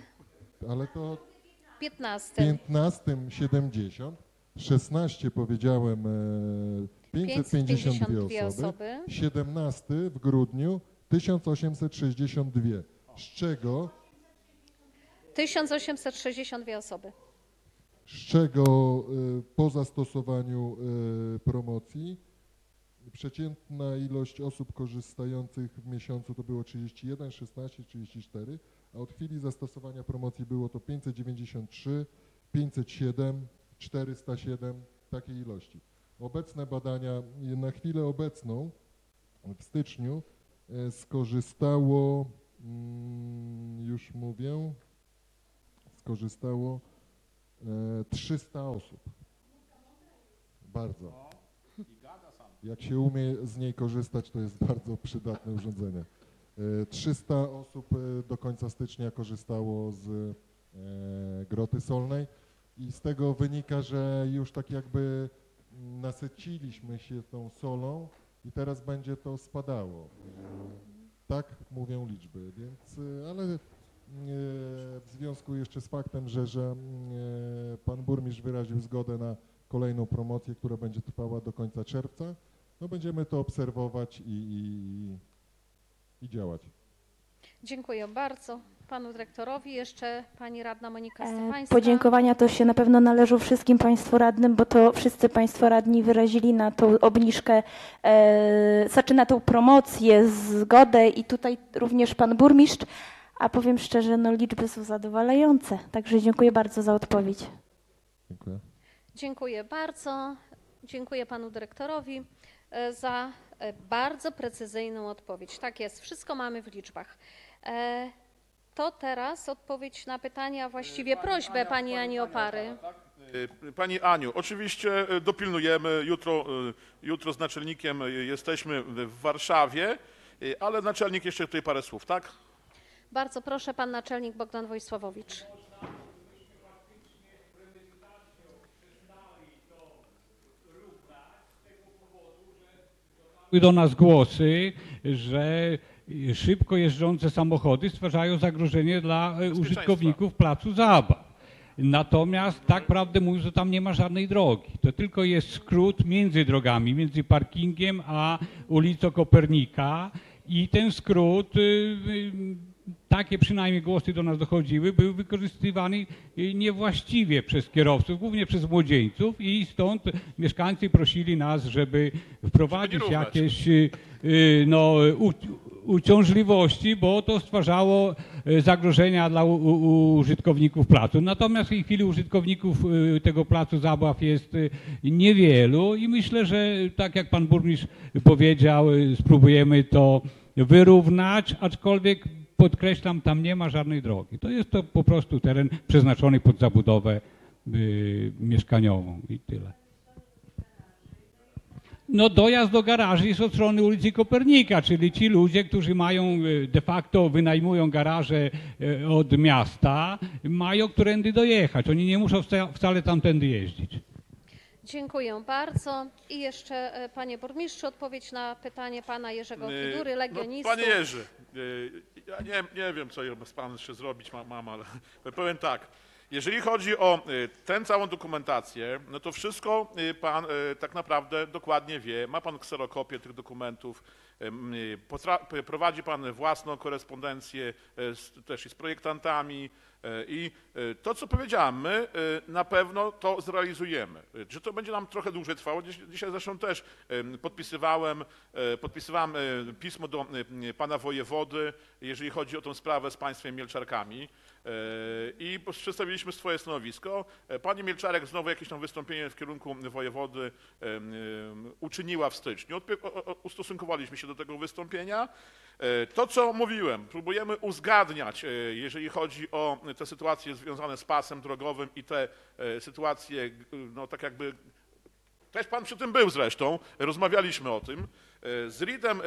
ale to 15. 15 70, 16 powiedziałem e, 552 552 osoby, osoby. 17 w grudniu 1862, z czego, 1862 osoby. z czego e, po zastosowaniu e, promocji przeciętna ilość osób korzystających w miesiącu to było 31, 16, 34, a od chwili zastosowania promocji było to 593, 507, 407, takiej ilości. Obecne badania, na chwilę obecną w styczniu e, skorzystało, mm, już mówię, skorzystało e, 300 osób. Bardzo. Jak się umie z niej korzystać, to jest bardzo przydatne urządzenie. E, 300 osób e, do końca stycznia korzystało z e, Groty Solnej i z tego wynika, że już tak jakby nasyciliśmy się tą solą i teraz będzie to spadało. Tak mówią liczby, więc e, ale e, w związku jeszcze z faktem, że, że e, pan burmistrz wyraził zgodę na kolejną promocję, która będzie trwała do końca czerwca, no będziemy to obserwować i, i, i działać. Dziękuję bardzo panu dyrektorowi. Jeszcze pani radna Monika E, Stefańska. Podziękowania to się na pewno należą wszystkim Państwu radnym, bo to wszyscy Państwo radni wyrazili na tą obniżkę, e, znaczy na tą promocję, zgodę i tutaj również Pan Burmistrz, a powiem szczerze, no liczby są zadowalające. Także dziękuję bardzo za odpowiedź. Dziękuję. Dziękuję bardzo. Dziękuję panu dyrektorowi e, za e, bardzo precyzyjną odpowiedź. Tak jest, wszystko mamy w liczbach. E, To teraz odpowiedź na pytania, właściwie prośbę pani Ani Opary. Y, Pani Aniu, oczywiście dopilnujemy. Jutro, jutro z naczelnikiem jesteśmy w Warszawie, ale naczelnik jeszcze tutaj parę słów, tak? Bardzo proszę, pan naczelnik Bogdan Wojsławowicz. Były do nas głosy, że szybko jeżdżące samochody stwarzają zagrożenie dla e, użytkowników placu zabaw. Natomiast tak prawdę mówiąc, to tam nie ma żadnej drogi. To tylko jest skrót między drogami, między parkingiem a ulicą Kopernika i ten skrót, y, y, takie przynajmniej głosy do nas dochodziły, był wykorzystywany niewłaściwie przez kierowców, głównie przez młodzieńców i stąd mieszkańcy prosili nas, żeby wprowadzić równać. jakieś y, y, no, uciążliwości, bo to stwarzało y, zagrożenia dla użytkowników placu. Natomiast w tej chwili użytkowników tego placu zabaw jest niewielu i myślę, że tak jak pan burmistrz powiedział, spróbujemy to wyrównać, aczkolwiek podkreślam, tam nie ma żadnej drogi. To jest to po prostu teren przeznaczony pod zabudowę y, mieszkaniową i tyle. No dojazd do garaży jest od strony ulicy Kopernika, czyli ci ludzie, którzy mają e, de facto wynajmują garaże e, od miasta, mają którędy dojechać. Oni nie muszą wca- wcale tamtędy jeździć. Dziękuję bardzo. I jeszcze, e, panie burmistrzu, odpowiedź na pytanie pana Jerzego Fidury, no, legionistów. Panie Jerzy, y, ja nie, nie wiem, co z panem jeszcze zrobić ma- mam, ale *laughs* powiem tak. Jeżeli chodzi o y, tę całą dokumentację, no to wszystko pan tak naprawdę dokładnie wie. Ma pan kserokopię tych dokumentów, prowadzi pan własną korespondencję z, też i z projektantami i y, to, co powiedziałem, my y, na pewno to zrealizujemy. Czy to będzie nam trochę dłużej trwało? Dzisiaj zresztą też podpisywałem, podpisywałem pismo do pana wojewody, jeżeli chodzi o tą sprawę z państwem Mielczarkami i przedstawiliśmy swoje stanowisko. E, Pani Mielczarek znowu jakieś tam wystąpienie w kierunku wojewody uczyniła w styczniu. Ustosunkowaliśmy się do tego wystąpienia. E, To, co mówiłem, próbujemy uzgadniać, e, jeżeli chodzi o te sytuacje związane z pasem drogowym i te e, sytuacje, no tak jakby też pan przy tym był zresztą, rozmawialiśmy o tym. E, Z RID-em e,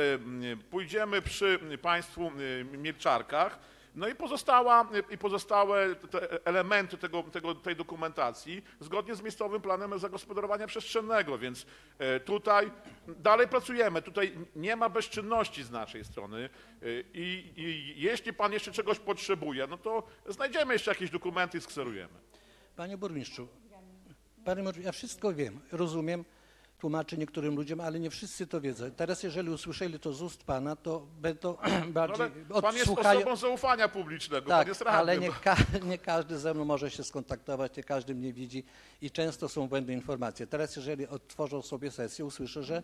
pójdziemy przy państwu e, Milczarkach. No i, pozostała, i pozostałe te elementy tego, tego, tej dokumentacji zgodnie z miejscowym planem zagospodarowania przestrzennego, więc e, tutaj dalej pracujemy. Tutaj nie ma bezczynności z naszej strony e, i, i jeśli pan jeszcze czegoś potrzebuje, no to znajdziemy jeszcze jakieś dokumenty i skserujemy. Panie burmistrzu, panie burmistrzu, ja wszystko wiem, rozumiem, tłumaczę niektórym ludziom, ale nie wszyscy to wiedzą. Teraz jeżeli usłyszeli to z ust pana, to będą *clears throat* bardziej ale pan jest odsłuchają. osobą zaufania publicznego, Tak, pan jest radnym. ale nie, ka *laughs* nie każdy ze mną może się skontaktować, nie każdy mnie widzi i często są błędne informacje. Teraz jeżeli odtworzą sobie sesję, usłyszę, że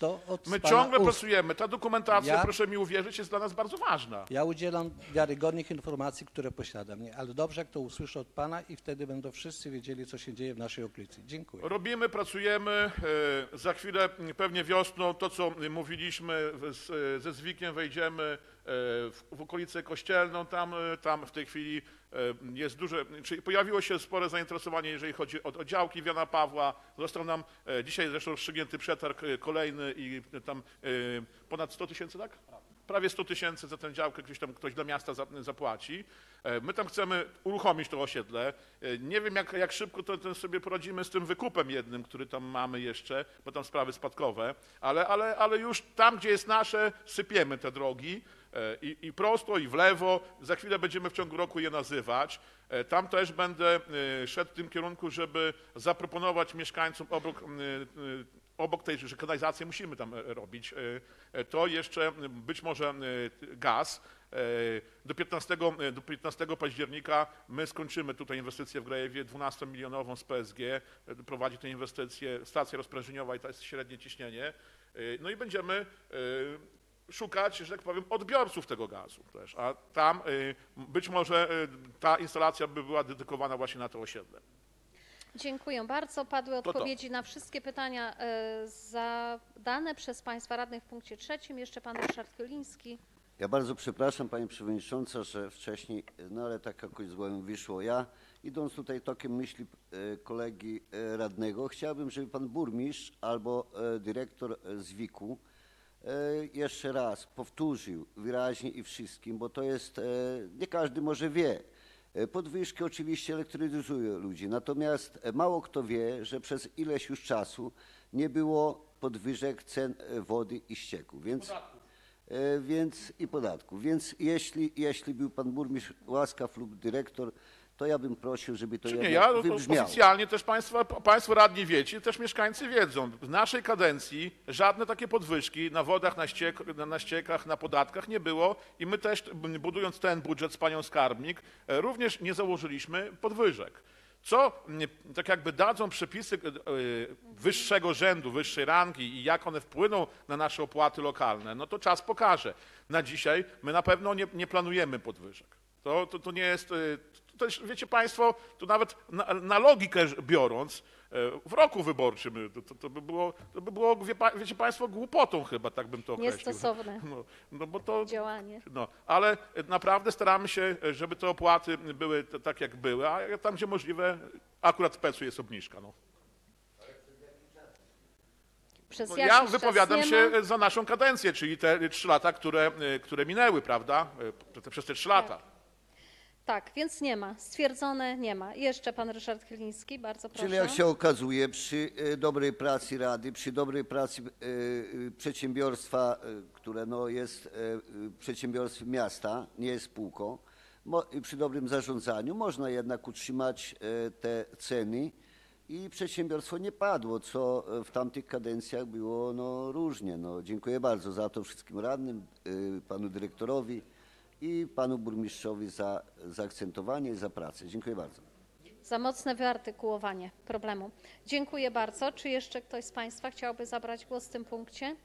to od My ciągle ust. pracujemy. Ta dokumentacja, Ja- proszę mi uwierzyć, jest dla nas bardzo ważna. Ja udzielam wiarygodnych informacji, które posiadam, nie? ale dobrze, jak to usłyszę od pana i wtedy będą wszyscy wiedzieli, co się dzieje w naszej okolicy. Dziękuję. Robimy, pracujemy. e, Za chwilę, m, pewnie wiosną, to co mówiliśmy w- z- ze Zwikiem, wejdziemy e, w, w okolicy Kościelną, tam, e, tam w tej chwili e, jest duże, czyli pojawiło się spore zainteresowanie, jeżeli chodzi o, działki Wiana Pawła. Został nam e, dzisiaj zresztą rozstrzygnięty przetarg e, kolejny i tam e, ponad 100 tysięcy, tak? Prawie 100 tysięcy za tę działkę gdzieś tam ktoś dla miasta za- zapłaci. My tam chcemy uruchomić to osiedle. Nie wiem, jak, jak szybko to, to sobie poradzimy z tym wykupem jednym, który tam mamy jeszcze, bo tam sprawy spadkowe, ale, ale, ale już tam, gdzie jest nasze, sypiemy te drogi i, i prosto, i w lewo. Za chwilę będziemy w ciągu roku je nazywać. E, Tam też będę e, szedł w tym kierunku, żeby zaproponować mieszkańcom obok, e, obok tej, że kanalizację musimy tam e, robić, e, e, to jeszcze być może e, gaz. E, Do 15, e, do 15 października my skończymy tutaj inwestycję w Grajewie 12-milionową z PSG. E, Prowadzi tę inwestycję stacja rozprężeniowa i to jest średnie ciśnienie. E, No i będziemy e, szukać, że tak powiem, odbiorców tego gazu też. A tam y, być może y, ta instalacja by była dedykowana właśnie na to osiedle. Dziękuję bardzo. Padły To to. odpowiedzi na wszystkie pytania e, zadane przez Państwa radnych w punkcie trzecim. Jeszcze Pan Ryszard Chyliński. Ja bardzo przepraszam Pani Przewodnicząca, że wcześniej, no ale tak jakoś złem wyszło. Ja idąc tutaj tokiem myśli kolegi radnego, chciałbym, żeby Pan Burmistrz albo dyrektor z WIK-u e, jeszcze raz powtórzył wyraźnie i wszystkim, bo to jest, e, nie każdy może wie. E, Podwyżki oczywiście elektryzują ludzi, natomiast e, mało kto wie, że przez ileś już czasu nie było podwyżek cen e, wody i ścieku, więc... E, więc i podatków. Więc jeśli, jeśli był pan burmistrz łaskaw lub dyrektor, to ja bym prosił, żeby to Czy nie, ja no, wybrzmiało. oficjalnie też państwo, państwo radni wiecie, też mieszkańcy wiedzą. W naszej kadencji żadne takie podwyżki na wodach, na, ściek, na, ściekach, na podatkach nie było i my też budując ten budżet z panią skarbnik e, również nie założyliśmy podwyżek. Co m, tak jakby dadzą przepisy e, e, wyższego rzędu, wyższej rangi i jak one wpłyną na nasze opłaty lokalne, no to czas pokaże. Na dzisiaj my na pewno nie, nie planujemy podwyżek. To, to, to nie jest, też, wiecie Państwo, to nawet na, na logikę biorąc, y, w roku wyborczym y, to, to, to by było, to by było wie, wiecie Państwo, głupotą chyba, tak bym to określił. Niestosowne No, no bo to, działanie. no, ale naprawdę staramy się, y, żeby te opłaty były tak, jak były, a tam, gdzie możliwe, akurat w PEC-u jest obniżka. No. Przez No, ja wypowiadam się ma. za naszą kadencję, czyli te trzy lata, które, które minęły, prawda? Przez te trzy lata. Tak, więc nie ma. Stwierdzone nie ma. Jeszcze Pan Ryszard Chyliński, bardzo proszę. Czyli jak się okazuje, przy e, dobrej pracy Rady, przy dobrej pracy e, e, przedsiębiorstwa, które no jest przedsiębiorstwem miasta, nie jest spółką, i przy dobrym zarządzaniu można jednak utrzymać te ceny i przedsiębiorstwo nie padło, co w tamtych kadencjach było no, różnie. No, dziękuję bardzo za to wszystkim radnym, panu dyrektorowi i panu burmistrzowi za zaakcentowanie i za pracę. Dziękuję bardzo. Za mocne wyartykułowanie problemu. Dziękuję bardzo. Czy jeszcze ktoś z Państwa chciałby zabrać głos w tym punkcie?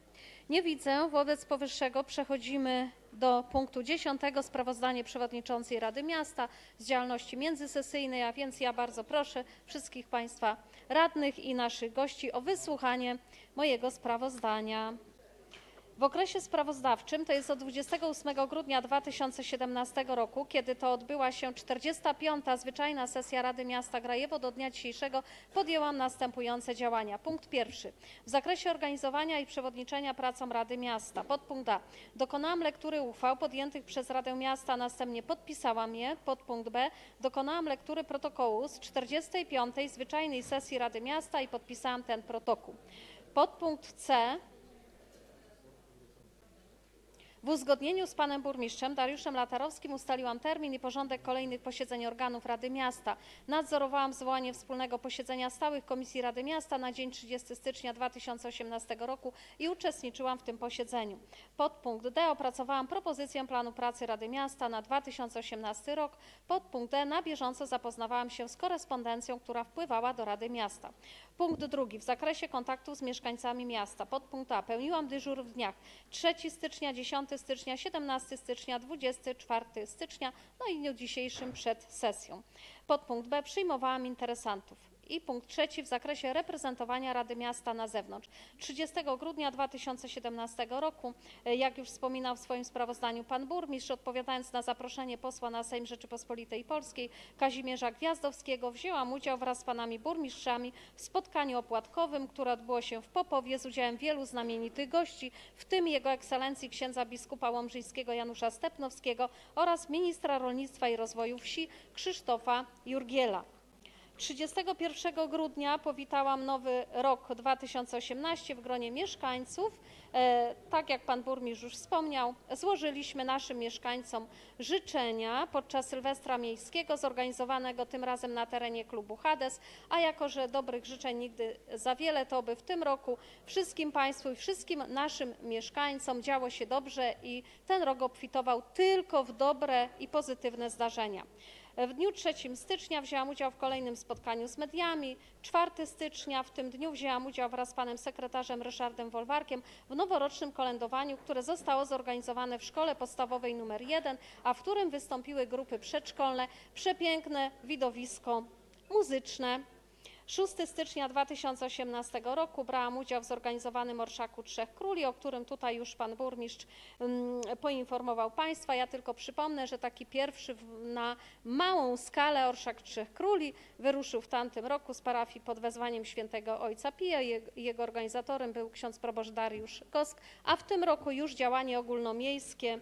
Nie widzę. Wobec powyższego przechodzimy do punktu 10. Sprawozdanie Przewodniczącej Rady Miasta z działalności międzysesyjnej, a więc ja bardzo proszę wszystkich Państwa radnych i naszych gości o wysłuchanie mojego sprawozdania. W okresie sprawozdawczym, to jest od 28 grudnia 2017 roku, kiedy to odbyła się 45. zwyczajna sesja Rady Miasta Grajewo, do dnia dzisiejszego podjęłam następujące działania. Punkt pierwszy. W zakresie organizowania i przewodniczenia pracom Rady Miasta. Podpunkt A. Dokonałam lektury uchwał podjętych przez Radę Miasta, następnie podpisałam je. Podpunkt B. Dokonałam lektury protokołu z 45. zwyczajnej sesji Rady Miasta i podpisałam ten protokół. Podpunkt C. W uzgodnieniu z panem burmistrzem Dariuszem Latarowskim ustaliłam termin i porządek kolejnych posiedzeń organów Rady Miasta. Nadzorowałam zwołanie wspólnego posiedzenia stałych Komisji Rady Miasta na dzień 30 stycznia 2018 roku i uczestniczyłam w tym posiedzeniu. Podpunkt D. Opracowałam propozycję planu pracy Rady Miasta na 2018 rok. Podpunkt D. Na bieżąco zapoznawałam się z korespondencją, która wpływała do Rady Miasta. Punkt drugi. W zakresie kontaktów z mieszkańcami miasta. Podpunkt A. Pełniłam dyżur w dniach 3 stycznia, 10 stycznia, 17 stycznia, 24 stycznia, no i dniu dzisiejszym przed sesją. Podpunkt B. Przyjmowałam interesantów. I punkt trzeci w zakresie reprezentowania Rady Miasta na zewnątrz. 30 grudnia 2017 roku, e, jak już wspominał w swoim sprawozdaniu pan burmistrz, odpowiadając na zaproszenie posła na Sejm Rzeczypospolitej Polskiej Kazimierza Gwiazdowskiego, wzięłam udział wraz z panami burmistrzami w spotkaniu opłatkowym, które odbyło się w Popowie z udziałem wielu znamienitych gości, w tym Jego Ekscelencji księdza biskupa łomżyńskiego Janusza Stepnowskiego oraz ministra rolnictwa i rozwoju wsi Krzysztofa Jurgiela. 31 grudnia powitałam nowy rok 2018 w gronie mieszkańców. E, tak jak pan burmistrz już wspomniał, złożyliśmy naszym mieszkańcom życzenia podczas Sylwestra Miejskiego zorganizowanego tym razem na terenie klubu Hades, a jako że dobrych życzeń nigdy za wiele, to by w tym roku wszystkim państwu i wszystkim naszym mieszkańcom działo się dobrze i ten rok obfitował tylko w dobre i pozytywne zdarzenia. W dniu 3 stycznia wzięłam udział w kolejnym spotkaniu z mediami. 4 stycznia w tym dniu wzięłam udział wraz z panem sekretarzem Ryszardem Wolwarkiem w noworocznym kolędowaniu, które zostało zorganizowane w szkole podstawowej nr 1, a w którym wystąpiły grupy przedszkolne. Przepiękne widowisko muzyczne. 6 stycznia 2018 roku brałam udział w zorganizowanym Orszaku Trzech Króli, o którym tutaj już pan burmistrz mm, poinformował państwa. Ja tylko przypomnę, że taki pierwszy na małą skalę Orszak Trzech Króli wyruszył w tamtym roku z parafii pod wezwaniem świętego Ojca Pija. Je- Jego organizatorem był ksiądz proboszcz Dariusz Kosk, a w tym roku już działanie ogólnomiejskie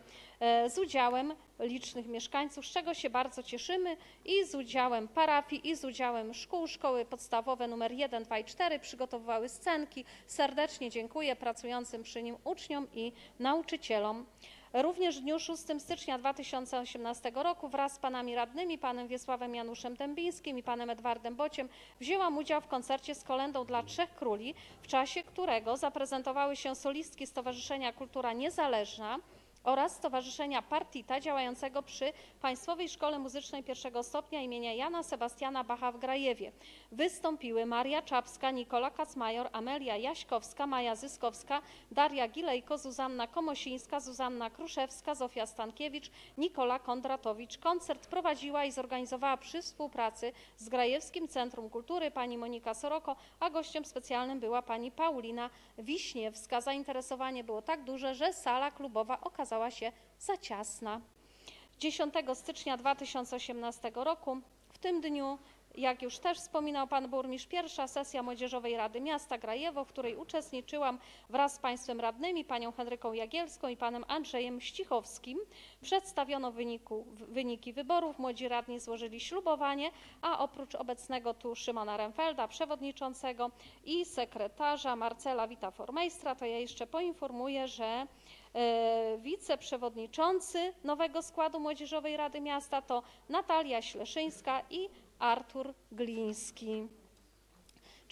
z udziałem licznych mieszkańców, z czego się bardzo cieszymy i z udziałem parafii, i z udziałem szkół. Szkoły podstawowe nr 1, 2 i 4 przygotowywały scenki. Serdecznie dziękuję pracującym przy nim uczniom i nauczycielom. Również w dniu 6 stycznia 2018 roku wraz z panami radnymi, panem Wiesławem Januszem Dębińskim i panem Edwardem Bociem wzięłam udział w koncercie z kolendą dla Trzech Króli, w czasie którego zaprezentowały się solistki Stowarzyszenia Kultura Niezależna, oraz Stowarzyszenia Partita działającego przy Państwowej Szkole Muzycznej pierwszego stopnia imienia Jana Sebastiana Bacha w Grajewie. Wystąpiły Maria Czapska, Nikola Kacmajor, Amelia Jaśkowska, Maja Zyskowska, Daria Gilejko, Zuzanna Komosińska, Zuzanna Kruszewska, Zofia Stankiewicz, Nikola Kondratowicz. Koncert prowadziła i zorganizowała przy współpracy z Grajewskim Centrum Kultury pani Monika Soroko, a gościem specjalnym była pani Paulina Wiśniewska. Zainteresowanie było tak duże, że sala klubowa okazała się za ciasna. 10 stycznia 2018 roku. W tym dniu, jak już też wspominał pan burmistrz, pierwsza sesja Młodzieżowej Rady Miasta Grajewo, w której uczestniczyłam wraz z państwem radnymi, panią Henryką Jagielską i panem Andrzejem Ścichowskim. Przedstawiono wyniku, wyniki wyborów. Młodzi radni złożyli ślubowanie, a oprócz obecnego tu Szymona Remfelda, przewodniczącego i sekretarza Marcela Wita-Formeistra, to ja jeszcze poinformuję, że Wiceprzewodniczący nowego składu Młodzieżowej Rady Miasta to Natalia Śleszyńska i Artur Gliński.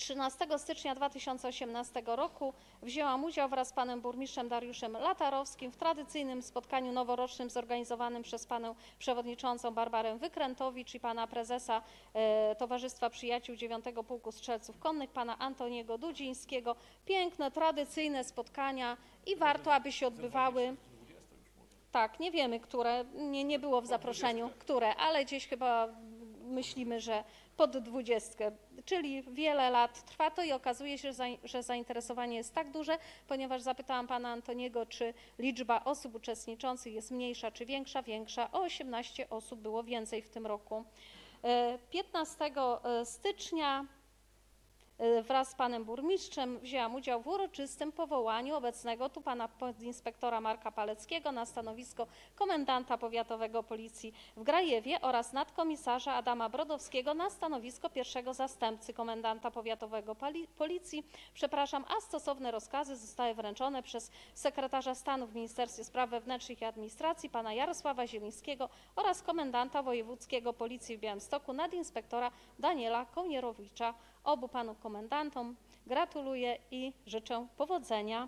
13 stycznia 2018 roku wzięłam udział wraz z panem burmistrzem Dariuszem Latarowskim w tradycyjnym spotkaniu noworocznym zorganizowanym przez panią przewodniczącą Barbarę Wykrętowicz i pana prezesa e, Towarzystwa Przyjaciół 9 Pułku Strzelców Konnych, pana Antoniego Dudzińskiego. Piękne, tradycyjne spotkania i warto, aby się odbywały. Tak, nie wiemy, które, nie, nie było w zaproszeniu, które, ale gdzieś chyba myślimy, że pod dwudziestkę, czyli wiele lat trwa to i okazuje się, że zain- że zainteresowanie jest tak duże, ponieważ zapytałam pana Antoniego, czy liczba osób uczestniczących jest mniejsza czy większa, większa, o 18 osób było więcej w tym roku. E, 15 stycznia E, Wraz z panem burmistrzem wzięłam udział w uroczystym powołaniu obecnego tu pana podinspektora Marka Paleckiego na stanowisko komendanta powiatowego policji w Grajewie oraz nadkomisarza Adama Brodowskiego na stanowisko pierwszego zastępcy komendanta powiatowego policji. Przepraszam, a stosowne rozkazy zostały wręczone przez sekretarza stanu w Ministerstwie Spraw Wewnętrznych i Administracji pana Jarosława Zielińskiego oraz komendanta wojewódzkiego policji w Białymstoku nadinspektora Daniela Kołnierowicza. Obu panu komendantom gratuluję i życzę powodzenia.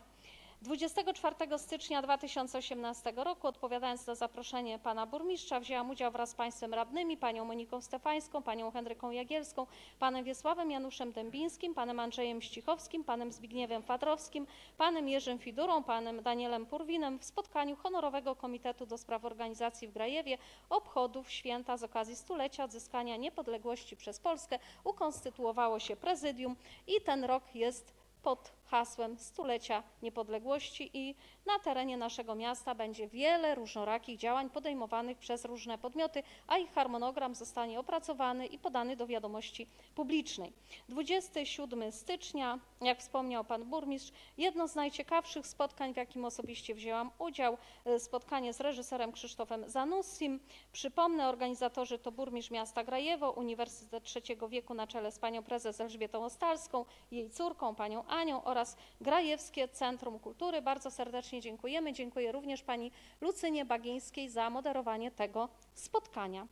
24 stycznia 2018 roku, odpowiadając na zaproszenie pana burmistrza, wzięłam udział wraz z państwem radnymi, panią Moniką Stefańską, panią Henryką Jagielską, panem Wiesławem Januszem Dębińskim, panem Andrzejem Ścichowskim, panem Zbigniewem Fadrowskim, panem Jerzym Fidurą, panem Danielem Purwinem w spotkaniu Honorowego Komitetu do Spraw Organizacji w Grajewie obchodów święta z okazji stulecia odzyskania niepodległości przez Polskę. Ukonstytuowało się prezydium i ten rok jest pod hasłem stulecia niepodległości i na terenie naszego miasta będzie wiele różnorakich działań podejmowanych przez różne podmioty, a ich harmonogram zostanie opracowany i podany do wiadomości publicznej. 27 stycznia, jak wspomniał pan burmistrz, jedno z najciekawszych spotkań, w jakim osobiście wzięłam udział, e, spotkanie z reżyserem Krzysztofem Zanussim. Przypomnę, organizatorzy to burmistrz miasta Grajewo, Uniwersytet Trzeciego Wieku na czele z panią prezes Elżbietą Ostalską, jej córką, panią Anią oraz Grajewskie Centrum Kultury. Bardzo serdecznie dziękujemy. Dziękuję również pani Lucynie Bagińskiej za moderowanie tego spotkania.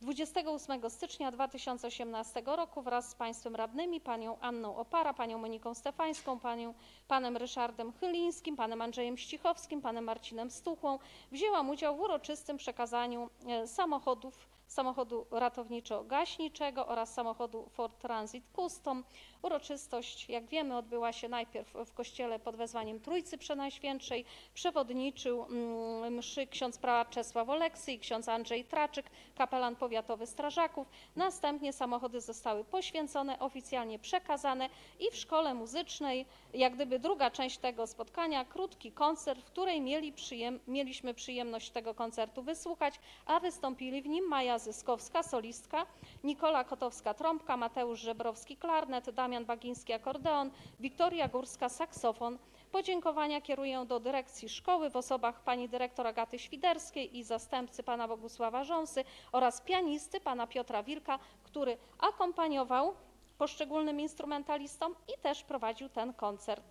28 stycznia 2018 roku wraz z państwem radnymi, panią Anną Opara, panią Moniką Stefańską, panią, panem Ryszardem Chylińskim, panem Andrzejem Ścichowskim, panem Marcinem Stuchłą wzięłam udział w uroczystym przekazaniu e, samochodów samochodu ratowniczo-gaśniczego oraz samochodu Ford Transit Custom. Uroczystość, jak wiemy, odbyła się najpierw w kościele pod wezwaniem Trójcy Przenajświętszej. Przewodniczył mm, mszy ksiądz prałat Czesław Oleksy i ksiądz Andrzej Traczyk, kapelan powiatowy strażaków. Następnie samochody zostały poświęcone, oficjalnie przekazane i w szkole muzycznej, jak gdyby druga część tego spotkania, krótki koncert, w której mieli przyjem, mieliśmy przyjemność tego koncertu wysłuchać, a wystąpili w nim Maja Zyskowska, solistka, Nikola Kotowska-trąbka, Mateusz Żebrowski, klarnet, Damian Bagiński, akordeon, Wiktoria Górska, saksofon. Podziękowania kieruję do dyrekcji szkoły w osobach pani dyrektor Agaty Świderskiej i zastępcy pana Bogusława Rząsy oraz pianisty pana Piotra Wilka, który akompaniował poszczególnym instrumentalistom i też prowadził ten koncert.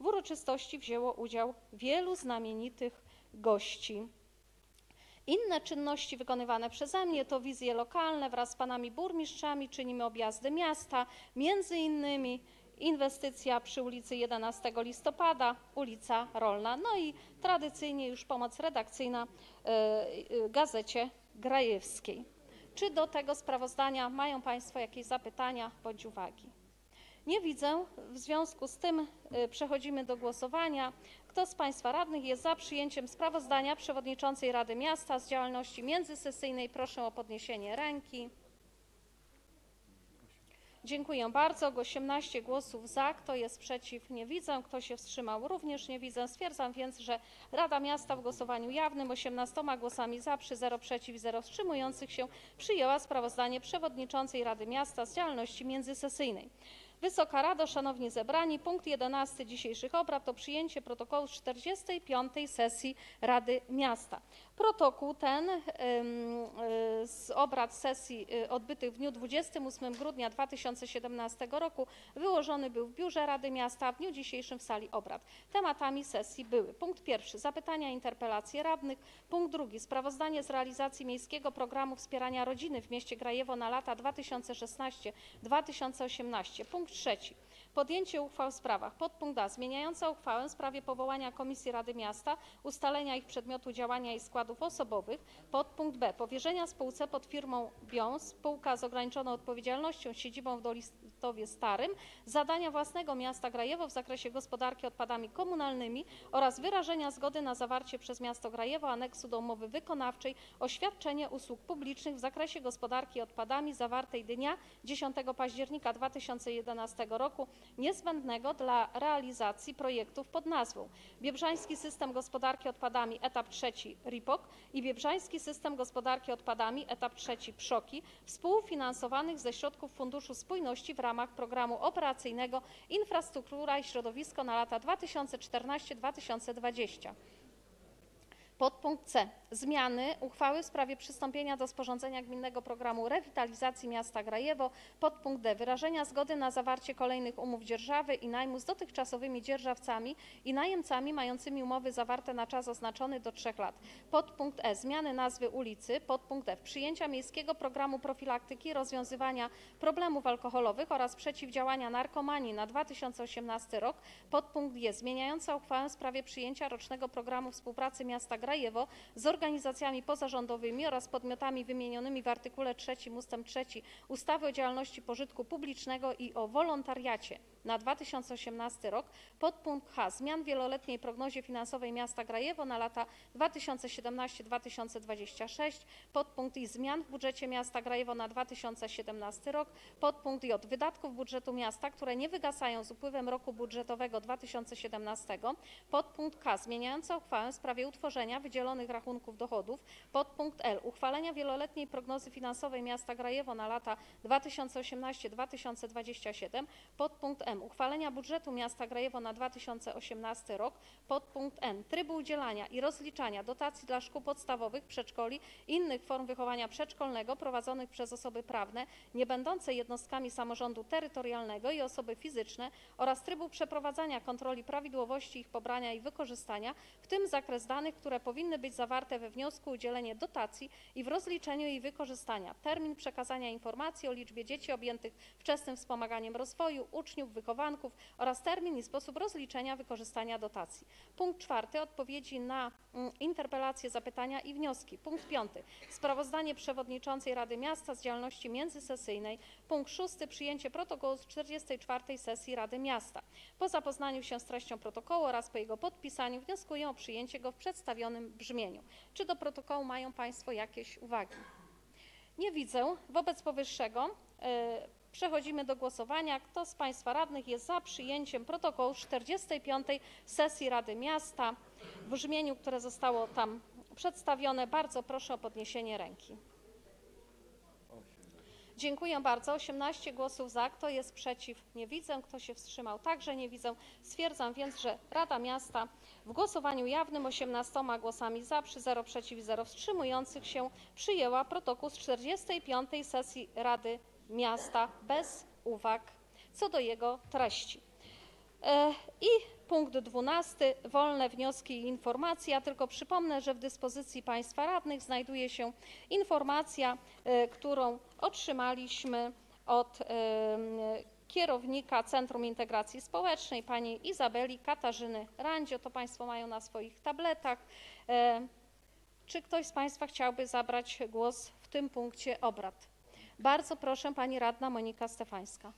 W uroczystości wzięło udział wielu znamienitych gości. Inne czynności wykonywane przeze mnie to wizje lokalne wraz z panami burmistrzami, czynimy objazdy miasta, między innymi inwestycja przy ulicy 11 listopada, ulica Rolna, no i tradycyjnie już pomoc redakcyjna e, e, gazecie Grajewskiej. Czy do tego sprawozdania mają Państwo jakieś zapytania bądź uwagi? Nie widzę. W związku z tym y, przechodzimy do głosowania. Kto z Państwa radnych jest za przyjęciem sprawozdania przewodniczącej Rady Miasta z działalności międzysesyjnej? Proszę o podniesienie ręki. Dziękuję bardzo. 18 głosów za. Kto jest przeciw? Nie widzę. Kto się wstrzymał? Również nie widzę. Stwierdzam więc, że Rada Miasta w głosowaniu jawnym 18 głosami za, przy 0 przeciw i 0 wstrzymujących się przyjęła sprawozdanie przewodniczącej Rady Miasta z działalności międzysesyjnej. Wysoka Rado, Szanowni Zebrani, punkt 11 dzisiejszych obrad to przyjęcie protokołu z 45. sesji Rady Miasta. Protokół ten y, z obrad sesji y, odbytych w dniu 28 grudnia 2017 roku wyłożony był w Biurze Rady Miasta, w dniu dzisiejszym w sali obrad. Tematami sesji były punkt pierwszy zapytania i interpelacje radnych, punkt drugi sprawozdanie z realizacji Miejskiego Programu Wspierania Rodziny w mieście Grajewo na lata 2016-2018, punkt trzeci podjęcie uchwał w sprawach. Podpunkt A. Zmieniająca uchwałę w sprawie powołania Komisji Rady Miasta, ustalenia ich przedmiotu działania i składów osobowych, podpunkt B. Powierzenia spółce pod firmą Bions, spółka z ograniczoną odpowiedzialnością siedzibą w Starym, zadania własnego miasta Grajewo w zakresie gospodarki odpadami komunalnymi oraz wyrażenia zgody na zawarcie przez miasto Grajewo aneksu do umowy wykonawczej o świadczenie usług publicznych w zakresie gospodarki odpadami zawartej dnia 10 października 2011 roku niezbędnego dla realizacji projektów pod nazwą Biebrzański System Gospodarki Odpadami etap trzeci RIPOK i Biebrzański System Gospodarki Odpadami etap trzeci PSZOKI współfinansowanych ze środków Funduszu Spójności w ramach programu operacyjnego Infrastruktura i Środowisko na lata 2014-2020. Podpunkt C. Zmiany uchwały w sprawie przystąpienia do sporządzenia gminnego programu rewitalizacji miasta Grajewo. Podpunkt D. Wyrażenia zgody na zawarcie kolejnych umów dzierżawy i najmu z dotychczasowymi dzierżawcami i najemcami mającymi umowy zawarte na czas oznaczony do trzech lat. Podpunkt E. Zmiany nazwy ulicy. Podpunkt F. Przyjęcia miejskiego programu profilaktyki, rozwiązywania problemów alkoholowych oraz przeciwdziałania narkomanii na 2018 rok. Podpunkt G. Zmieniająca uchwałę w sprawie przyjęcia rocznego programu współpracy miasta Grajewo z organizacjami pozarządowymi oraz podmiotami wymienionymi w artykule 3 ust. 3 ustawy o działalności pożytku publicznego i o wolontariacie na 2018 rok. Podpunkt H. Zmian w wieloletniej prognozie finansowej miasta Grajewo na lata 2017-2026. Podpunkt I. Zmian w budżecie miasta Grajewo na 2017 rok. Podpunkt J. Wydatków budżetu miasta, które nie wygasają z upływem roku budżetowego 2017. Podpunkt K. Zmieniająca uchwałę w sprawie utworzenia wydzielonych rachunków dochodów. Podpunkt L. Uchwalenia wieloletniej prognozy finansowej miasta Grajewo na lata 2018-2027. Podpunkt M. Uchwalenia budżetu miasta Grajewo na 2018 rok. Podpunkt N. Trybu udzielania i rozliczania dotacji dla szkół podstawowych, przedszkoli i innych form wychowania przedszkolnego prowadzonych przez osoby prawne nie będące jednostkami samorządu terytorialnego i osoby fizyczne oraz trybu przeprowadzania kontroli prawidłowości ich pobrania i wykorzystania, w tym zakres danych, które powinny być zawarte we wniosku o udzielenie dotacji i w rozliczeniu jej wykorzystania, termin przekazania informacji o liczbie dzieci objętych wczesnym wspomaganiem rozwoju, uczniów, wychowanków oraz termin i sposób rozliczenia wykorzystania dotacji. Punkt czwarty. Odpowiedzi na mm, interpelacje, zapytania i wnioski. Punkt piąty. Sprawozdanie przewodniczącej Rady Miasta z działalności międzysesyjnej. Punkt szósty. Przyjęcie protokołu z 44. sesji Rady Miasta. Po zapoznaniu się z treścią protokołu oraz po jego podpisaniu wnioskuję o przyjęcie go w przedstawionym brzmieniu. Czy do protokołu mają Państwo jakieś uwagi? Nie widzę. Wobec powyższego e, przechodzimy do głosowania. Kto z Państwa radnych jest za przyjęciem protokołu z 45. sesji Rady Miasta w brzmieniu, które zostało tam przedstawione? Bardzo proszę o podniesienie ręki. Dziękuję bardzo. 18 głosów za. Kto jest przeciw? Nie widzę. Kto się wstrzymał? Także nie widzę. Stwierdzam więc, że Rada Miasta w głosowaniu jawnym 18 głosami za, przy 0 przeciw i 0 wstrzymujących się przyjęła protokół z 45. sesji Rady Miasta bez uwag co do jego treści. E, I punkt 12. Wolne wnioski i informacje. Ja tylko przypomnę, że w dyspozycji Państwa radnych znajduje się informacja, e, którą otrzymaliśmy od em, kierownika Centrum Integracji Społecznej, pani Izabeli Katarzyny Randzio. To Państwo mają na swoich tabletach. E, Czy ktoś z Państwa chciałby zabrać głos w tym punkcie obrad? Bardzo proszę, pani radna Monika Stefańska.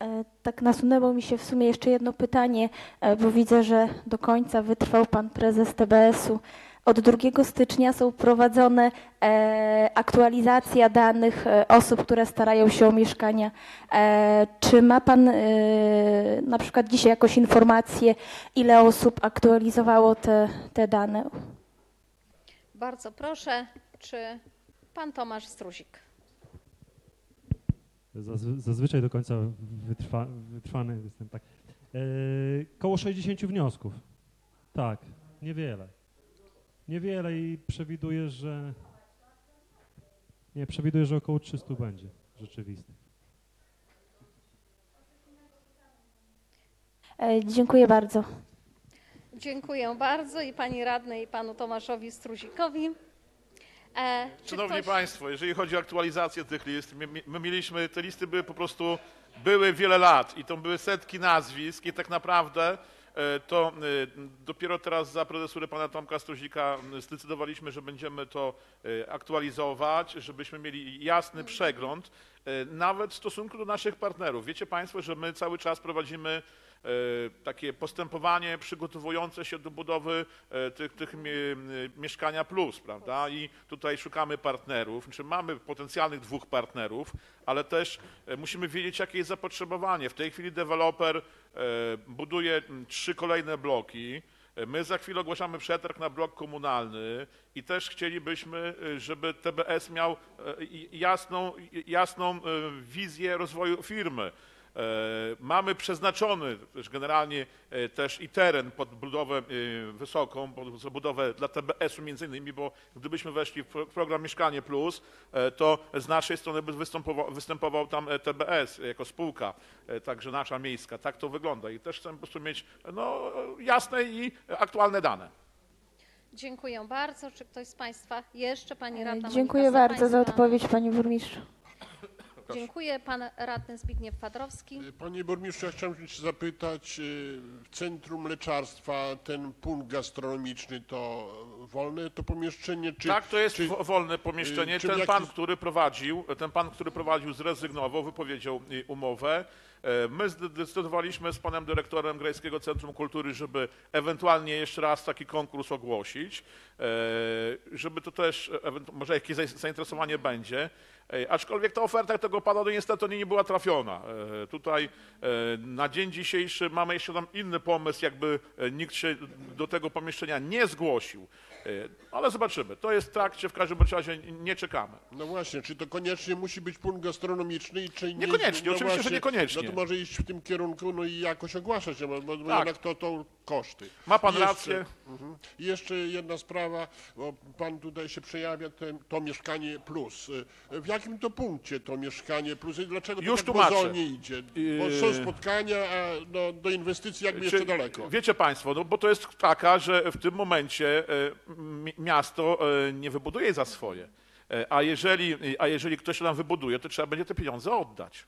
E, Tak nasunęło mi się w sumie jeszcze jedno pytanie, e, bo widzę, że do końca wytrwał pan prezes TBS-u. Od 2 stycznia są prowadzone e, aktualizacja danych osób, które starają się o mieszkania. Czy ma pan na przykład dzisiaj jakąś informację, ile osób aktualizowało te, te dane? Bardzo proszę, czy pan Tomasz Struzik? Zazwy- Zazwyczaj do końca wytrwa, wytrwany jestem, tak. E, koło 60 wniosków. Tak, niewiele. Niewiele i przewiduję, że. Nie, przewiduję, że około 300 będzie rzeczywistych. E, Dziękuję bardzo. Dziękuję bardzo i pani radnej, i panu Tomaszowi Struzikowi. E, czy Szanowni ktoś- Państwo, jeżeli chodzi o aktualizację tych list, my, my mieliśmy, te listy były po prostu, były wiele lat i to były setki nazwisk i tak naprawdę e, to e, dopiero teraz za prezesury pana Tomka Struzika zdecydowaliśmy, że będziemy to e, aktualizować, żebyśmy mieli jasny przegląd, e, nawet w stosunku do naszych partnerów. Wiecie Państwo, że my cały czas prowadzimy takie postępowanie przygotowujące się do budowy e, tych, tych mie- mieszkania plus, prawda? I tutaj szukamy partnerów, znaczy mamy potencjalnych dwóch partnerów, ale też e, musimy wiedzieć, jakie jest zapotrzebowanie. W tej chwili deweloper e, buduje trzy kolejne bloki. E, My za chwilę ogłaszamy przetarg na blok komunalny i też chcielibyśmy, e, żeby TBS miał e, jasną, jasną e, wizję rozwoju firmy. Mamy przeznaczony też generalnie e, też i teren pod budowę e, wysoką, pod zabudowę dla TBS-u między innymi, bo gdybyśmy weszli w pro- program Mieszkanie Plus, e, to z naszej strony by występował, występował tam e, TBS jako spółka, e, także nasza miejska. Tak to wygląda i też chcemy po prostu mieć no, jasne i aktualne dane. Dziękuję bardzo. Czy ktoś z Państwa jeszcze? Pani E, radna Dziękuję Monika bardzo za odpowiedź, panie burmistrzu. Dziękuję. Pan radny Zbigniew Fadrowski. Panie burmistrzu, ja chciałem się zapytać, y, w centrum leczarstwa ten punkt gastronomiczny to wolne to pomieszczenie, czy... tak, to jest czy, wo- wolne pomieszczenie. y, czy Ten jakiś- pan, który prowadził, ten pan, który prowadził, zrezygnował, wypowiedział umowę. E, My zdecydowaliśmy z panem dyrektorem Grajskiego Centrum Kultury, żeby ewentualnie jeszcze raz taki konkurs ogłosić, e, żeby to też, e, może jakieś za- zainteresowanie będzie. Aczkolwiek ta oferta tego pana no niestety nie była trafiona. E, Tutaj e, na dzień dzisiejszy mamy jeszcze tam inny pomysł, jakby e, nikt się do tego pomieszczenia nie zgłosił. Ale zobaczymy. To jest w trakcie, w każdym razie nie czekamy. No właśnie, czy to koniecznie musi być punkt gastronomiczny i czy nie... Niekoniecznie, no oczywiście, że właśnie, niekoniecznie. No to może iść w tym kierunku, no i jakoś ogłaszać, bo, bo Tak. jednak to, to koszty. Ma pan Jeszcze- rację. Mhm. I Jeszcze jedna sprawa, bo pan tutaj się przejawia, ten, to mieszkanie plus. W jakim to punkcie to mieszkanie plus i dlaczego Już to tak mozolnie idzie? Bo są spotkania, a no, do inwestycji jakby jeszcze Czy- daleko. Wiecie Państwo, no bo to jest taka, że w tym momencie e, mi- miasto e, nie wybuduje za swoje. E, A jeżeli, a jeżeli ktoś nam wybuduje, to trzeba będzie te pieniądze oddać.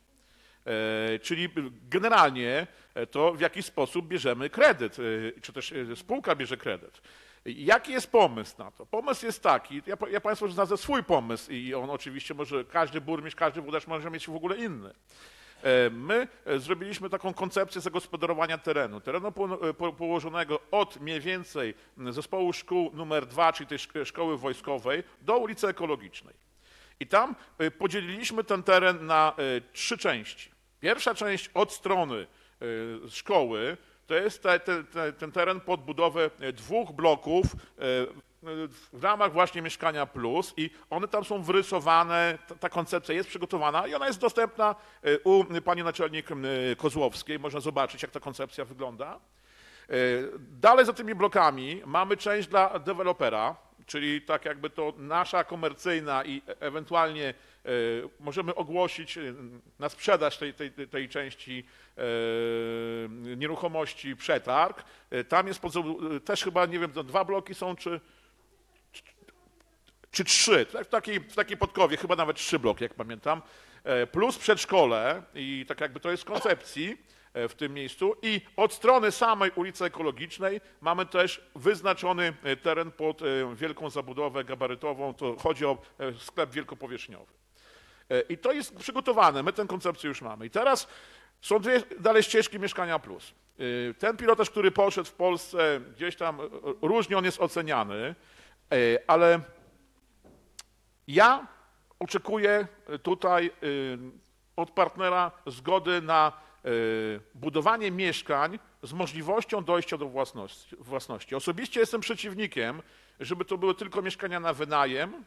E, Czyli generalnie e, to w jakiś sposób bierzemy kredyt, e, czy też spółka bierze kredyt. Jaki jest pomysł na to? Pomysł jest taki, ja, ja Państwu znadzę swój pomysł i on oczywiście może, każdy burmistrz, każdy wódz może mieć w ogóle inny. My zrobiliśmy taką koncepcję zagospodarowania terenu. Terenu po, po, położonego od mniej więcej zespołu szkół numer dwa, czyli tej szk- szkoły wojskowej, do ulicy Ekologicznej. I tam podzieliliśmy ten teren na trzy części. Pierwsza część od strony e, szkoły to jest te, te, te, ten teren pod budowę e, dwóch bloków e, w ramach właśnie Mieszkania Plus i one tam są wyrysowane, ta, koncepcja jest przygotowana i ona jest dostępna e, u pani naczelnik Kozłowskiej. Można zobaczyć, jak ta koncepcja wygląda. Dalej za tymi blokami mamy część dla dewelopera, czyli tak jakby to nasza komercyjna i ewentualnie możemy ogłosić e, na sprzedaż tej, tej, tej- części e, nieruchomości przetarg. E, Tam jest pod, też chyba, nie wiem, dwa bloki są, czy, czy trzy, tak, w takiej, w takiej podkowie, chyba nawet trzy bloki, jak pamiętam, E, plus przedszkole i tak jakby to jest koncepcji e, w tym miejscu i od strony samej ulicy Ekologicznej mamy też wyznaczony e, teren pod e, wielką zabudowę gabarytową, to chodzi o e, sklep wielkopowierzchniowy. E, I to jest przygotowane, my tę koncepcję już mamy. I teraz są dwie dalej ścieżki Mieszkania Plus. E, Ten pilotaż, który poszedł w Polsce, gdzieś tam e, różnie on jest oceniany, ale ja oczekuję tutaj od partnera zgody na budowanie mieszkań z możliwością dojścia do własności. Osobiście jestem przeciwnikiem, żeby to były tylko mieszkania na wynajem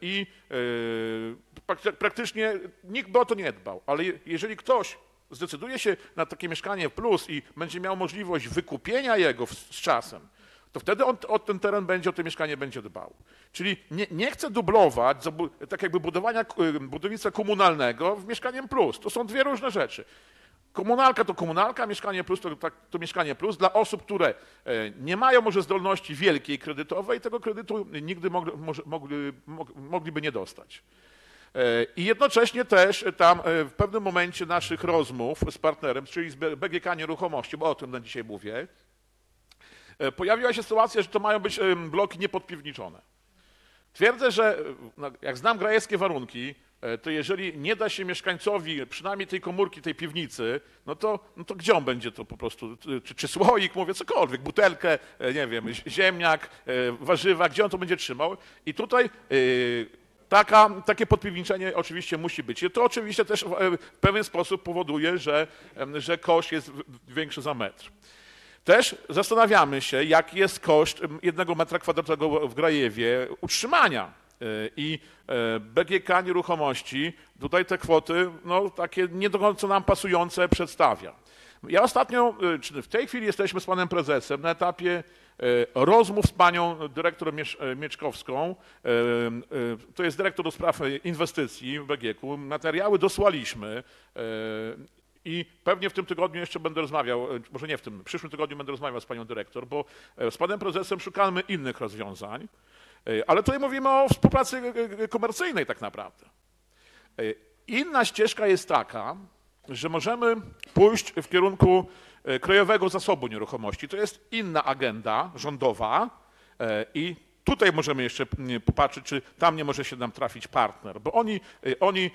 i y, prak- praktycznie nikt by o to nie dbał. Ale je- jeżeli ktoś zdecyduje się na takie mieszkanie plus i będzie miał możliwość wykupienia jego z czasem, to wtedy on o ten teren będzie, o to mieszkanie będzie dbał. Czyli nie, nie chcę dublować tak jakby budowania k- budownictwa komunalnego w mieszkaniem plus. To są dwie różne rzeczy. Komunalka to komunalka, mieszkanie plus to, tak, to mieszkanie plus dla osób, które e, nie mają może zdolności wielkiej kredytowej, tego kredytu nigdy mogli, mogli, mog- mogliby nie dostać. E, I jednocześnie też tam e, w pewnym momencie naszych rozmów z partnerem, czyli z BGK Nieruchomości, bo o tym na dzisiaj mówię, pojawiła się sytuacja, że to mają być bloki niepodpiwniczone. Twierdzę, że no, jak znam grajeckie warunki, to jeżeli nie da się mieszkańcowi przynajmniej tej komórki, tej piwnicy, no to, no to gdzie on będzie to po prostu, czy, czy słoik, mówię cokolwiek, butelkę, e, nie wiem, zi- ziemniak, e, warzywa, gdzie on to będzie trzymał. I tutaj e, taka, takie podpiwniczenie oczywiście musi być. I to oczywiście też w e, pewien sposób powoduje, że, że koszt jest większy za metr. Też zastanawiamy się, jaki jest koszt jednego metra kwadratowego w Grajewie utrzymania I e, BGK Nieruchomości tutaj te kwoty, no takie nie do końca nam pasujące przedstawia. Ja ostatnio, e, czy w tej chwili jesteśmy z panem prezesem na etapie e, rozmów z panią dyrektor e, Mieczkowską. E, e, To jest dyrektor do spraw e, inwestycji w BGK-u. Materiały dosłaliśmy e, i pewnie w tym tygodniu jeszcze będę rozmawiał, e, może nie w tym, w przyszłym tygodniu będę rozmawiał z panią dyrektor, bo e, z panem prezesem szukamy innych rozwiązań. E, Ale tutaj mówimy o współpracy e, e, komercyjnej tak naprawdę. Inna ścieżka jest taka, że możemy pójść w kierunku Krajowego Zasobu Nieruchomości. To jest inna agenda rządowa i tutaj możemy jeszcze popatrzeć, czy tam nie może się nam trafić partner, bo oni, oni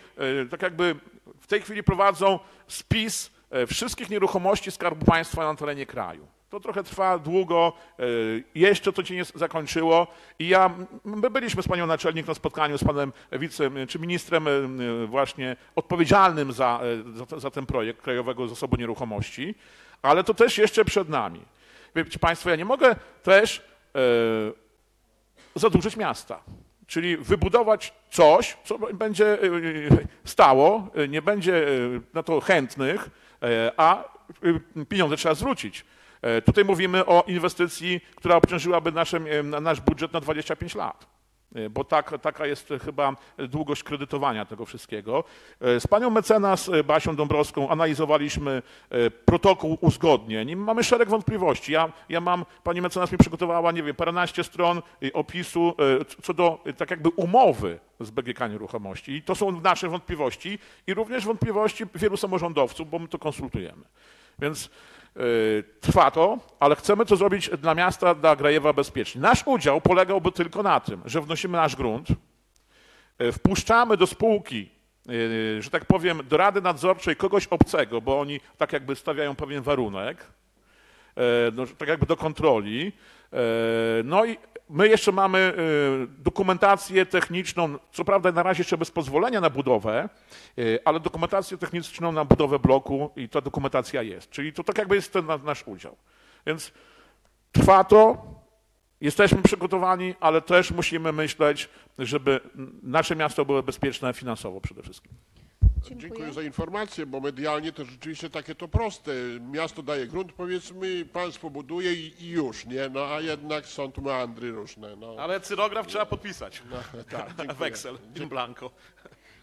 tak jakby w tej chwili prowadzą spis wszystkich nieruchomości Skarbu Państwa na terenie kraju. To trochę trwa długo, e, jeszcze to się nie zakończyło i ja, my byliśmy z panią naczelnik na spotkaniu z panem wice, czy ministrem e, właśnie odpowiedzialnym za, e, za, za ten projekt Krajowego Zasobu Nieruchomości, ale to też jeszcze przed nami. Wiecie państwo, ja nie mogę też e, zadłużyć miasta. Czyli wybudować coś, co będzie e, stało, e, nie będzie e, na to chętnych, e, a e, pieniądze trzeba zwrócić. E, Tutaj mówimy o inwestycji, która obciążyłaby nasze, na- nasz budżet na 25 lat. E, Bo tak, taka jest chyba długość kredytowania tego wszystkiego. E, Z panią mecenas Basią Dąbrowską analizowaliśmy protokół uzgodnień mamy szereg wątpliwości. Ja, ja mam, pani mecenas mi przygotowała, nie wiem, paręnaście stron opisu co do tak jakby umowy z BGK Nieruchomości. I to są nasze wątpliwości i również wątpliwości wielu samorządowców, bo my to konsultujemy. Więc trwa to, ale chcemy to zrobić dla miasta, dla Grajewa bezpiecznie. Nasz udział polegałby tylko na tym, że wnosimy nasz grunt, y, wpuszczamy do spółki, y, że tak powiem, do rady nadzorczej kogoś obcego, bo oni tak jakby stawiają pewien warunek, no, tak jakby do kontroli. No i my jeszcze mamy e, dokumentację techniczną, co prawda na razie jeszcze bez pozwolenia na budowę, e, ale dokumentację techniczną na budowę bloku i ta dokumentacja jest. Czyli to tak jakby jest ten na- nasz udział. Więc trwa to, jesteśmy przygotowani, ale też musimy myśleć, żeby nasze miasto było bezpieczne finansowo przede wszystkim. Dziękuję za informację, bo medialnie to rzeczywiście takie to proste. Miasto daje grunt, powiedzmy, państwo buduje i, i już, nie? No a jednak są tu meandry różne. No. Ale cyrograf trzeba podpisać. No, tak, *laughs* dziękuję. Weksel, in blanco.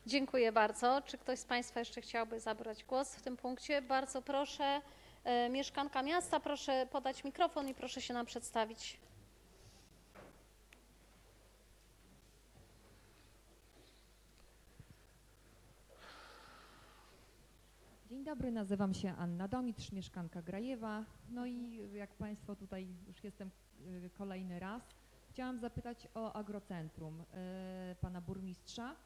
Dziękuję bardzo. Czy ktoś z Państwa jeszcze chciałby zabrać głos w tym punkcie? Bardzo proszę. E, Mieszkanka miasta, proszę podać mikrofon i proszę się nam przedstawić. Dzień dobry, nazywam się Anna Domitrz, mieszkanka Grajewa. No i jak Państwo tutaj już jestem y, kolejny raz, chciałam zapytać o agrocentrum y, pana burmistrza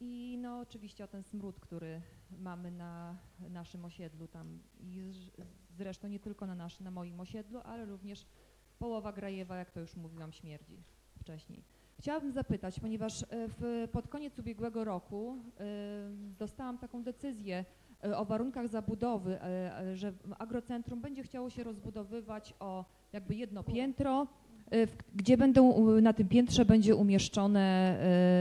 i no oczywiście o ten smród, który mamy na naszym osiedlu tam i zresztą nie tylko na, nasz, na moim osiedlu, ale również połowa Grajewa, jak to już mówiłam, śmierdzi wcześniej. Chciałabym zapytać, ponieważ y, w, pod koniec ubiegłego roku y, dostałam taką decyzję o warunkach zabudowy, e, e, że agrocentrum będzie chciało się rozbudowywać o jakby jedno piętro, e, gdzie będą na tym piętrze będzie umieszczone,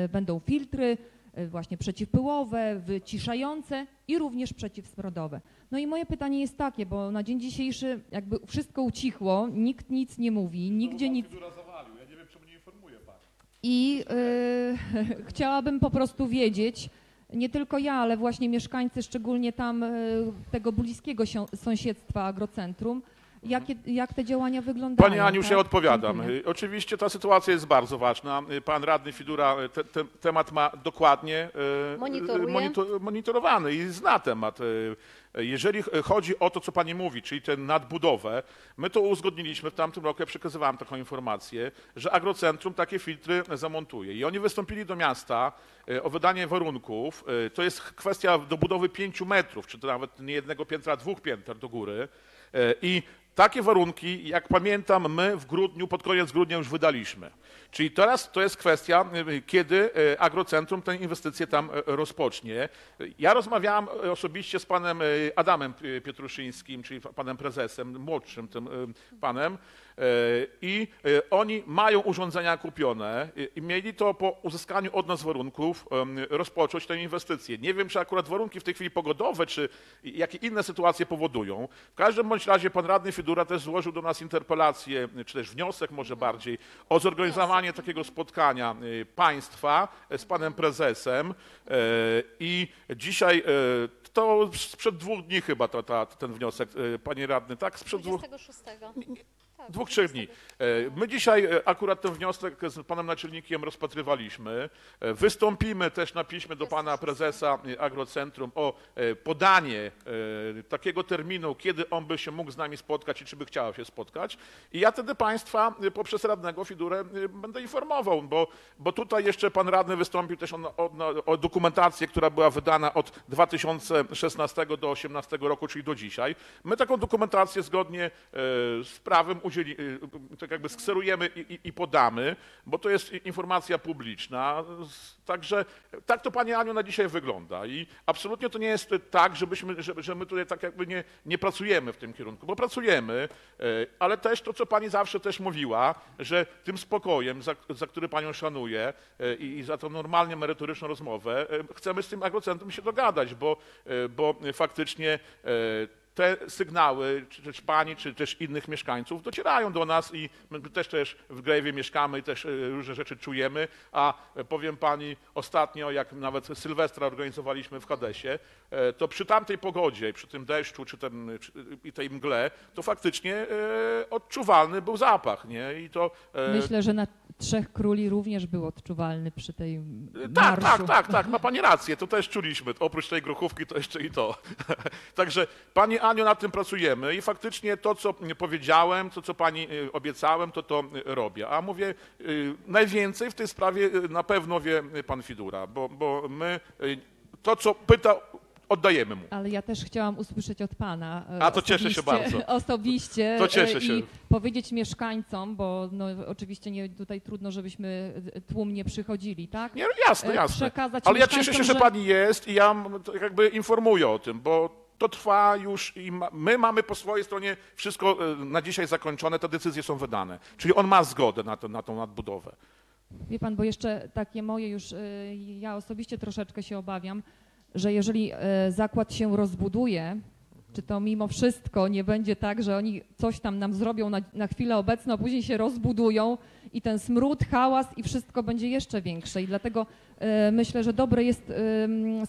e, będą filtry e, właśnie przeciwpyłowe, wyciszające i również przeciwsmrodowe. No i moje pytanie jest takie, bo na dzień dzisiejszy jakby wszystko ucichło, nikt nic nie mówi, nigdzie nic zawalił. Ja nie wiem, czemu nie informuje pan. i y, *laughs* chciałabym po prostu wiedzieć, nie tylko ja, ale właśnie mieszkańcy, szczególnie tam y, tego bliskiego sąsiedztwa agrocentrum, jakie, jak te działania wyglądają. Panie Aniusz, tak? ja odpowiadam. Dziękuję. Y, Oczywiście ta sytuacja jest bardzo ważna. Y, Pan radny Fidura y, te, te, temat ma dokładnie y, Monitoruje. monito- monitorowany i zna temat. Jeżeli ch- chodzi o to, co pani mówi, czyli tę nadbudowę, my to uzgodniliśmy w tamtym roku, ja przekazywałem taką informację, że agrocentrum takie filtry zamontuje. I oni wystąpili do miasta o wydanie warunków. To jest kwestia dobudowy pięciu metrów, czy to nawet nie jednego piętra, dwóch pięter do góry. I takie warunki, jak pamiętam, my w grudniu, pod koniec grudnia już wydaliśmy. Czyli teraz to jest kwestia, y, kiedy y, agrocentrum tę inwestycję tam y, rozpocznie. Ja rozmawiałem y, osobiście z panem Adamem Pietruszyńskim, czyli panem prezesem, młodszym tym panem. I e, oni mają urządzenia kupione i- mieli to po uzyskaniu od nas warunków rozpocząć tę inwestycję. Nie wiem, czy akurat warunki w tej chwili pogodowe, czy jakie inne sytuacje powodują. W każdym bądź razie pan radny Fidura też złożył do nas interpelację, czy też wniosek może bardziej, o zorganizowanie takiego spotkania y, państwa e, z panem prezesem e, i dzisiaj e, to sprzed dwóch dni chyba ta, ta, ten wniosek, e, panie radny, tak? Sprzed dwóch, 26. Tak, Dwóch, trzech dni. E, My dzisiaj e, akurat ten wniosek z panem naczelnikiem rozpatrywaliśmy. E, Wystąpimy też na piśmie do pana prezesa Agrocentrum o podanie takiego terminu, kiedy on by się mógł z nami spotkać i czy by chciał się spotkać. I ja wtedy państwa poprzez radnego Fidurę będę informował, bo, bo tutaj jeszcze pan radny wystąpił też o, o, o dokumentację, która była wydana od 2016 do 2018 roku, czyli do dzisiaj. My taką dokumentację zgodnie z prawem udzieli, e, tak jakby skserujemy i, i, i podamy, bo to jest informacja publiczna. Także tak to Pani Aniu na dzisiaj wygląda i absolutnie to nie jest tak, żebyśmy, że, że my tutaj tak jakby nie, nie pracujemy w tym kierunku, bo pracujemy, e, ale też to, co Pani zawsze też mówiła, że tym spokojem, za, za który Panią szanuję i, i za tą normalnie merytoryczną rozmowę, chcemy z tym agrocentrum się dogadać, bo, bo faktycznie te sygnały, czy też pani, czy też innych mieszkańców docierają do nas i my też, też w Grejwie mieszkamy i też e, różne rzeczy czujemy, a e, powiem pani ostatnio, jak nawet Sylwestra organizowaliśmy w Hadesie, e, to przy tamtej pogodzie, przy tym deszczu, czy tym, czy, i tej mgle, to faktycznie odczuwalny był zapach, nie? I to... Myślę, że na Trzech Króli również był odczuwalny przy tej Tak, marszu. tak, tak, tak, ma *laughs* pani rację, to też czuliśmy. Oprócz tej gruchówki to jeszcze i to. *laughs* Także pani Aniu, nad tym pracujemy i faktycznie to, co powiedziałem, to, co pani y, obiecałem, to to y, robię. A mówię, y, najwięcej w tej sprawie na pewno wie pan Fidura, bo, bo my to, co pyta, oddajemy mu. Ale ja też chciałam usłyszeć od pana. e, A, to cieszę się osobiście- bardzo. *laughs* Osobiście. To cieszę e, się. I powiedzieć mieszkańcom, bo no, oczywiście nie, tutaj trudno, żebyśmy e, tłumnie przychodzili, tak? Nie, jasne, E, jasne. Przekazać Ale ja cieszę się, mieszkańcom, że pani jest i ja jakby informuję o tym, bo to trwa już i ma, my mamy po swojej stronie wszystko e, na dzisiaj zakończone, te decyzje są wydane. Czyli on ma zgodę na, to, na tą nadbudowę. Wie pan, bo jeszcze takie moje już, y, ja osobiście troszeczkę się obawiam, że jeżeli y, zakład się rozbuduje, czy to mimo wszystko nie będzie tak, że oni coś tam nam zrobią na, na chwilę obecną, a później się rozbudują i ten smród, hałas i wszystko będzie jeszcze większe. I dlatego myślę, że dobre jest y,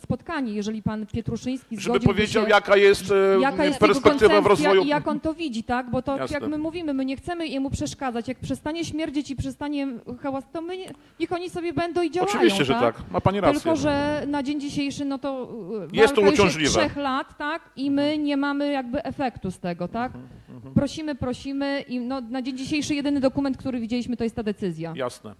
spotkanie, jeżeli pan Pietruszyński Żeby powiedział, się, jaka jest, e, jaka jest perspektywa w rozwoju. i jak on to widzi, tak? Bo to Jasne. jak my mówimy, my nie chcemy jemu przeszkadzać. Jak przestanie śmierdzieć i przestanie hałas, to my nie, niech oni sobie będą i działają. Oczywiście, że tak? tak. Ma pani rację. Tylko, że na dzień dzisiejszy, no to Jest to już uciążliwe. trzech lat, tak? I my nie mamy jakby efektu z tego, tak? Mhm, Prosimy, prosimy i no, na dzień dzisiejszy jedyny dokument, który widzieliśmy, to jest ta decyzja. Jasne.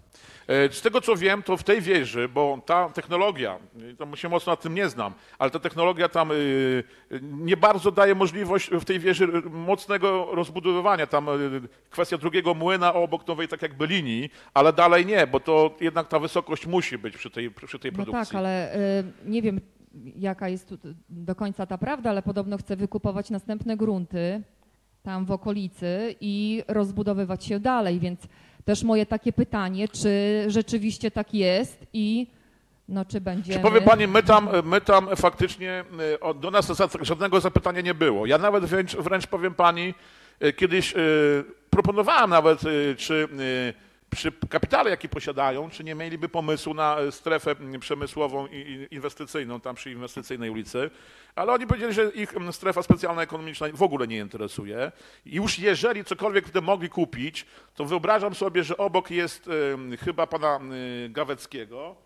E, Z tego co wiem, to w tej wieży, bo ta technologia, tam się mocno na tym nie znam, ale ta technologia tam y, y, nie bardzo daje możliwość w tej wieży mocnego rozbudowywania. Tam y, kwestia drugiego młyna obok nowej tak jakby linii, ale dalej nie, bo to jednak ta wysokość musi być przy tej, przy tej No produkcji. tak, ale nie wiem, jaka jest tu do końca ta prawda, ale podobno chce wykupować następne grunty tam w okolicy i rozbudowywać się dalej, więc też moje takie pytanie, czy rzeczywiście tak jest i no czy będziemy... Czy powie pani, my tam, my tam faktycznie, o, do nas żadnego zapytania nie było. Ja nawet wręcz, wręcz powiem pani, y, kiedyś y, proponowałem nawet, czy przy kapitale, jaki posiadają, czy nie mieliby pomysłu na y, strefę przemysłową i inwestycyjną, tam przy inwestycyjnej ulicy, ale oni powiedzieli, że ich strefa specjalna ekonomiczna w ogóle nie interesuje. I już jeżeli cokolwiek by mogli kupić, to wyobrażam sobie, że obok jest y, chyba pana y, Gaweckiego,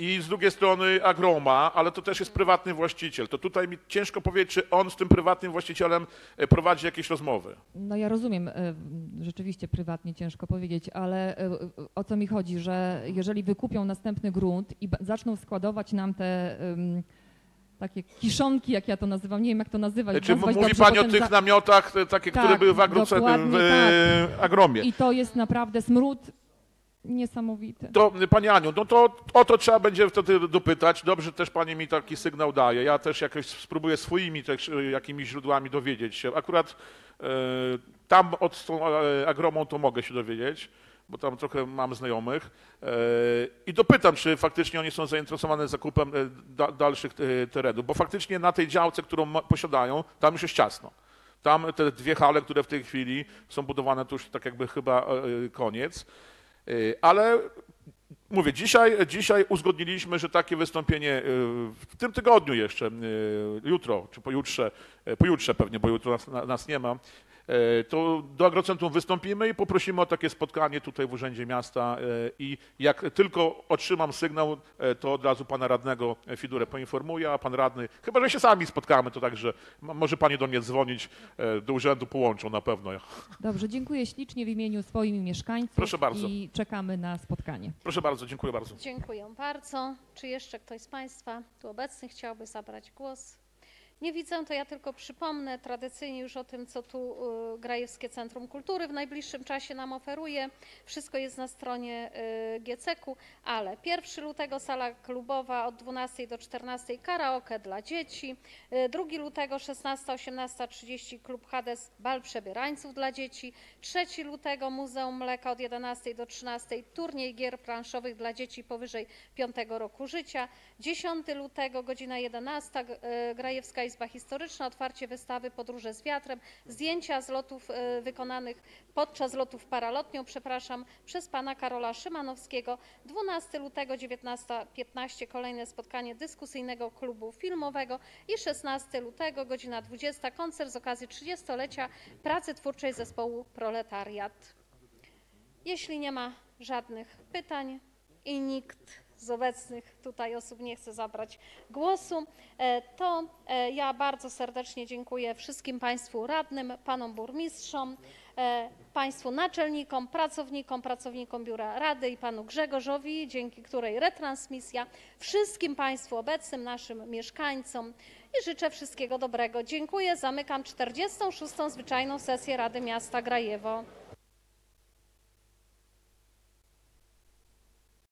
i z drugiej strony Agroma, ale to też jest prywatny właściciel. To tutaj mi ciężko powiedzieć, czy on z tym prywatnym właścicielem e, prowadzi jakieś rozmowy. No ja rozumiem, y, rzeczywiście prywatnie ciężko powiedzieć, ale y, o co mi chodzi, że jeżeli wykupią następny grunt i zaczną składować nam te takie kiszonki, jak ja to nazywam, nie wiem jak to nazywać. Czy mówi dobrze, pani o tych za- namiotach, takie, które Tak, były w, dokładnie w e, Agromie? I to jest naprawdę smród niesamowity. To Pani Aniu, no to o to trzeba będzie wtedy dopytać. Dobrze też Pani mi taki sygnał daje. Ja też jakoś spróbuję swoimi też y, jakimiś źródłami dowiedzieć się. Akurat e, Tam od tą e, agromą to mogę się dowiedzieć, bo tam trochę mam znajomych. E, I dopytam, czy faktycznie oni są zainteresowane zakupem e, da, dalszych e, terenów, bo faktycznie na tej działce, którą posiadają, tam już jest ciasno. Tam te dwie hale, które w tej chwili są budowane, to już tak jakby chyba e, koniec. E, Ale mówię, dzisiaj, dzisiaj uzgodniliśmy, że takie wystąpienie e, w tym tygodniu jeszcze, e, jutro czy pojutrze, pojutrze pewnie, bo jutro nas, na- nas nie ma, to do Agrocentrum wystąpimy i poprosimy o takie spotkanie tutaj w Urzędzie Miasta e, i jak tylko otrzymam sygnał, e, to od razu pana radnego Fidurę poinformuję, a pan radny, chyba że się sami spotkamy, to także może pani do mnie dzwonić, e, do urzędu połączą na pewno. Dobrze, dziękuję ślicznie w imieniu swoim i mieszkańców. Proszę bardzo. I czekamy na spotkanie. Proszę bardzo, dziękuję bardzo. Dziękuję bardzo. Czy jeszcze ktoś z Państwa tu obecnych chciałby zabrać głos? Nie widzę, to ja tylko przypomnę tradycyjnie już o tym, co tu y, Grajewskie Centrum Kultury w najbliższym czasie nam oferuje. Wszystko jest na stronie y, GCK-u, ale 1 lutego sala klubowa od 12 do 14 karaoke dla dzieci, y, 2 lutego 16-18.30 klub Hades bal przebierańców dla dzieci, 3 lutego Muzeum Mleka od 11 do 13 turniej gier planszowych dla dzieci powyżej 5 roku życia, 10 lutego godzina 11 g- e, Grajewska Izba Historyczna, otwarcie wystawy Podróże z wiatrem, zdjęcia z lotów e, wykonanych podczas lotów paralotnią, przepraszam, przez pana Karola Szymanowskiego. 12 lutego 19.15 kolejne spotkanie dyskusyjnego klubu filmowego i 16 lutego godzina 20 koncert z okazji 30-lecia pracy twórczej zespołu Proletariat. Jeśli nie ma żadnych pytań i nikt z obecnych tutaj osób nie chce zabrać głosu, e, to e, ja bardzo serdecznie dziękuję wszystkim Państwu radnym, Panom burmistrzom, e, Państwu naczelnikom, pracownikom, pracownikom Biura Rady i Panu Grzegorzowi, dzięki której retransmisja, wszystkim Państwu obecnym, naszym mieszkańcom i życzę wszystkiego dobrego. Dziękuję, zamykam 46. zwyczajną sesję Rady Miasta Grajewo.